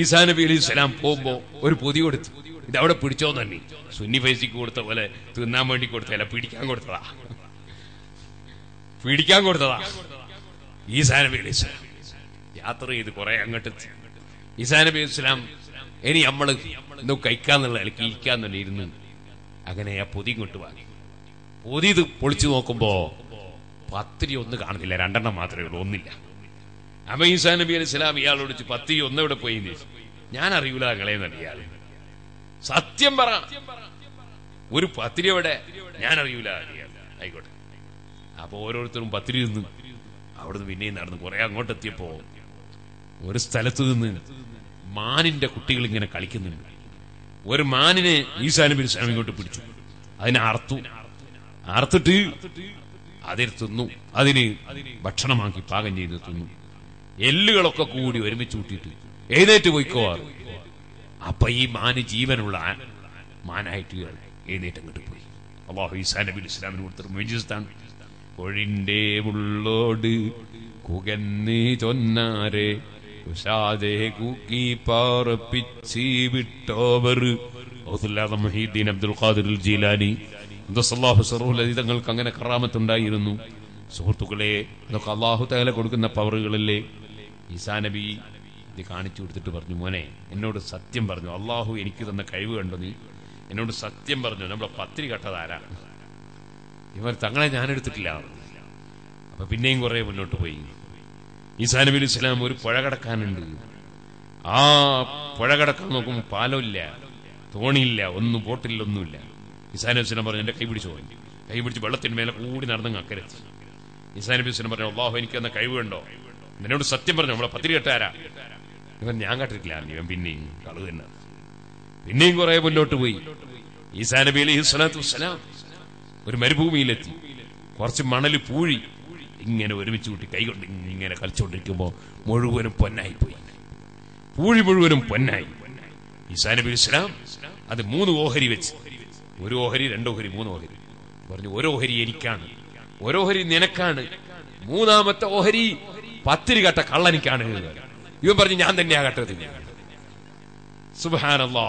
ഈസാ നബി അലി സ്വലാം പോകുമ്പോ ഒരു പൊതി കൊടുത്തു. അവിടെ പിടിച്ചോ തന്നെ സുന്നി ഫൈസിക്ക് കൊടുത്ത പോലെ തിന്നാൻ വേണ്ടി കൊടുത്തല്ല പിടിക്കാൻ കൊടുത്തതാ. പിടിക്കാൻ കൊടുത്തതാ. ഈസാ നബി അലി സ്വലാം. യാത്ര ചെയ്ത് കുറെ അങ്ങോട്ട് ഈസാ നബി സ്വലാം ഇനി നമ്മൾ എന്തോ കഴിക്കാന്നുള്ള ഇലക്ക് ഇരിക്കാന്നുള്ള ഇരുന്ന് അങ്ങനെ ആ പൊതി ഇങ്ങോട്ട് വാങ്ങി. പൊതി ഇത് പൊളിച്ചു നോക്കുമ്പോ പത്തിരി ഒന്നും കാണുന്നില്ല രണ്ടെണ്ണം മാത്രമേ ഉള്ളൂ ഒന്നില്ല. അപ്പൊ ഈസാ നബി അലൈഹി സ്വലാം ഇയാളോട് പത്തി ഒന്നെവിടെ പോയി ഞാൻ അറിയൂല ഇയാൾ സത്യം പറ. ഒരു പത്തിരി എവിടെ? ഞാൻ അറിയൂല. ആയിക്കോട്ടെ. അപ്പൊ ഓരോരുത്തരും പത്തിരി നിന്ന് അവിടുന്ന് പിന്നെയും നടന്ന് കുറെ അങ്ങോട്ട് എത്തിയപ്പോ ഒരു സ്ഥലത്ത് നിന്ന് മാനിന്റെ കുട്ടികൾ ഇങ്ങനെ കളിക്കുന്നുണ്ട്. ഒരു മാനിനെ ഈസാനബി ഇസ്ലാം ഇങ്ങോട്ട് പിടിച്ചു. അതിനെ അറുത്തു. അറുത്തിട്ട് അതിൽ തിന്നു. അതിന് ഭക്ഷണമാക്കി പാകം ചെയ്ത് തിന്നു. എല്ലുകളൊക്കെ കൂടി ഒരുമിച്ച് കൂട്ടിയിട്ട് എഴുന്നേറ്റ് പോയിക്കോ അപ്പൊ ഈ മാന് ജീവനുള്ള മാനായിട്ട് എഴുന്നേറ്റ് അങ്ങോട്ട് പോയി. അള്ളാഹു ഈസാ ഇസ്ലാമിന് കൊടുത്തൊരു ഒഴിന്റെ ഉള്ളോട് കുകന്ന് ചൊന്നാരെ തങ്ങൾക്ക് അങ്ങനെ കറാമത്തുണ്ടായിരുന്നു. സുഹൃത്തുക്കളെ ഇതൊക്കെ അള്ളാഹു തകല കൊടുക്കുന്ന പവറുകളല്ലേ? ഈസാ നബി ഇത് കാണിച്ചു കൊടുത്തിട്ട് പറഞ്ഞു മോനെ എന്നോട് സത്യം പറഞ്ഞു. അള്ളാഹു എനിക്ക് തന്ന കഴിവ് കണ്ടു നീ? എന്നോട് സത്യം പറഞ്ഞു. നമ്മളെ പത്തിരി കട്ടതാരാ ഇവർ തങ്ങളെ ഞാൻ എടുത്തിട്ടില്ല അപ്പൊ പിന്നെയും കുറെ മുന്നോട്ട് പോയി. ഈസാ നബി ഇസ്ലാം ഒരു പുഴ കടക്കാനുണ്ട്. ആ പുഴ കടക്കാൻ നോക്കുമ്പോൾ പാലമില്ല തോണിയില്ല ഒന്നും ബോട്ടില്ല ഒന്നുമില്ല ഈസാ നബി ഇസ്ലാം പറഞ്ഞു എന്റെ കൈ പിടിച്ചു പോയി. കൈ പിടിച്ച് വെള്ളത്തിന് മേലെ കൂടി നടന്നു അക്കരച്ച് ഈസാ നബി ഇസ്ലാം പറഞ്ഞു അള്ളാഹു എനിക്ക് തന്ന കഴിവ് കണ്ടോ? എന്നോട് സത്യം പറഞ്ഞു നമ്മളെ പത്തിരി കെട്ടാരാ ഇവൻ ഞാൻ കണ്ടിട്ടില്ല ഇവൻ പിന്നെയും കളു തന്നെ. പിന്നെയും കുറെ മുന്നോട്ട് പോയി. ഈസാ നബി അലൈഹി സ്വലാത്തു ഒരു മരുഭൂമിയിലെത്തി. കുറച്ച് മണൽ പൂഴി ഇങ്ങനെ ഒരുമിച്ച് കൂട്ടി കൈകൊണ്ട് ഇങ്ങനെ കളിച്ചുകൊണ്ടിരിക്കുമ്പോ മുഴുവനും പൊന്നായി പോയി. പൂഴി മുഴുവനും പൊന്നായി. ഈസാ നബി ഇസ്ലാം അത് മൂന്ന് ഓഹരി വെച്ച്. ഒരു ഓഹരി രണ്ട് ഓഹരി മൂന്ന് ഓഹരി. പറഞ്ഞു ഓരോ ഓഹരി എനിക്കാണ്. ഒരു ഓഹരി നിനക്കാണ്. മൂന്നാമത്തെ ഓഹരി പത്തിരി കട്ട കള്ളനിക്കാണ് ഇവൻ പറഞ്ഞു ഞാൻ തന്നെയാ കട്ടത്. സുബാനല്ലോ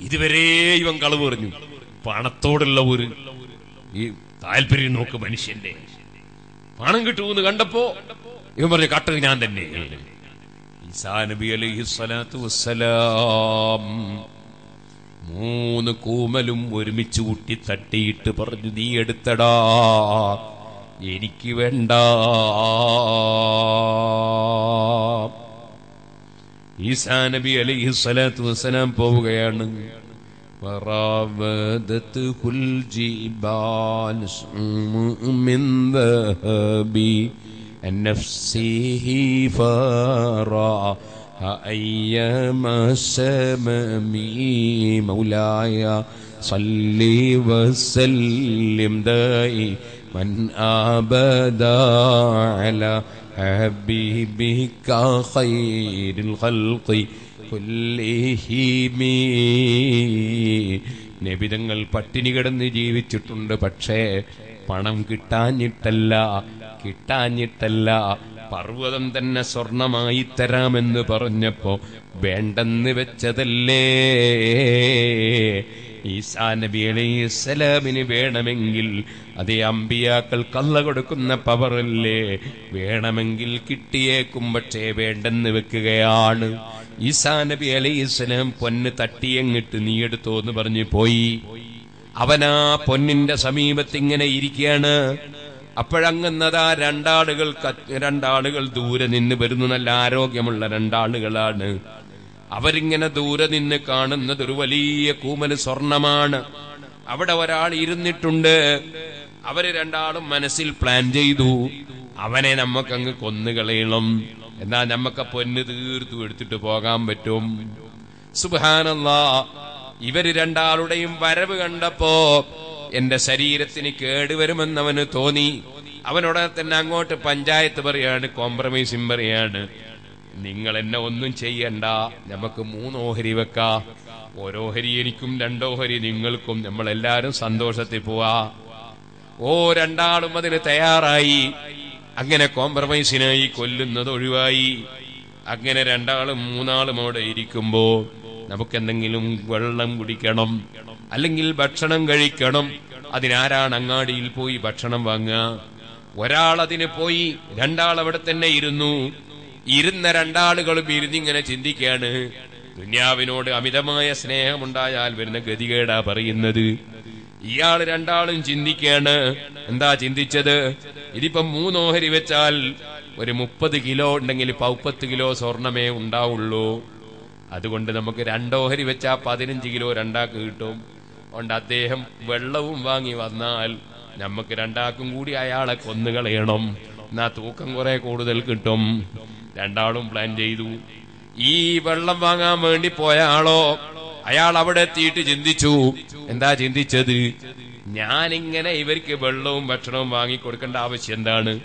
ഇതുവരെ ഇവൻ കളവ് പറഞ്ഞു. പണത്തോടുള്ള ഒരു ഈ താല്പര്യം നോക്ക് മനുഷ്യന്റെ. പണം കിട്ടുമെന്ന് കണ്ടപ്പോ ഇവൻ പറഞ്ഞു കട്ടത് ഞാൻ തന്നെ. നബി അലൈഹി സ്വലാത്തു വസ്സലാം മൂന്ന് കൂമലും ഒരുമിച്ച് കൂട്ടി തട്ടിയിട്ട് പറഞ്ഞു നീ എടുത്തടാ. എനിക്ക് വേണ്ട ഈസാ നബി അലൈഹി സ്വലാത്തു വസ്സലാം പോവുകയാണ് وراودته الجبال من ذهب عن نفسه فراها أيما سممي مولاي صل وسلم دائما أبدا على حبيبك خير الخلق كلهم നബിതങ്ങൾ പട്ടിണി കിടന്ന് ജീവിച്ചിട്ടുണ്ട് പക്ഷേ പണം കിട്ടാഞ്ഞിട്ടല്ല കിട്ടാഞ്ഞിട്ടല്ല പർവ്വതം തന്നെ സ്വർണമായി തരാമെന്ന് പറഞ്ഞപ്പോ വേണ്ടെന്ന് വെച്ചതല്ലേ ഈസാ നബി അലൈഹിസ്സലാമിന് വേണമെങ്കിൽ അതേ അമ്പിയാക്കൾ കള്ള കൊടുക്കുന്ന പവറല്ലേ? വേണമെങ്കിൽ കിട്ടിയേക്കും പക്ഷേ വേണ്ടെന്ന് വെക്കുകയാണ്. ഈസാ നബി അലൈഹിസ്സലാം പൊന്ന് തട്ടിയങ്ങിട്ട് നീ എടുത്തോ എന്ന് പറഞ്ഞു പോയി. അവനാ പൊന്നിന്റെ സമീപത്ത് ഇങ്ങനെ ഇരിക്കുകയാണ് അപ്പോഴങ്ങുന്നതാ രണ്ടാളുകൾ രണ്ടാളുകൾ ദൂരെ നിന്ന് വരുന്ന നല്ല ആരോഗ്യമുള്ള രണ്ടാളുകളാണ്. അവരിങ്ങനെ ദൂരെ നിന്ന് കാണുന്നത് ഒരു വലിയ കൂമൽ സ്വർണമാണ്. അവിടെ ഒരാൾ ഇരുന്നിട്ടുണ്ട്. അവർ രണ്ടാളും മനസ്സിൽ പ്ലാൻ ചെയ്തു. അവനെ നമുക്കങ്ങ് കൊന്നുകളയണം എന്നാ നമ്മക്ക് പൊന്ന് തീർത്തു എടുത്തിട്ട് പോകാൻ പറ്റും. സുബാനല്ലാ ഇവർ രണ്ടാളുടെയും വരവ് കണ്ടപ്പോ എന്റെ ശരീരത്തിന് കേടുവരുമെന്ന് അവന് തോന്നി. അവനോടെ തന്നെ അങ്ങോട്ട് പഞ്ചായത്ത് പറയാണ് കോംപ്രമൈസും പറയാണ്. നിങ്ങൾ എന്നെ ഒന്നും ചെയ്യണ്ട. നമുക്ക് മൂന്നോഹരി വെക്ക. ഓരോഹരി എനിക്കും രണ്ടോഹരി നിങ്ങൾക്കും. നമ്മൾ എല്ലാരും സന്തോഷത്തിൽ പോവാ. ഓ രണ്ടാളും അതിന് തയ്യാറായി. അങ്ങനെ കോംപ്രമൈസിനായി കൊല്ലുന്നത് ഒഴിവായി. അങ്ങനെ രണ്ടാളും മൂന്നാളും അവിടെ ഇരിക്കുമ്പോ നമുക്കെന്തെങ്കിലും വെള്ളം കുടിക്കണം. അല്ലെങ്കിൽ ഭക്ഷണം കഴിക്കണം. അതിനാരാണ് അങ്ങാടിയിൽ പോയി ഭക്ഷണം വാങ്ങുക? ഒരാൾ അതിന് പോയി രണ്ടാൾ അവിടെ തന്നെ ഇരുന്നു. ഇരുന്ന രണ്ടാളുകളും ഇരുന്നിങ്ങനെ ചിന്തിക്കുകയാണ് ദുന്യാവിനോട് അമിതമായ സ്നേഹമുണ്ടായാൽ വരുന്ന ഗതികേടാ പറയുന്നത്. ഇയാൾ രണ്ടാളും ചിന്തിക്കാണ്. എന്താ ചിന്തിച്ചത്? ഇതിപ്പം മൂന്നോഹരി വെച്ചാൽ ഒരു മുപ്പത് കിലോ ഉണ്ടെങ്കിൽ ഇപ്പൊ മുപ്പത്ത് കിലോ സ്വർണമേ ഉണ്ടാവുള്ളൂ. അതുകൊണ്ട് നമുക്ക് രണ്ടോഹരി വെച്ചാൽ പതിനഞ്ച് കിലോ രണ്ടാക്ക് കിട്ടും. അതുകൊണ്ട് അദ്ദേഹം വെള്ളവും വാങ്ങി വന്നാൽ നമുക്ക് രണ്ടാക്കും കൂടി അയാളെ കൊന്നുകളയണം. എന്നാ തൂക്കം കുറെ കൂടുതൽ കിട്ടും. രണ്ടാളും പ്ലാൻ ചെയ്തു. ഈ വെള്ളം വാങ്ങാൻ വേണ്ടി പോയ ആളോ അയാൾ അവിടെ എത്തിയിട്ട് ചിന്തിച്ചു. എന്താ ചിന്തിച്ചത്? ഞാനിങ്ങനെ ഇവർക്ക് വെള്ളവും ഭക്ഷണവും വാങ്ങി കൊടുക്കേണ്ട ആവശ്യം എന്താണ്?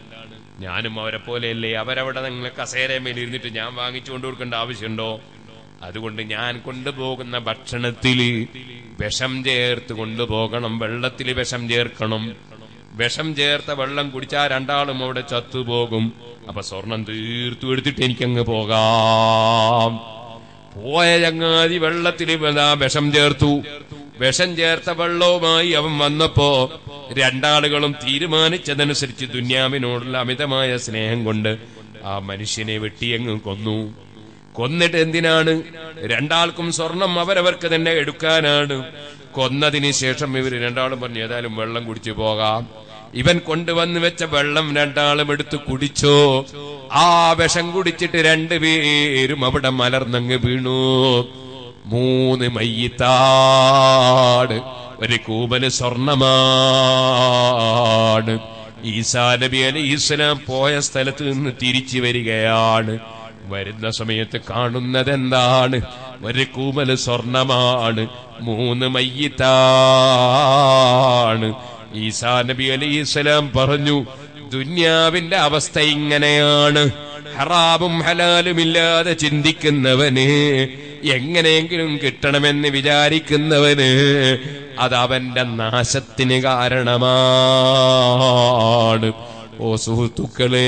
ഞാനും അവരെ പോലെയല്ലേ. അവരവിടെ നിങ്ങൾ കസേരമേൽ ഇരുന്നിട്ട് ഞാൻ വാങ്ങിച്ചു കൊണ്ടു കൊടുക്കേണ്ട ആവശ്യമുണ്ടോ? അതുകൊണ്ട് ഞാൻ കൊണ്ടുപോകുന്ന ഭക്ഷണത്തിൽ വിഷം ചേർത്ത് കൊണ്ടുപോകണം. വെള്ളത്തിൽ വിഷം ചേർക്കണം. വിഷം ചേർത്ത വെള്ളം കുടിച്ചാ രണ്ടാളും അവിടെ ചത്തുപോകും. അപ്പൊ സ്വർണം തീർത്തു എടുത്തിട്ട് എനിക്കങ്ങ് പോകാം. പോയ ചങ്ങാതി വെള്ളത്തിൽ വിഷം ചേർത്തു. വിഷം ചേർത്ത വെള്ളവുമായി അവൻ വന്നപ്പോ രണ്ടാളുകളും തീരുമാനിച്ചതനുസരിച്ച് ദുന്യാവിനോടുള്ള അമിതമായ സ്നേഹം കൊണ്ട് ആ മനുഷ്യനെ വെട്ടിയങ്ങ് കൊന്നു. കൊന്നിട്ട് എന്തിനാണ്? രണ്ടാൾക്കും സ്വർണം അവരവർക്ക് തന്നെ എടുക്കാനാണ്. കൊന്നതിന് ശേഷം ഇവർ രണ്ടാളും പറഞ്ഞു ഏതായാലും വെള്ളം കുടിച്ചു പോകാം. ഇവൻ കൊണ്ടുവന്ന് വെച്ച വെള്ളം രണ്ടാളും എടുത്തു കുടിച്ചു. ആ വിഷം കുടിച്ചിട്ട് രണ്ടുപേരും അവിടെ മലർന്നങ്ങ് വീണു. മൂന്ന് മയ്യത്താട് ഒരു കൂപന് സ്വർണമാണ്. ഈസാ നബി അലി ഇസ്ലാം പോയ സ്ഥലത്ത് നിന്ന് തിരിച്ചു വരികയാണ്. വരുന്ന സമയത്ത് കാണുന്നത് എന്താണ് ഒരു കൂമൽ സ്വർണമാണ്. മൂന്ന് മയ്യത്താണ്. ഈസാ നബി അലി ഇസ്ലാം പറഞ്ഞു ദുന്യാവിന്റെ അവസ്ഥ ഇങ്ങനെയാണ്. ഹറാബും ഹലാലും ഇല്ലാതെ ചിന്തിക്കുന്നവന് എങ്ങനെയെങ്കിലും കിട്ടണമെന്ന് വിചാരിക്കുന്നവന് അത് അവന്റെ നാശത്തിന് കാരണമാണ്. ഓ സുഹൃത്തുക്കളെ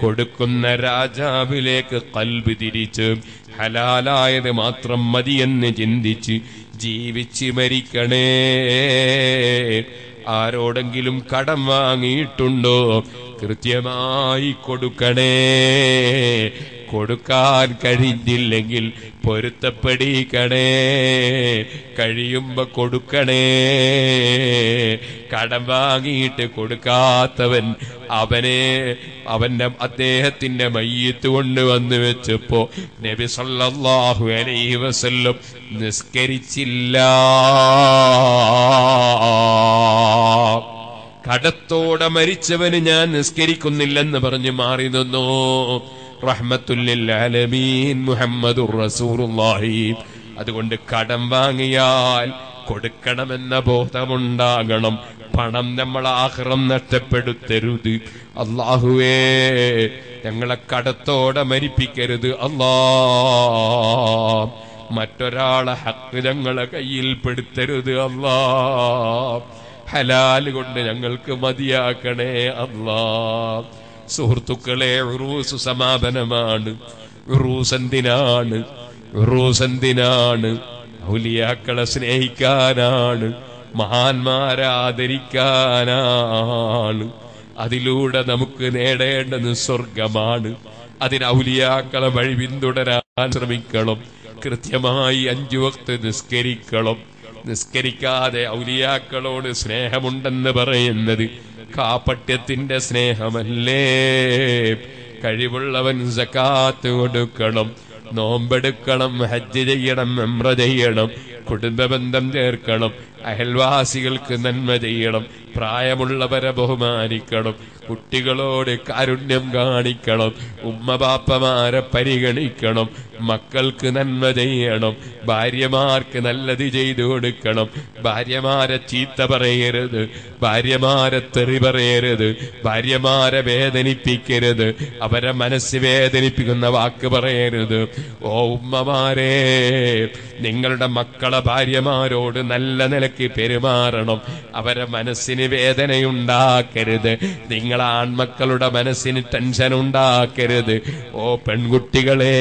കൊടുക്കുന്ന രാജാവിലേക്ക് കൽബ് തിരിച്ച് ഹലാലായത് മാത്രം മതിയെന്ന് ചിന്തിച്ച് ജീവിച്ച് മരിക്കണേ. ആരോടെങ്കിലും കടം വാങ്ങിയിട്ടുണ്ടോ? കൃത്യമായി കൊടുക്കണേ. കൊടുക്കാൻ കഴിഞ്ഞില്ലെങ്കിൽ പൊരുത്തപ്പെടിക്കണേ കഴിയുമ്പോ കൊടുക്കണേ. കടം വാങ്ങിയിട്ട് കൊടുക്കാത്തവൻ അവനെ അവന്റെ അദ്ദേഹത്തിന്റെ മയ്യത്ത് കൊണ്ടുവന്ന് വെച്ചപ്പോ നബി സല്ലല്ലാഹു അലൈഹി വസല്ലം നിസ്കരിച്ചില്ല. കടത്തോടെ മരിച്ചവന് ഞാൻ നിസ്കരിക്കുന്നില്ലെന്ന് പറഞ്ഞ് മാറി നിന്നു. അതുകൊണ്ട് കടം വാങ്ങിയാൽ കൊടുക്കണമെന്ന ബോധമുണ്ടാകണം. പണം നമ്മൾ ആഹ്റം നഷ്ടപ്പെടുത്തരുത്. അള്ളാഹുവേ ഞങ്ങളെ കടത്തോടെ മരിപ്പിക്കരുത്. അല്ലാ മറ്റൊരാളെ ഹക്ക് ഞങ്ങളെ കയ്യിൽ പെടുത്തരുത്. അല്ലാ ഹലാൽ കൊണ്ട് ഞങ്ങൾക്ക് മതിയാക്കണേ. അല്ലാ സുഹൃത്തുക്കളെ ഉറൂസ് സമാപനമാണ്. ഉറൂസ് എന്തിനാണ് ഉറൂസ് എന്തിനാണ് ഔലിയാക്കളെ സ്നേഹിക്കാനാണ്. മഹാന്മാരെ ആദരിക്കാനാണ്. അതിലൂടെ നമുക്ക് നേടേണ്ടത് സ്വർഗമാണ് അതിന് ഔലിയാക്കളെ വഴി പിന്തുടരാൻ ശ്രമിക്കണം. കൃത്യമായി അഞ്ചു വക്ത് നിസ്കരിക്കണം. നിസ്കരിക്കാതെ ഔലിയാക്കളോട് സ്നേഹമുണ്ടെന്ന് പറയുന്നത് കാപ്പട്യത്തിന്റെ സ്നേഹമല്ലേ? കഴിവുള്ളവൻ സക്കാത്ത് കൊടുക്കണം നോമ്പെടുക്കണം ഹജ്ജ് ചെയ്യണം മെമ്ര ചെയ്യണം കുടുംബബന്ധം ചേർക്കണം അയൽവാസികൾക്ക് നന്മ ചെയ്യണം പ്രായമുള്ളവരെ ബഹുമാനിക്കണം കുട്ടികളോട് കാരുണ്യം കാണിക്കണം ഉമ്മ ഉമ്മബാപ്പമാരെ പരിഗണിക്കണം മക്കൾക്ക് നന്മ ചെയ്യണം. ഭാര്യമാർക്ക് നല്ലത് ചെയ്തു കൊടുക്കണം. ഭാര്യമാരെ ചീത്ത പറയരുത്. ഭാര്യമാരെ തെറി പറയരുത്. ഭാര്യമാരെ വേദനിപ്പിക്കരുത്. അവരെ മനസ്സ് വേദനിപ്പിക്കുന്ന വാക്ക് പറയരുത്. ഓ ഉമ്മമാരെ നിങ്ങളുടെ മക്കളെ ഭാര്യമാരോട് നല്ല നിലയ്ക്ക് പെരുമാറണം. അവരെ മനസ്സിന് വേദനയുണ്ടാക്കരുത്. നിങ്ങളെ ആൺമക്കളുടെ മനസ്സിന് ടെൻഷൻ ഉണ്ടാക്കരുത് ഓ പെൺകുട്ടികളെ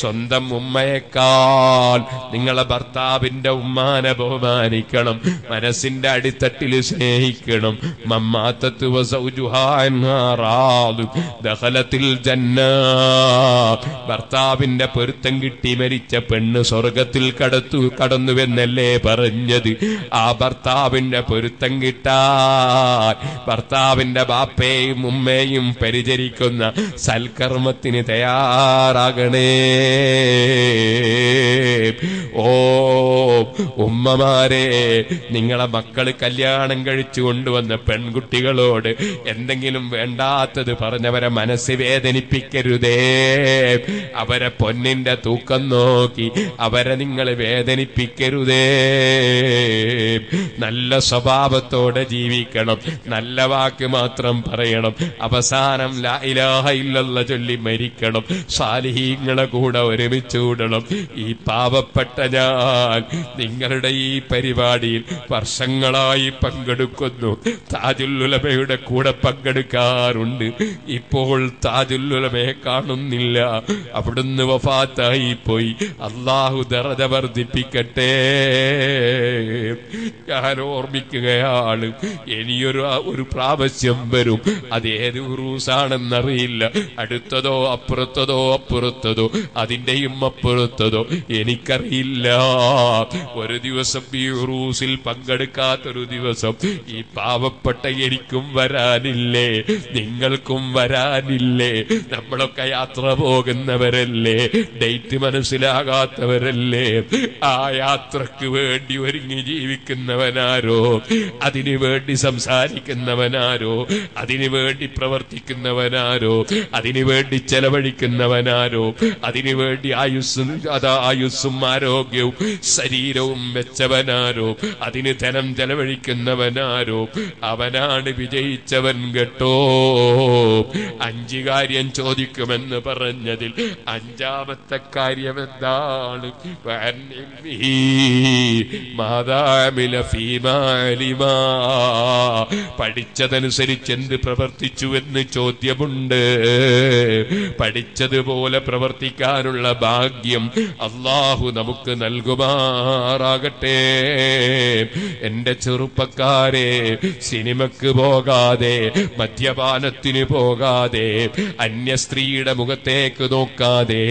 സ്വന്തം ഉമ്മയേക്കാൾ നിങ്ങളെ ഭർത്താവിന്റെ ഉമ്മാനെ ബഹുമാനിക്കണം മനസ്സിന്റെ അടിത്തട്ടിൽ സ്നേഹിക്കണം. മമ്മാത്തത്ത് ദഹലത്തിൽ ജന്ന. ഭർത്താവിന്റെ പൊരുത്തം കിട്ടി മരിച്ച പെണ്ണ് സ്വർഗത്തിൽ കടത്തു കടന്നുവെന്നല്ലേ പറ പറഞ്ഞത്. ആ ഭർത്താവിന്റെ പൊരുത്തം കിട്ടാൻ ഭർത്താവിന്റെ ബാപ്പയും ഉമ്മയും പരിചരിക്കുന്ന സൽക്കർമ്മത്തിന് തയ്യാറാകണേ ഓ ഉമ്മമാരെ നിങ്ങളെ മക്കൾ കല്യാണം കഴിച്ചു കൊണ്ടുവന്ന പെൺകുട്ടികളോട് എന്തെങ്കിലും വേണ്ടാത്തത് പറഞ്ഞവരെ മനസ്സ് വേദനിപ്പിക്കരുതേ. അവരെ പൊന്നിന്റെ തൂക്കം നോക്കി അവരെ നിങ്ങൾ വേദനിപ്പിക്കരുതേ. നല്ല സ്വഭാവത്തോടെ ജീവിക്കണം. നല്ല വാക്ക് മാത്രം പറയണം. അവസാനം ലാ ഇലാഹ ഇല്ലല്ല ചൊല്ലി മരിക്കണം. സാലിഹീങ്ങളെ കൂടെ ഒരുമിച്ച് കൂടണം. ഈ പാവപ്പെട്ട ഞാൻ നിങ്ങളുടെ ഈ പരിപാടിയിൽ വർഷങ്ങളായി പങ്കെടുക്കുന്നു. താജുല്ലുലമയുടെ കൂടെ പങ്കെടുക്കാറുണ്ട്. ഇപ്പോൾ താജുല്ലുലമയെ കാണുന്നില്ല. അവിടുന്ന് വഫാത്തായി പോയി. അള്ളാഹു ദറജ വർദ്ധിപ്പിക്കട്ടെ. ഞാൻ ഓർമ്മിക്കുകയാണ് ഇനിയൊരു ഒരു പ്രാവശ്യം വരും. അത് ഏത് ഉറൂസാണെന്നറിയില്ല. അടുത്തതോ അപ്പുറത്തതോ അപ്പുറത്തതോ അതിന്റെയും അപ്പുറത്തതോ? എനിക്കറിയില്ല. ഒരു ദിവസം ഈ പങ്കെടുക്കാത്തൊരു ദിവസം ഈ പാവപ്പെട്ട എനിക്കും വരാനില്ലേ? നിങ്ങൾക്കും വരാനില്ലേ? നമ്മളൊക്കെ യാത്ര പോകുന്നവരല്ലേ? ഡേറ്റ് മനസ്സിലാകാത്തവരല്ലേ? ആ യാത്രയ്ക്ക് വേണ്ടി ഒരുങ്ങി ജീവിക്കുന്നവനാരോ? അതിനു വേണ്ടി സംസാരിക്കുന്നവനാരോ? അതിനു വേണ്ടി പ്രവർത്തിക്കുന്നവനാരോ? അതിനു വേണ്ടി ചെലവഴിക്കുന്നവനാരോ? അതിനു വേണ്ടി ആയുസ്സും അതാ ആയുസ്സും ആരോഗ്യവും ശരീരവും വെച്ചവനാരോ അതിന് ധനം ചെലവഴിക്കുന്നവനാരോ അവനാണ് വിജയിച്ചവൻ കേട്ടോ. അഞ്ചു കാര്യം ചോദിക്കുമെന്ന് പറഞ്ഞതിൽ അഞ്ചാമത്തെ കാര്യം എന്താണ്? പഠിച്ചതനുസരിച്ച് എന്ത് പ്രവർത്തിച്ചു എന്ന് ചോദ്യമുണ്ട്. പഠിച്ചതുപോലെ പ്രവർത്തിക്കാനുള്ള ഭാഗ്യം അള്ളാഹു നമുക്ക് നൽകുമാറാകട്ടെ. എന്റെ ചെറുപ്പക്കാരെ സിനിമക്ക് പോകാതെ മദ്യപാനത്തിന് പോകാതെ അന്യ സ്ത്രീയുടെ മുഖത്തേക്ക് നോക്കാതെ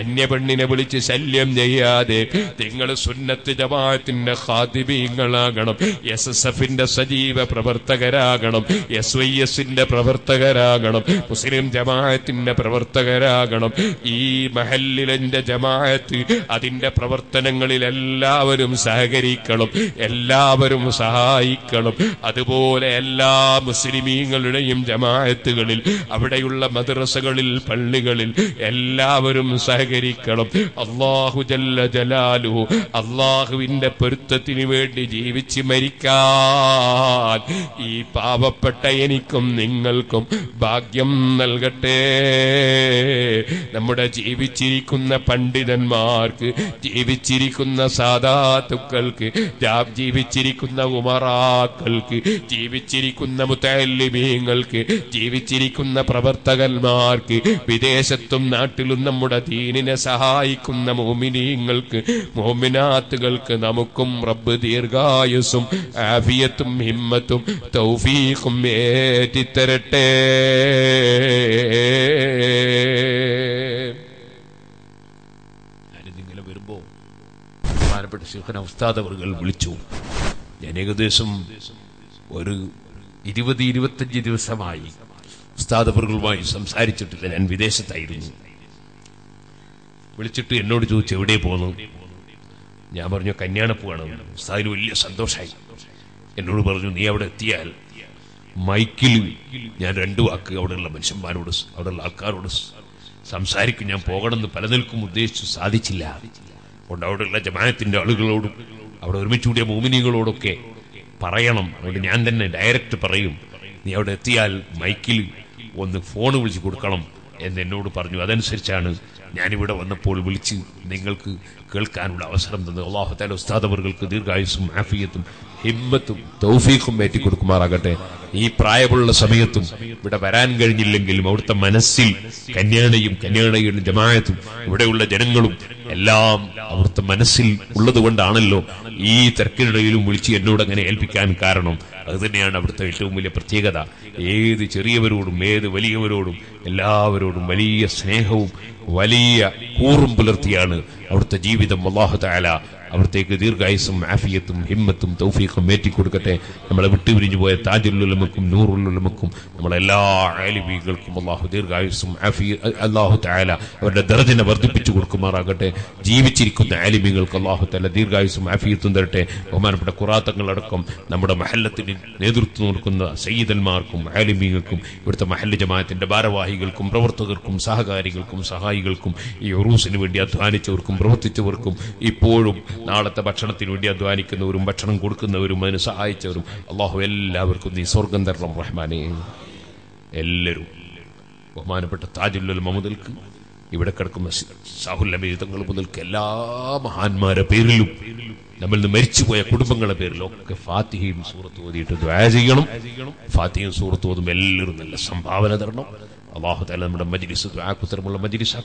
അന്യ പെണ്ണിനെ വിളിച്ച് ശല്യം ചെയ്യാതെ നിങ്ങൾ സുന്നത്ത് ജമാഅത്തിന്റെ ഹാദിബീങ്ങളാകണം എസ് എസ് എഫിന്റെ സജീവ പ്രവർത്തകരാകണം എസ് വൈ എസിന്റെ പ്രവർത്തകരാകണം മുസ്ലിം ജമാഅത്തിന്റെ പ്രവർത്തകരാകണം ഈ മഹല്ലിലെന്റെ ജമാഅത്ത് അതിന്റെ പ്രവർത്തനങ്ങളിൽ എല്ലാവരും സഹകരിക്കണം എല്ലാവരും സഹായിക്കണം. അതുപോലെ എല്ലാ മുസ്ലിമീങ്ങളുടെയും ജമാഅത്തുകളിൽ അവിടെയുള്ള മദ്രസകളിൽ പള്ളികളിൽ എല്ലാവരും സഹകരിക്കണം. അള്ളാഹു ജല്ല ജലാലു അള്ളാഹുവിന്റെ പൊരുത്തത്തിന് വേണ്ടി ജീവിച്ച് മരിക്കാൻ ഈ പാവപ്പെട്ട എനിക്കും നിങ്ങൾക്കും ഭാഗ്യം നൽകട്ടെ. നമ്മുടെ ജീവിച്ചിരിക്കുന്ന പണ്ഡിതന്മാർക്ക് ജീവിച്ചിരിക്കുന്ന സാധാത്തുക്കൾക്ക് ജീവിച്ചിരിക്കുന്ന ഉമറാക്കൾക്ക് ജീവിച്ചിരിക്കുന്ന മുത്തല്ലിമീങ്ങൾക്ക് ജീവിച്ചിരിക്കുന്ന പ്രവർത്തകന്മാർക്ക് വിദേശത്തും നാട്ടിലും നമ്മുടെ ദീനിനെ സഹായിക്കുന്ന മോമിനീങ്ങൾക്ക് മോമിനാത്തുകൾക്ക് നമുക്കും റബ്ബ് ദീർഘായുസും ആഫിയത്തും ഹിമ്മത്തും തൗഫീഖും ഏറ്റിത്തരട്ടെ ഞാനിതിങ്ങനെ വരുമ്പോ ബഹുമാനപ്പെട്ട ശിഹന ഉസ്താദ് അവർ വിളിച്ചു. ഞാൻ ഏകദേശം ഒരു ഇരുപത് ഇരുപത്തഞ്ച് ദിവസമായി ഉസ്താദ് അവർകളുമായി സംസാരിച്ചിട്ടില്ല. ഞാൻ വിദേശത്തായിരുന്നു. വിളിച്ചിട്ട് എന്നോട് ചോദിച്ചു എവിടെ പോന്നു? ഞാൻ പറഞ്ഞു കന്യാണപ്പുവാണ് ഉസ്താദിന് വലിയ സന്തോഷമായി എന്നോട് പറഞ്ഞു നീ അവിടെ എത്തിയാൽ മൈക്കിൽ ഞാൻ രണ്ടു വാക്ക് അവിടെയുള്ള മനുഷ്യന്മാരോട് അവിടെയുള്ള ആൾക്കാരോട് സംസാരിക്കും. ഞാൻ പോകണമെന്ന് പലതിൽക്കും ഉദ്ദേശിച്ചു സാധിച്ചില്ല. അതുകൊണ്ട് അവിടെയുള്ള ജമാഅത്തിന്റെ ആളുകളോടും അവിടെ ഒരുമിച്ച് കൂടിയ മോമിനികളോടൊക്കെ പറയണം. അതുകൊണ്ട് ഞാൻ തന്നെ ഡയറക്റ്റ് പറയും. നീ അവിടെ എത്തിയാൽ മൈക്കിൽ ഒന്ന് ഫോൺ വിളിച്ചു കൊടുക്കണം എന്ന് എന്നോട് പറഞ്ഞു. അതനുസരിച്ചാണ് ഞാനിവിടെ വന്നപ്പോൾ വിളിച്ച് നിങ്ങൾക്ക് കേൾക്കാനുള്ള അവസരം തന്നു അള്ളാഹുത്താല ഉസ്താദവർക്ക് ദീർഘായുസും ആഫിയത്തും ഹിമ്മത്തും തൗഫീഖും ഏറ്റിക്കൊടുക്കുമാറാകട്ടെ. ഈ പ്രായമുള്ള സമയത്തും ഇവിടെ വരാൻ കഴിഞ്ഞില്ലെങ്കിലും അവിടുത്തെ മനസ്സിൽ കന്യാണയും കന്യാണയുടെ ജമായത്തും ഇവിടെയുള്ള ജനങ്ങളും എല്ലാം അവിടുത്തെ മനസ്സിൽ ഉള്ളത് കൊണ്ടാണല്ലോ ഈ തിരക്കിനിടയിലും വിളിച്ച് എന്നോട് അങ്ങനെ ഏൽപ്പിക്കാൻ കാരണം. അത് തന്നെയാണ് അവിടുത്തെ ഏറ്റവും വലിയ പ്രത്യേകത. ഏത് ചെറിയവരോടും ഏത് വലിയവരോടും എല്ലാവരോടും വലിയ സ്നേഹവും വലിയ കൂറും പുലർത്തിയാണ് അവിടുത്തെ ജീവിതം. അള്ളാഹു താല അവിടത്തേക്ക് ദീർഘായുസും ആഫിയത്തും ഹിമ്മത്തും തൗഫീഖും മേറ്റിക്കൊടുക്കട്ടെ നമ്മളെ വിട്ടുപിരിഞ്ഞു പോയ താജുല്ലുലമക്കും നൂറുല്ലുലമക്കും നമ്മളെല്ലാ ആലിബികൾക്കും അള്ളാഹു ദീർഘായുസും ആഫിയ അള്ളാഹു താല അവരുടെ ദർജനെ വർദ്ധിപ്പിച്ചു കൊടുക്കുമാറാകട്ടെ. ജീവിച്ചിരിക്കുന്ന ആലിബികൾക്ക് അള്ളാഹു താല ദീർഘായുസും ആഫിയത്തും തരട്ടെ. ബഹുമാനപ്പെട്ട കുറാത്തങ്ങളടക്കം നമ്മുടെ മഹല്ലത്തിന് നേതൃത്വം കൊടുക്കുന്ന സയ്യിദന്മാർക്കും ആലിബികൾക്കും ഇവിടുത്തെ മഹല്ല ജമാഅത്തിന്റെ ഭാരവാഹികൾക്കും പ്രവർത്തകർക്കും സഹകാരികൾക്കും സഹായികൾക്കും ഈ ഉറൂസിന് വേണ്ടി അധ്വാനിച്ചവർക്കും പ്രവർത്തിച്ചവർക്കും ഇപ്പോഴും നാളത്തെ ഭക്ഷണത്തിന് വേണ്ടി അധ്വാനിക്കുന്നവരും ഭക്ഷണം കൊടുക്കുന്നവരും അതിന് സഹായിച്ചവരും. അള്ളാഹു എല്ലാവർക്കും നീ സ്വർഗം തരണം റഹ്മാനെ. എല്ലാവരും ബഹുമാനപ്പെട്ട താജുല്ലുൽ മുതൽക്ക് ഇവിടെ കിടക്കുന്ന സാഹുൽ അമീതങ്ങൾ മുതൽക്ക് എല്ലാ മഹാന്മാരെ പേരിലും നമ്മൾ നിന്ന് മരിച്ചുപോയ കുടുംബങ്ങളുടെ പേരിലും ഒക്കെ ഫാത്തിഹയും സൂറത്ത് ഓതിയിട്ട് ദ്വാ ചെയ്യണം. ഫാത്തിഹയും സൂറത്ത് ഓതും എല്ലാവരും നല്ല സംഭാവന തരണം. അള്ളാഹു താല നമ്മുടെ മജിലിസ് ദ്വാക്കുത്തരമുള്ള മജിലിസ്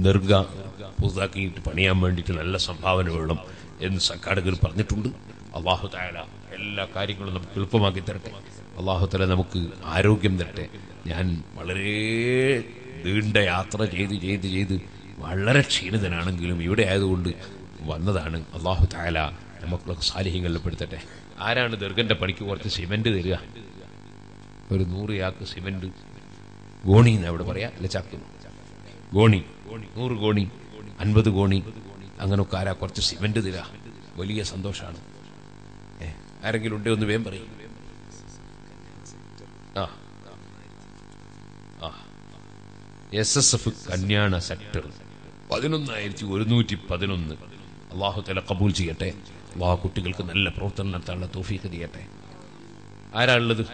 ദർഗ പുതുതാക്കിയിട്ട് പണിയാൻ വേണ്ടിയിട്ട് നല്ല സംഭാവന വേണം എന്ന് സംഘാടകർ പറഞ്ഞിട്ടുണ്ട്. അള്ളാഹു താല എല്ലാ കാര്യങ്ങളും നമുക്ക് എളുപ്പമാക്കി തരട്ടെ. അള്ളാഹു താല നമുക്ക് ആരോഗ്യം തരട്ടെ. ഞാൻ വളരെ നീണ്ട യാത്ര ചെയ്ത് ചെയ്ത് ചെയ്ത് വളരെ ക്ഷീണിതനാണെങ്കിലും ഇവിടെ ആയതുകൊണ്ട് വന്നതാണ് അള്ളാഹു താല നമുക്കുള്ള സാലിഹ്യങ്ങളിൽ പെടുത്തട്ടെ ആരാണ് ദർഗന്റെ പണിക്ക് കുറച്ച് സിമെന്റ് തരിക? ഒരു നൂറ് യാക്ക് സിമെന്റ്. ഗോണി എന്ന് അവിടെ പറയാ? അല്ല ചാക്ക്. ഗോണി. നൂറ് കോണി അൻപത് കോണി അങ്ങനൊക്കെ ആരാ കുറച്ച് സിമെന്റ് തരാ. വലിയ സന്തോഷമാണ് ആരെങ്കിലും ഉണ്ടോ ഒന്ന് വേം പറയും. എസ് എസ് എഫ് കല്യാണ സെക്ടർ പതിനൊന്നായിരത്തി ഒരുന്നൂറ്റി പതിനൊന്ന്. അള്ളാഹു തല കബൂൽ ചെയ്യട്ടെ. അള്ളാഹു കുട്ടികൾക്ക് നല്ല പ്രവർത്തനം നടത്താനുള്ള തോഫീക്ക് ചെയ്യട്ടെ. ആരാ ഉള്ളത്?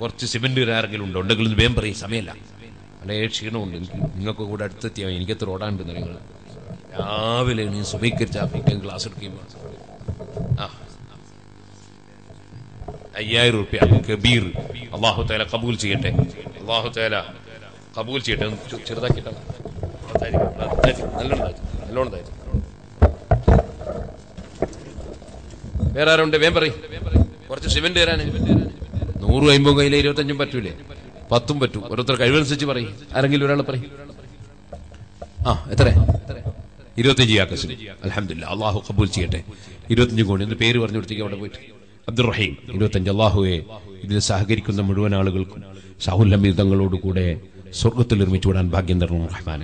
കുറച്ച് സിമെന്റ് ആരെങ്കിലും ഉണ്ടോ? ഉണ്ടെങ്കിൽ വേം പറയും സമയമല്ല. വളരെ ക്ഷീണമുണ്ട്. എനിക്ക് നിങ്ങൾക്ക് കൂടെ അടുത്തെത്തിയാൽ. എനിക്കത്ര ഓടാണ്ട് നിങ്ങൾ രാവിലെ നീ സുമീകരിച്ചാ പിന്നെ ക്ലാസ് എടുക്കുമ്പോൾ അയ്യായിരം റുപ്യ. കബീർ. അള്ളാഹു തേല കബൂൽ ചെയ്യട്ടെ. അള്ളാഹു തേല കബൂൽ ചെയ്യട്ടെ. ചെറുതാക്കിട്ടോ ചെ- ചെറുതാക്കിയിട്ടാ നല്ലോണം നല്ലോണം താഴ്ത്തി. വേറെ ആരുണ്ട്? വേം പറയും. കുറച്ച് സിമെന്റ് തരാന്. നൂറും അമ്പതും കയ്യിലെ ഇരുപത്തഞ്ചും പറ്റൂലേ? പത്തും പറ്റും. ഓരോരുത്തർ കഴിവനുസരിച്ച് പറയും. ആരെങ്കിലും ഒരാൾ പറയും. ആ എത്ര ഇരുപത്തിയഞ്ച് യാക്കസിന്. അലഹമില്ല അള്ളാഹു കബൂൽ ചെയ്യട്ടെ. ഇരുപത്തിയഞ്ച് കോടി. എന്ന് പേര് പറഞ്ഞു കൊടുത്തേക്ക് അവിടെ പോയിട്ട്. അബ്ദുറഹീം ഇരുപത്തഞ്ച് അള്ളാഹുവെ ഇതിൽ സഹകരിക്കുന്ന മുഴുവൻ ആളുകൾക്കും ഷാഹുൽ കൂടെ സ്വർഗത്തിൽ നിർമ്മിച്ചു വിടാൻ ഭാഗ്യം തരണം റഹ്മാൻ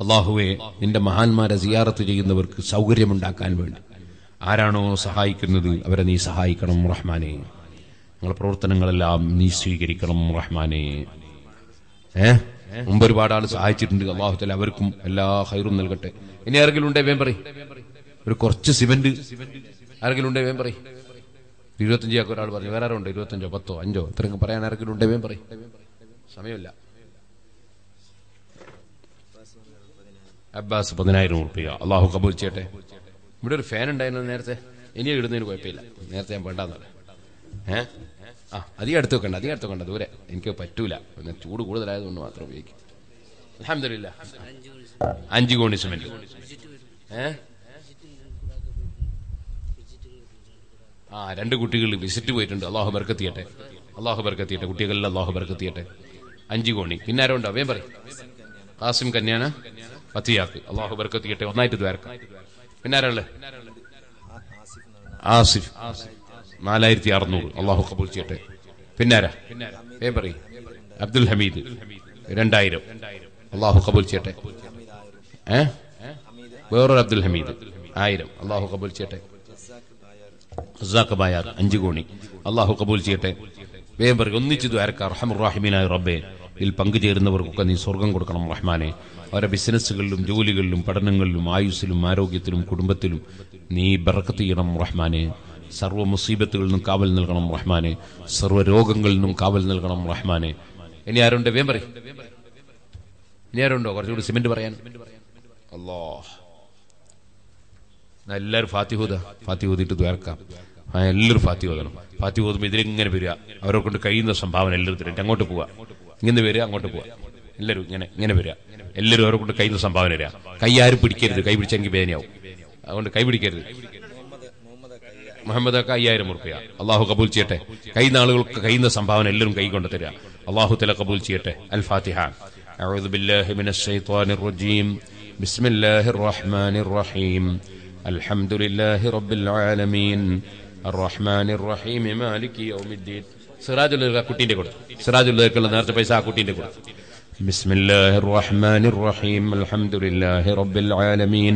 അള്ളാഹുവെ നിന്റെ മഹാന്മാരെ സിയാറത്ത് ചെയ്യുന്നവർക്ക് സൗകര്യമുണ്ടാക്കാൻ വേണ്ടി. ആരാണോ സഹായിക്കുന്നത് അവരെ നീ സഹായിക്കണം റഹ്മാനെ. ഞങ്ങളുടെ പ്രവർത്തനങ്ങളെല്ലാം നീ സ്വീകരിക്കണം റഹ്മാനെ. ഏ? മുമ്പ് ഒരുപാട് ആൾ സഹായിച്ചിട്ടുണ്ട്. അള്ളാഹുത്തല അവർക്കും എല്ലാ ഹൈറും നൽകട്ടെ. ഇനി ആരെങ്കിലും ഉണ്ടേ വേം പറയും. ഒരു കുറച്ച് സിമെന്റ്. ആരെങ്കിലും ഉണ്ടേ വേം പറയും. ഇരുപത്തഞ്ച് ആൾക്ക് ഒരാൾ പറഞ്ഞു. വേറെ ആരുണ്ട് ഇരുപത്തഞ്ചോ പത്തോ അഞ്ചോ? ഇത്രയൊക്കെ പറയാൻ ആരെങ്കിലും ഉണ്ടേ വേം പറയും. സമയമില്ല. അബ്ബാസ് പതിനായിരം ഉറുപ്പിക. അള്ളാഹു കബൂൽ ചെയ്യട്ടെ. ഇവിടെ ഒരു ഫാൻ ഉണ്ടായിരുന്നു നേരത്തെ. ഇനി ഇടുന്നതിന് കുഴപ്പമില്ല. നേരത്തെ ഞാൻ വേണ്ടാന്നല്ല ഏ? ആ അധികം അടുത്ത് വെക്കണ്ട അധികം അടുത്ത് വെക്കണ്ട ദൂരെ. എനിക്ക് പറ്റൂല. പിന്നെ ചൂട് കൂടുതലായതുകൊണ്ട് മാത്രം ഉപയോഗിക്കും. അലഹമില്ല അഞ്ച് കോണി സിമെന്റ്. ആ രണ്ട് കുട്ടികൾ വിസിറ്റ് പോയിട്ടുണ്ട്. അള്ളാഹു ബർക്കത്തിയട്ടെ. അള്ളാഹു ബർക്കത്തിയട്ടെ. കുട്ടികളിൽ അള്ളാഹു ബർക്കത്തിയട്ടെ. അഞ്ച് കോണി. പിന്നെ ആരോ ഉണ്ടോ വേം പറയും. കാസിം കന്യാന? പത്തിയാക്ക് അള്ളാഹു ബർക്കത്തിയട്ടെ. ഒന്നായിട്ട് ദ്വാരക്ക. പിന്നെ ആരാൾ ആസിഫ്. നാലായിരത്തി അറുന്നൂറ് അള്ളാഹു കബൂൽ ചെയ്യട്ടെ. പിന്നാരാ? പറയും. അബ്ദുൽ ഹമീദ്. രണ്ടായിരം. അള്ളാഹു കബൂൽ ചെയ്യട്ടെ. ഏ? വേറൊരു അബ്ദുൽ ഹമീദ്. ആയിരം. അള്ളാഹു കബൂൽ ചെയ്യട്ടെ. റസാഖ് ബായാർ അഞ്ചു കോണി. അള്ളാഹു കബൂൽ ചെയ്യട്ടെ. പറയും. ഒന്നിച്ചു ദ്വാരക്കാർ റഹമുറാഹിമീനായ റബ്ബെ ഇതിൽ പങ്കുചേരുന്നവർക്കൊക്കെ നീ സ്വർഗം കൊടുക്കണം റഹ്മാനെ. അവരുടെ ബിസിനസ്സുകളിലും ജോലികളിലും പഠനങ്ങളിലും ആയുസ്സിലും ആരോഗ്യത്തിലും കുടുംബത്തിലും നീ ബറക്കത്ത് ചെയ്യണം റഹ്മാനെ. സർവ മുസീബത്തുകളിൽ നിന്നും കാവൽ നൽകണം റഹ്മാനെ. സർവ രോഗങ്ങളിൽ നിന്നും കാവൽ നൽകണം റഹ്മാനെ. ഇനി ആരുണ്ട്? വേം പറയും. ഇനി ആരുണ്ടോ? കുറച്ചുകൂടി സിമെന്റ് പറയാൻ. അല്ലോ എല്ലാവരും ഫാത്തിഹൂത ഫാത്തിഹൂദിട്ട് തീർക്കാം എല്ലാവരും ഫാത്തി ഓതണം. ഇതിലിങ്ങനെ വരിക. അവരെ കൊണ്ട് കഴിയുന്ന സംഭാവന എല്ലാവരും തരട്ടെ അങ്ങോട്ട് പോവാ ഇങ്ങനെ വരിക അങ്ങോട്ട് പോവാ എല്ലാവരും ഇങ്ങനെ ഇങ്ങനെ വരിക. എല്ലാവരും അവരെ കൊണ്ട് കഴിയുന്ന സംഭാവന വരിക കൈ ആരും പിടിക്കരുത്. കൈ പിടിച്ചെങ്കിൽ വേദനയാവും. അതുകൊണ്ട് കൈ പിടിക്കരുത്. മുഹമ്മദ് ഒക്കെ അയ്യായിരം റുപ്യ അള്ളാഹു കബൂൽ ചെയ്യട്ടെ കഴിയുന്ന ആളുകൾക്ക് കഴിയുന്ന സംഭാവന എല്ലാവരും കൈ കൊണ്ട് തരിക അള്ളാഹു തല കബൂൽ ചെയ്യട്ടെ അൽ ഫാത്തിഹ أعوذ بالله من الشيطان الرجيم بسم الله الرحمن الرحيم الحمد لله رب العالمين الرحمن الرحيم مالك يوم الدين സിറാജുൽ കുട്ടീന്റെ കൊടുത്തു സിറാജുൽ നേരത്തെ പൈസ ആ കുട്ടീന്റെ കൊടുത്തു بسم الله الرحمن الرحيم الحمد لله رب العالمين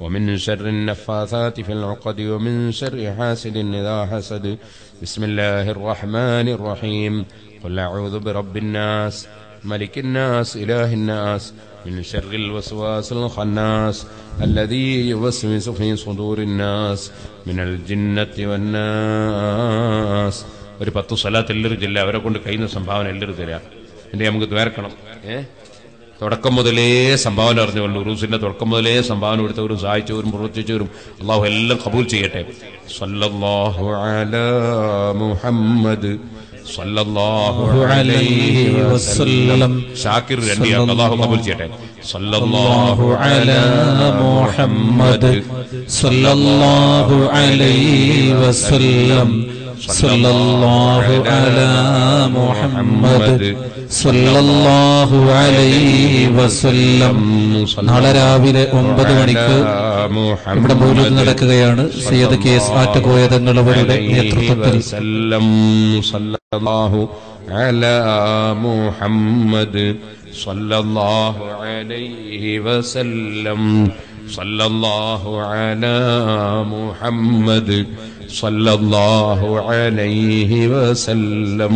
ومن شر النفاثات في العقد ومن شر حاسد إذا حسد بسم الله الرحمن الرحيم قل أعوذ برب الناس ملك الناس إله الناس من شر الوسواس الخناس الذي يوسوس في صدور الناس من الجنة والناس ഒരു പത്ത് സ്ഥലത്ത് എല്ലാവരും ചെല്ലുക അവരെ കൊണ്ട് കഴിയുന്ന സംഭാവന എല്ലാവരും തരാം എന്നിട്ട് നമുക്ക് ദ്വേർക്കണം ഏ തുടക്കം മുതലേ സംഭാവന അറിഞ്ഞുകൊണ്ട് ഉറൂസിന്റെ തുടക്കം മുതലേ സംഭാവന കൊടുത്തവരും സഹായിച്ചവരും പ്രവർത്തിച്ചവരും അള്ളാഹു എല്ലാം കബൂൽ ചെയ്യട്ടെ. സല്ലല്ലാഹു മുഹമ്മദ് സല്ലല്ലാഹു അലൈഹി വസല്ലം. ഷാക്കിർ ചെയ്യട്ടെ. സല്ലല്ലാഹു മുഹമ്മദ് സല്ലല്ലാഹു അലൈഹി വസല്ലം. സല്ലല്ലാഹു മുഹമ്മദ് സല്ലല്ലാഹു അലൈഹി വസല്ലം. നാളെ രാവിലെ ഒമ്പത് മണിക്ക് ഇവിടെ മൂലം നടക്കുകയാണ്. സയ്യദ് കെ എസ് ആറ്റകോയതങ്ങൾ അവരുടെ നേതൃത്വത്തിൽ. മുഹമ്മദ് സല്ലല്ലാഹു അലൈഹി വസല്ലം സല്ലല്ലാഹു അലാ മുഹമ്മദ് സല്ലല്ലാഹു അലൈഹി വസല്ലം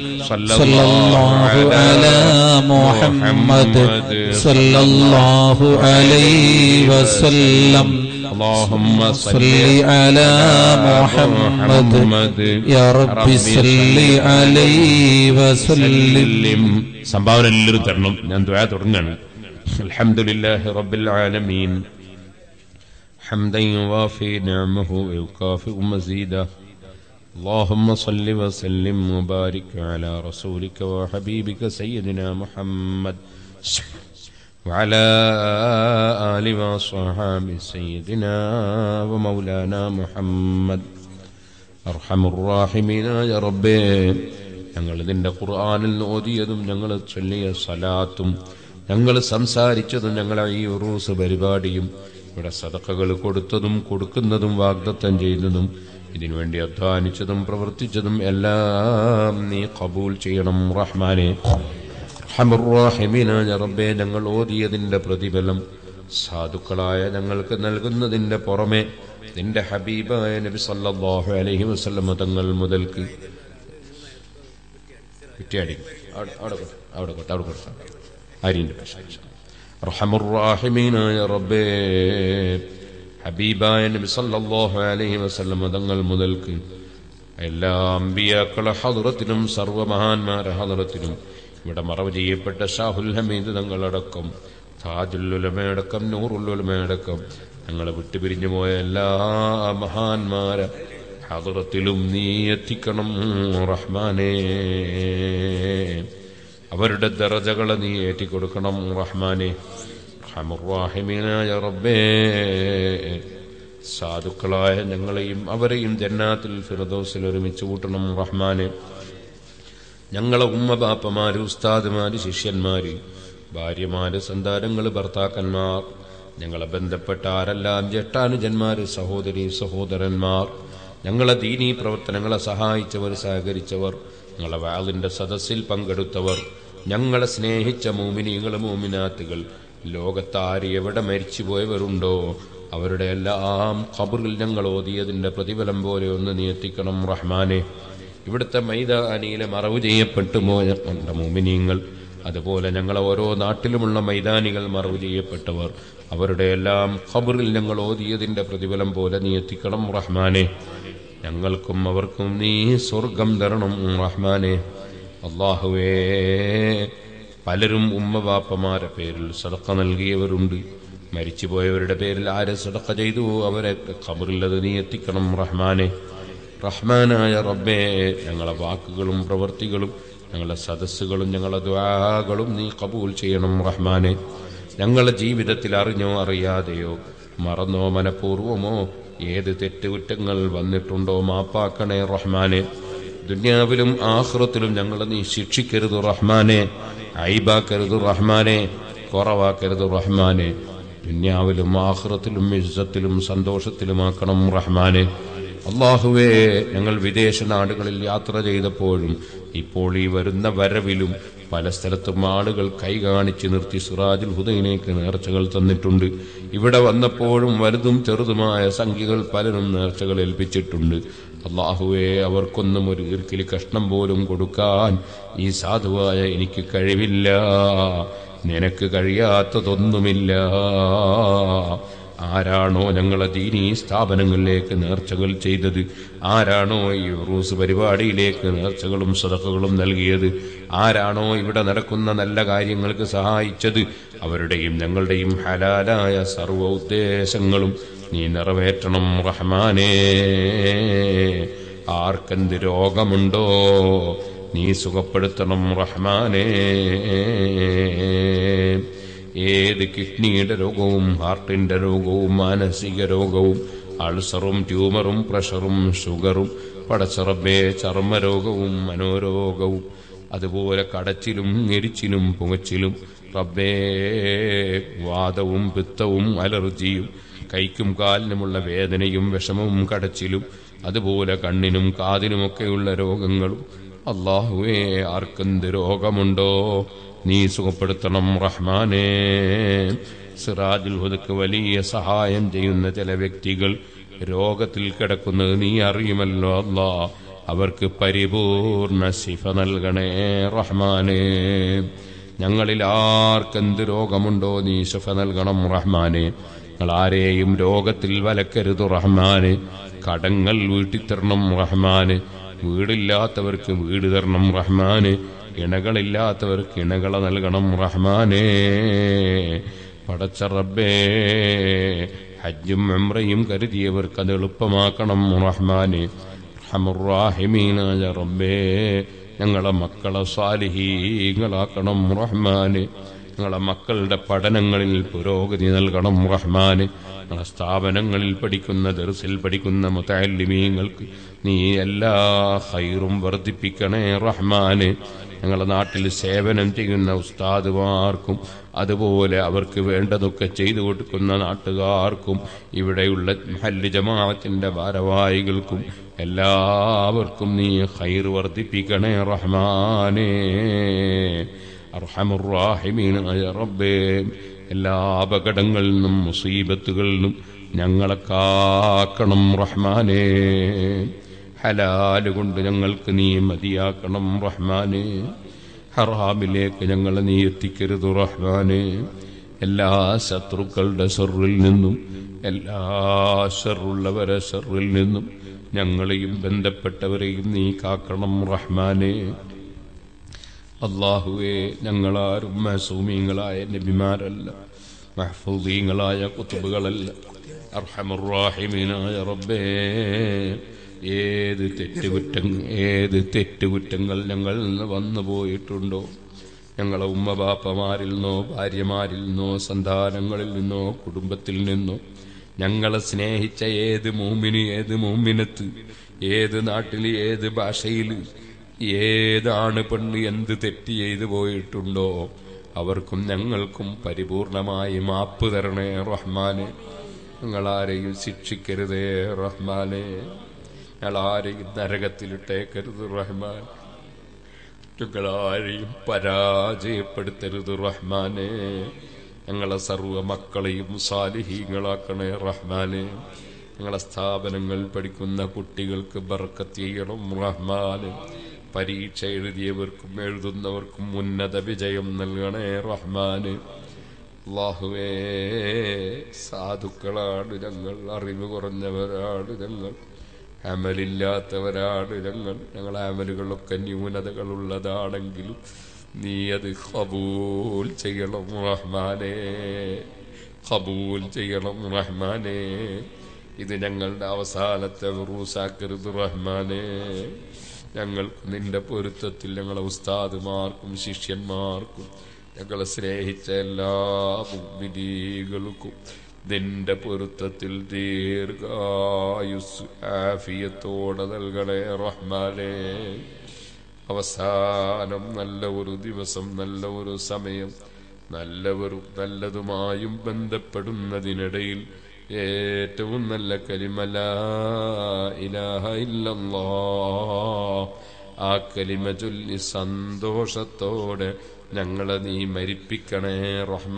صلى الله على محمد صلى الله عليه وسلم صلى الله على محمد صلى الله عليه وسلم اللهم صل على محمد يا رب صل عليه وسلم സംഭാവന എല്ലാവരും തരണം ഞാൻ ദ്വാ തുടങ്ങാണ് അൽഹംദുലില്ലാഹി റബ്ബിൽ ആലമീൻ حمدا يوافي نعمه ويكافئ مزيدا اللهم صل وسلم وبارك على رسولك وحبيبك سيدنا محمد وعلى آل وصحاب سيدنا ومولانا محمد അർഹമുറാഹിമീനായ റബ്ബേ ഞങ്ങൾ ഇതിന്റെ ഖുർആാനിൽ ഓതിയതും ഞങ്ങൾ ചൊല്ലിയ സലാത്തും ഞങ്ങൾ സംസാരിച്ചതും ഞങ്ങളെ ഈ ഉറൂസ് പരിപാടിയും ഇവിടെ സദക്കകൾ കൊടുത്തതും കൊടുക്കുന്നതും വാഗ്ദത്തം ചെയ്യുന്നതും ഇതിനുവേണ്ടി അധ്വാനിച്ചതും പ്രവർത്തിച്ചതും എല്ലാം നീ കബൂൽ ചെയ്യണം റഹ്മാനെ. റഹമുറാഹിമീനായ റബ്ബേ ഞങ്ങൾ ഓതിയതിന്റെ പ്രതിഫലം സാധുക്കളായ ഞങ്ങൾക്ക് നൽകുന്നതിന്റെ പുറമെ നിന്റെ ഹബീബായ നബി സല്ലാഹു അലഹി വസല്ലം തങ്ങൾ മുതൽക്ക് കുറ്റിയാടി. അവിടെ അവിടെ കൊടു, അവിടെ കൊടു, അവിടെ കൊടുത്തു റബ്ബേ. ഹബീബായ നബി സല്ലല്ലാഹു അലൈഹി വസല്ലം തങ്ങൾ മുതൽക്ക് എല്ലാ അമ്പിയാക്കളെ ഹദറത്തിനും സർവമഹാന്മാരെ ഹദറത്തിനും ഇവിടെ മറവ് ചെയ്യപ്പെട്ട ഷാഹുൽ ഹമീദ് തങ്ങളടക്കം താജുല്ലുലമയടക്കം നൂറുല്ലുലമയടക്കം ഞങ്ങളെ വിട്ടുപിരിഞ്ഞു പോയ എല്ലാ മഹാന്മാരെ ഹദറത്തിലും നീ എത്തിക്കണം റഹ്മാനേ. അവരുടെ ദറജകളെ നീ ഏറ്റിക്കൊടുക്കണം റഹ്മാനെ. റഹമുറാഹിമീനായ റബ്ബേ. സാധുക്കളായ ഞങ്ങളെയും അവരെയും ജന്നാത്തിൽ ഫിറദോസിൽ ഒരുമിച്ച് കൂട്ടണം റഹ്മാനെ. ഞങ്ങളെ ഉമ്മ ബാപ്പമാര് ഉസ്താദുമാര് ശിഷ്യന്മാര് ഭാര്യമാര് സന്താനങ്ങൾ ഭർത്താക്കന്മാർ ഞങ്ങളെ ബന്ധപ്പെട്ട ആരെല്ലാം ജട്ടാനുജന്മാര് സഹോദരി സഹോദരന്മാർ ഞങ്ങളെ ദീനീ പ്രവർത്തനങ്ങളെ സഹായിച്ചവർ സഹകരിച്ചവർ ഞങ്ങളെ വാളിന്റെ സദസ്സിൽ പങ്കെടുത്തവർ ഞങ്ങളെ സ്നേഹിച്ച മോമിനികൾ മോമിനാത്തുകൾ ലോകത്താര് എവിടെ മരിച്ചുപോയവരുണ്ടോ അവരുടെ എല്ലാം ഖബറിൽ ഞങ്ങൾ ഓതിയതിന്റെ പ്രതിഫലം പോലെ ഒന്ന് നിയത്തിക്കണം റഹ്മാനെ. ഇവിടുത്തെ മൈതാനിയിലെ മറവ് ചെയ്യപ്പെട്ടു പോയ മോമിനിയങ്ങൾ അതുപോലെ ഞങ്ങളെ ഓരോ നാട്ടിലുമുള്ള മൈതാനികൾ മറവ് ചെയ്യപ്പെട്ടവർ അവരുടെ എല്ലാം ഖബറിൽ ഞങ്ങൾ ഓതിയതിന്റെ പ്രതിഫലം പോലെ നീ എത്തിക്കണം റഹ്മാനെ. ഞങ്ങൾക്കും അവർക്കും നീ സ്വർഗം തരണം റഹ്മാനെ. അള്ളാഹുവേ പലരും ഉമ്മ ബാപ്പമാരെ പേരിൽ സടക്ക നൽകിയവരുണ്ട്. മരിച്ചുപോയവരുടെ പേരിൽ ആരെ സടക്ക ചെയ്തു? അവരെ ഖബറിൽ അത് നീ എത്തിക്കണം റഹ്മാനെ. റഹ്മാനായ റബ്ബേ ഞങ്ങളെ വാക്കുകളും പ്രവൃത്തികളും ഞങ്ങളുടെ സദസ്സുകളും ഞങ്ങളെ ദ്വാകളും നീ കബൂൽ ചെയ്യണം റഹ്മാനെ. ഞങ്ങളെ ജീവിതത്തിൽ അറിഞ്ഞോ അറിയാതെയോ മറന്നോ മനഃപൂർവമോ ഏത് തെറ്റുകുറ്റങ്ങൾ വന്നിട്ടുണ്ടോ മാപ്പാക്കണേ റഹ്മാനെ. ദുന്യാവിലും ആഹ്റത്തിലും ഞങ്ങളെ നീ ശിക്ഷിക്കരുത് റഹ്മാനെ ഐബാക്കരുത് റഹ്മാനെ കുറവാക്കരുത് റഹ്മാനെ. ദുന്യാവിലും ആഹ്റത്തിലും ഇസ്സത്തിലും സന്തോഷത്തിലുമാക്കണം റഹ്മാനെ. അള്ളാഹുവേ ഞങ്ങൾ വിദേശ നാടുകളിൽ യാത്ര ചെയ്തപ്പോഴും ഇപ്പോൾ ഈ വരുന്ന വരവിലും പല സ്ഥലത്തും ആളുകൾ കൈ കാണിച്ച് നിർത്തി സിറാജുൽ ഹുദയിലേക്ക് നേർച്ചകൾ തന്നിട്ടുണ്ട്. ഇവിടെ വന്നപ്പോഴും വലുതും ചെറുതുമായ സംഖ്യകൾ പലരും നേർച്ചകൾ ഏൽപ്പിച്ചിട്ടുണ്ട്. അള്ളാഹുവേ അവർക്കൊന്നും ഒരു ഈർക്കിലി കഷ്ണം പോലും കൊടുക്കാൻ ഈ സാധുവായ എനിക്ക് കഴിവില്ല. നിനക്ക് കഴിയാത്തതൊന്നുമില്ല. ആരാണോ ഞങ്ങളെ ദീനീ സ്ഥാപനങ്ങളിലേക്ക് നേർച്ചകൾ ചെയ്തത്? ആരാണോ ഈ റൂസ് പരിപാടിയിലേക്ക് നേർച്ചകളും സദക്കകളും നൽകിയത്? ആരാണോ ഇവിടെ നടക്കുന്ന നല്ല കാര്യങ്ങൾക്ക് സഹായിച്ചത്? അവരുടെയും ഞങ്ങളുടെയും ഹലാലായ സർവ ഉദ്ദേശങ്ങളും നീ നിറവേറ്റണം റഹ്മാനേ. ആർക്കെന്ത് രോഗമുണ്ടോ നീ സുഖപ്പെടുത്തണം റഹ്മാനേ. ഏത് കിഡ്നിയുടെ രോഗവും ഹാർട്ടിന്റെ രോഗവും മാനസിക രോഗവും അൾസറും ട്യൂമറും പ്രഷറും ഷുഗറും പടച്ചറബേ ചർമ്മരോഗവും മനോരോഗവും അതുപോലെ കടച്ചിലും ഞെരിച്ചിലും പുകച്ചിലും റബ്ബേ വാദവും പിത്തവും അലർജിയും കൈക്കും കാലിനുമുള്ള വേദനയും വിഷമവും കടച്ചിലും അതുപോലെ കണ്ണിനും കാതിനുമൊക്കെയുള്ള രോഗങ്ങളും അള്ളാഹുവേ ആർക്കെന്ത് രോഗമുണ്ടോ? നീ സുഖപ്പെടുത്തണം റഹ്മാനേ. സിറാജുൽ ഹുദക്ക് വലിയ സഹായം ചെയ്യുന്ന ചില വ്യക്തികൾ രോഗത്തിൽ കിടക്കുന്നത് നീ അറിയുമല്ലോ അല്ലാ. അവർക്ക് പരിപൂർണ ശിഫ നൽകണേ റഹ്മാനേ. ഞങ്ങളിൽ ആർക്കെന്ത് രോഗമുണ്ടോ? നീ ശിഫ നൽകണം റഹ്മാനെ. ഞങ്ങൾ ആരെയും രോഗത്തിൽ വലക്കരുത് റഹ്മാന്. കടങ്ങൾ വീട്ടിത്തരണം റഹ്മാന്. വീടില്ലാത്തവർക്ക് വീട് തരണം റഹ്മാന്. ഇണകളില്ലാത്തവർക്ക് ഇണകള നൽകണം റഹ്മാനേ. പടച്ച റബ്ബേ ഹജ്ജും മെമ്രയും കരുതിയവർക്ക് അത് എളുപ്പമാക്കണം റഹ്മാനെ. റബ്ബേ ഞങ്ങളെ മക്കളെ സാലിഹീങ്ങളാക്കണം റഹ്മാന്. ഞങ്ങളെ മക്കളുടെ പഠനങ്ങളിൽ പുരോഗതി നൽകണം റഹ്മാന്. നിങ്ങളെ സ്ഥാപനങ്ങളിൽ പഠിക്കുന്ന ദർസിൽ പഠിക്കുന്ന മുത്താലിമീങ്ങൾക്ക് നീ എല്ലാ ഹൈറും വർദ്ധിപ്പിക്കണേ റഹ്മാന്. ഞങ്ങളുടെ നാട്ടിൽ സേവനം ചെയ്യുന്ന ഉസ്താദുമാർക്കും അതുപോലെ അവർക്ക് വേണ്ടതൊക്കെ ചെയ്തു കൊടുക്കുന്ന നാട്ടുകാർക്കും ഇവിടെയുള്ള ഹല്ല് ജമാഅത്തിന്റെ ഭാരവാഹികൾക്കും എല്ലാവർക്കും നീ ഹൈർ വർദ്ധിപ്പിക്കണേ റഹ്മാനേ. അർഹമുറാഹിമീനായ റബ്ബേ എല്ലാ അപകടങ്ങളിൽ നിന്നും മുസീബത്തുകളിൽ നിന്നും ഞങ്ങളെ കാക്കണം റഹ്മാനേ. ഹലാൽ കൊണ്ട് ഞങ്ങൾക്ക് നീ മതിയാക്കണം റഹ്മാനെ. ഹറാമിലേക്ക് ഞങ്ങളെ നീ എത്തിക്കരുത് റഹ്മാനെ. എല്ലാ ശത്രുക്കളുടെ സെറിൽ നിന്നും എല്ലാ ഷെറുള്ളവരെ ഷെറിൽ നിന്നും ഞങ്ങളെയും ബന്ധപ്പെട്ടവരെയും നീ കാക്കണം റഹ്മാനെ. അള്ളാഹുവെ ഞങ്ങളാരും മസൂമിങ്ങളായ നബിമാരല്ല മഹഫൂദീങ്ങളായ കുത്തുബുകളല്ല. അർഹമുറാഹിമീനായ റബ്ബേ ഏത് തെറ്റുകുറ്റങ്ങൾ ഏത് തെറ്റുകുറ്റങ്ങൾ നിന്ന് വന്നു പോയിട്ടുണ്ടോ? ഞങ്ങളെ ഉമ്മ ബാപ്പമാരിൽ നിന്നോ ഭാര്യമാരിൽ നിന്നോ സന്താനങ്ങളിൽ നിന്നോ കുടുംബത്തിൽ നിന്നോ ഞങ്ങളെ സ്നേഹിച്ച ഏത് മൂമിന് ഏത് മൂമിനത്ത് ഏത് നാട്ടിൽ ഏത് ഭാഷയിൽ ഏതാണ് പെണ്ണ് എന്ത് തെറ്റ് ചെയ്തു പോയിട്ടുണ്ടോ? അവർക്കും ഞങ്ങൾക്കും പരിപൂർണമായി മാപ്പ് തരണേ റഹ്മാനെ. ഞങ്ങളാരെയും ശിക്ഷിക്കരുതേ റഹ്മാനെ. ഞങ്ങളാരെയും നരകത്തിലിട്ടേക്കരുത് റഹ്മാൻ. ഞങ്ങളാരെയും പരാജയപ്പെടുത്തരുത് റഹ്മാനെ. ഞങ്ങളെ സർവ മക്കളെയും സാലിഹീങ്ങളാക്കണേ റഹ്മാനെ. ഞങ്ങളെ സ്ഥാപനങ്ങൾ പഠിക്കുന്ന കുട്ടികൾക്ക് ബർക്കത്ത് ചെയ്യണം റഹ്മാനെ. പരീക്ഷ എഴുതിയവർക്കും എഴുതുന്നവർക്കും ഉന്നത വിജയം നൽകണേ റഹ്മാന്. അള്ളാഹുവേ സാധുക്കളാണ് ഞങ്ങൾ അറിവ് കുറഞ്ഞവരാണ് ഞങ്ങൾ അമലില്ലാത്തവരാണ് ഞങ്ങൾ. ഞങ്ങൾ അമലുകളൊക്കെ ന്യൂനതകളുള്ളതാണെങ്കിലും നീ അത് കബൂൽ ചെയ്യണം റഹ്മാനേ. കബൂൽ ചെയ്യണം റഹ്മാനേ. ഇത് ഞങ്ങളുടെ അവസാനത്തെ റൂസാക്കരുത് റഹ്മാനേ. ഞങ്ങൾക്ക് നിന്റെ പൊരുത്തത്തിൽ ഞങ്ങളെ ഉസ്താദുമാർക്കും ശിഷ്യന്മാർക്കും ഞങ്ങളെ സ്നേഹിച്ച എല്ലാ മുഗ്മിനീകൾക്കും നിന്റെ പൊരുത്തത്തിൽ ദീർഘായുസ് ആഫിയത്തോടെ നൽകണേ റഹ്മാനേ. അവസാനം നല്ല ഒരു ദിവസം നല്ല ഒരു സമയം നല്ലവരും നല്ലതുമായും ബന്ധപ്പെടുന്നതിനിടയിൽ ഏറ്റവും നല്ല കലിമല ഇലാഹ ഇല്ലല്ലാ. ആ കലിമ ചൊല്ലി സന്തോഷത്തോടെ ഞങ്ങളെ നീ മരിപ്പിക്കണേ റഹ്മാൻ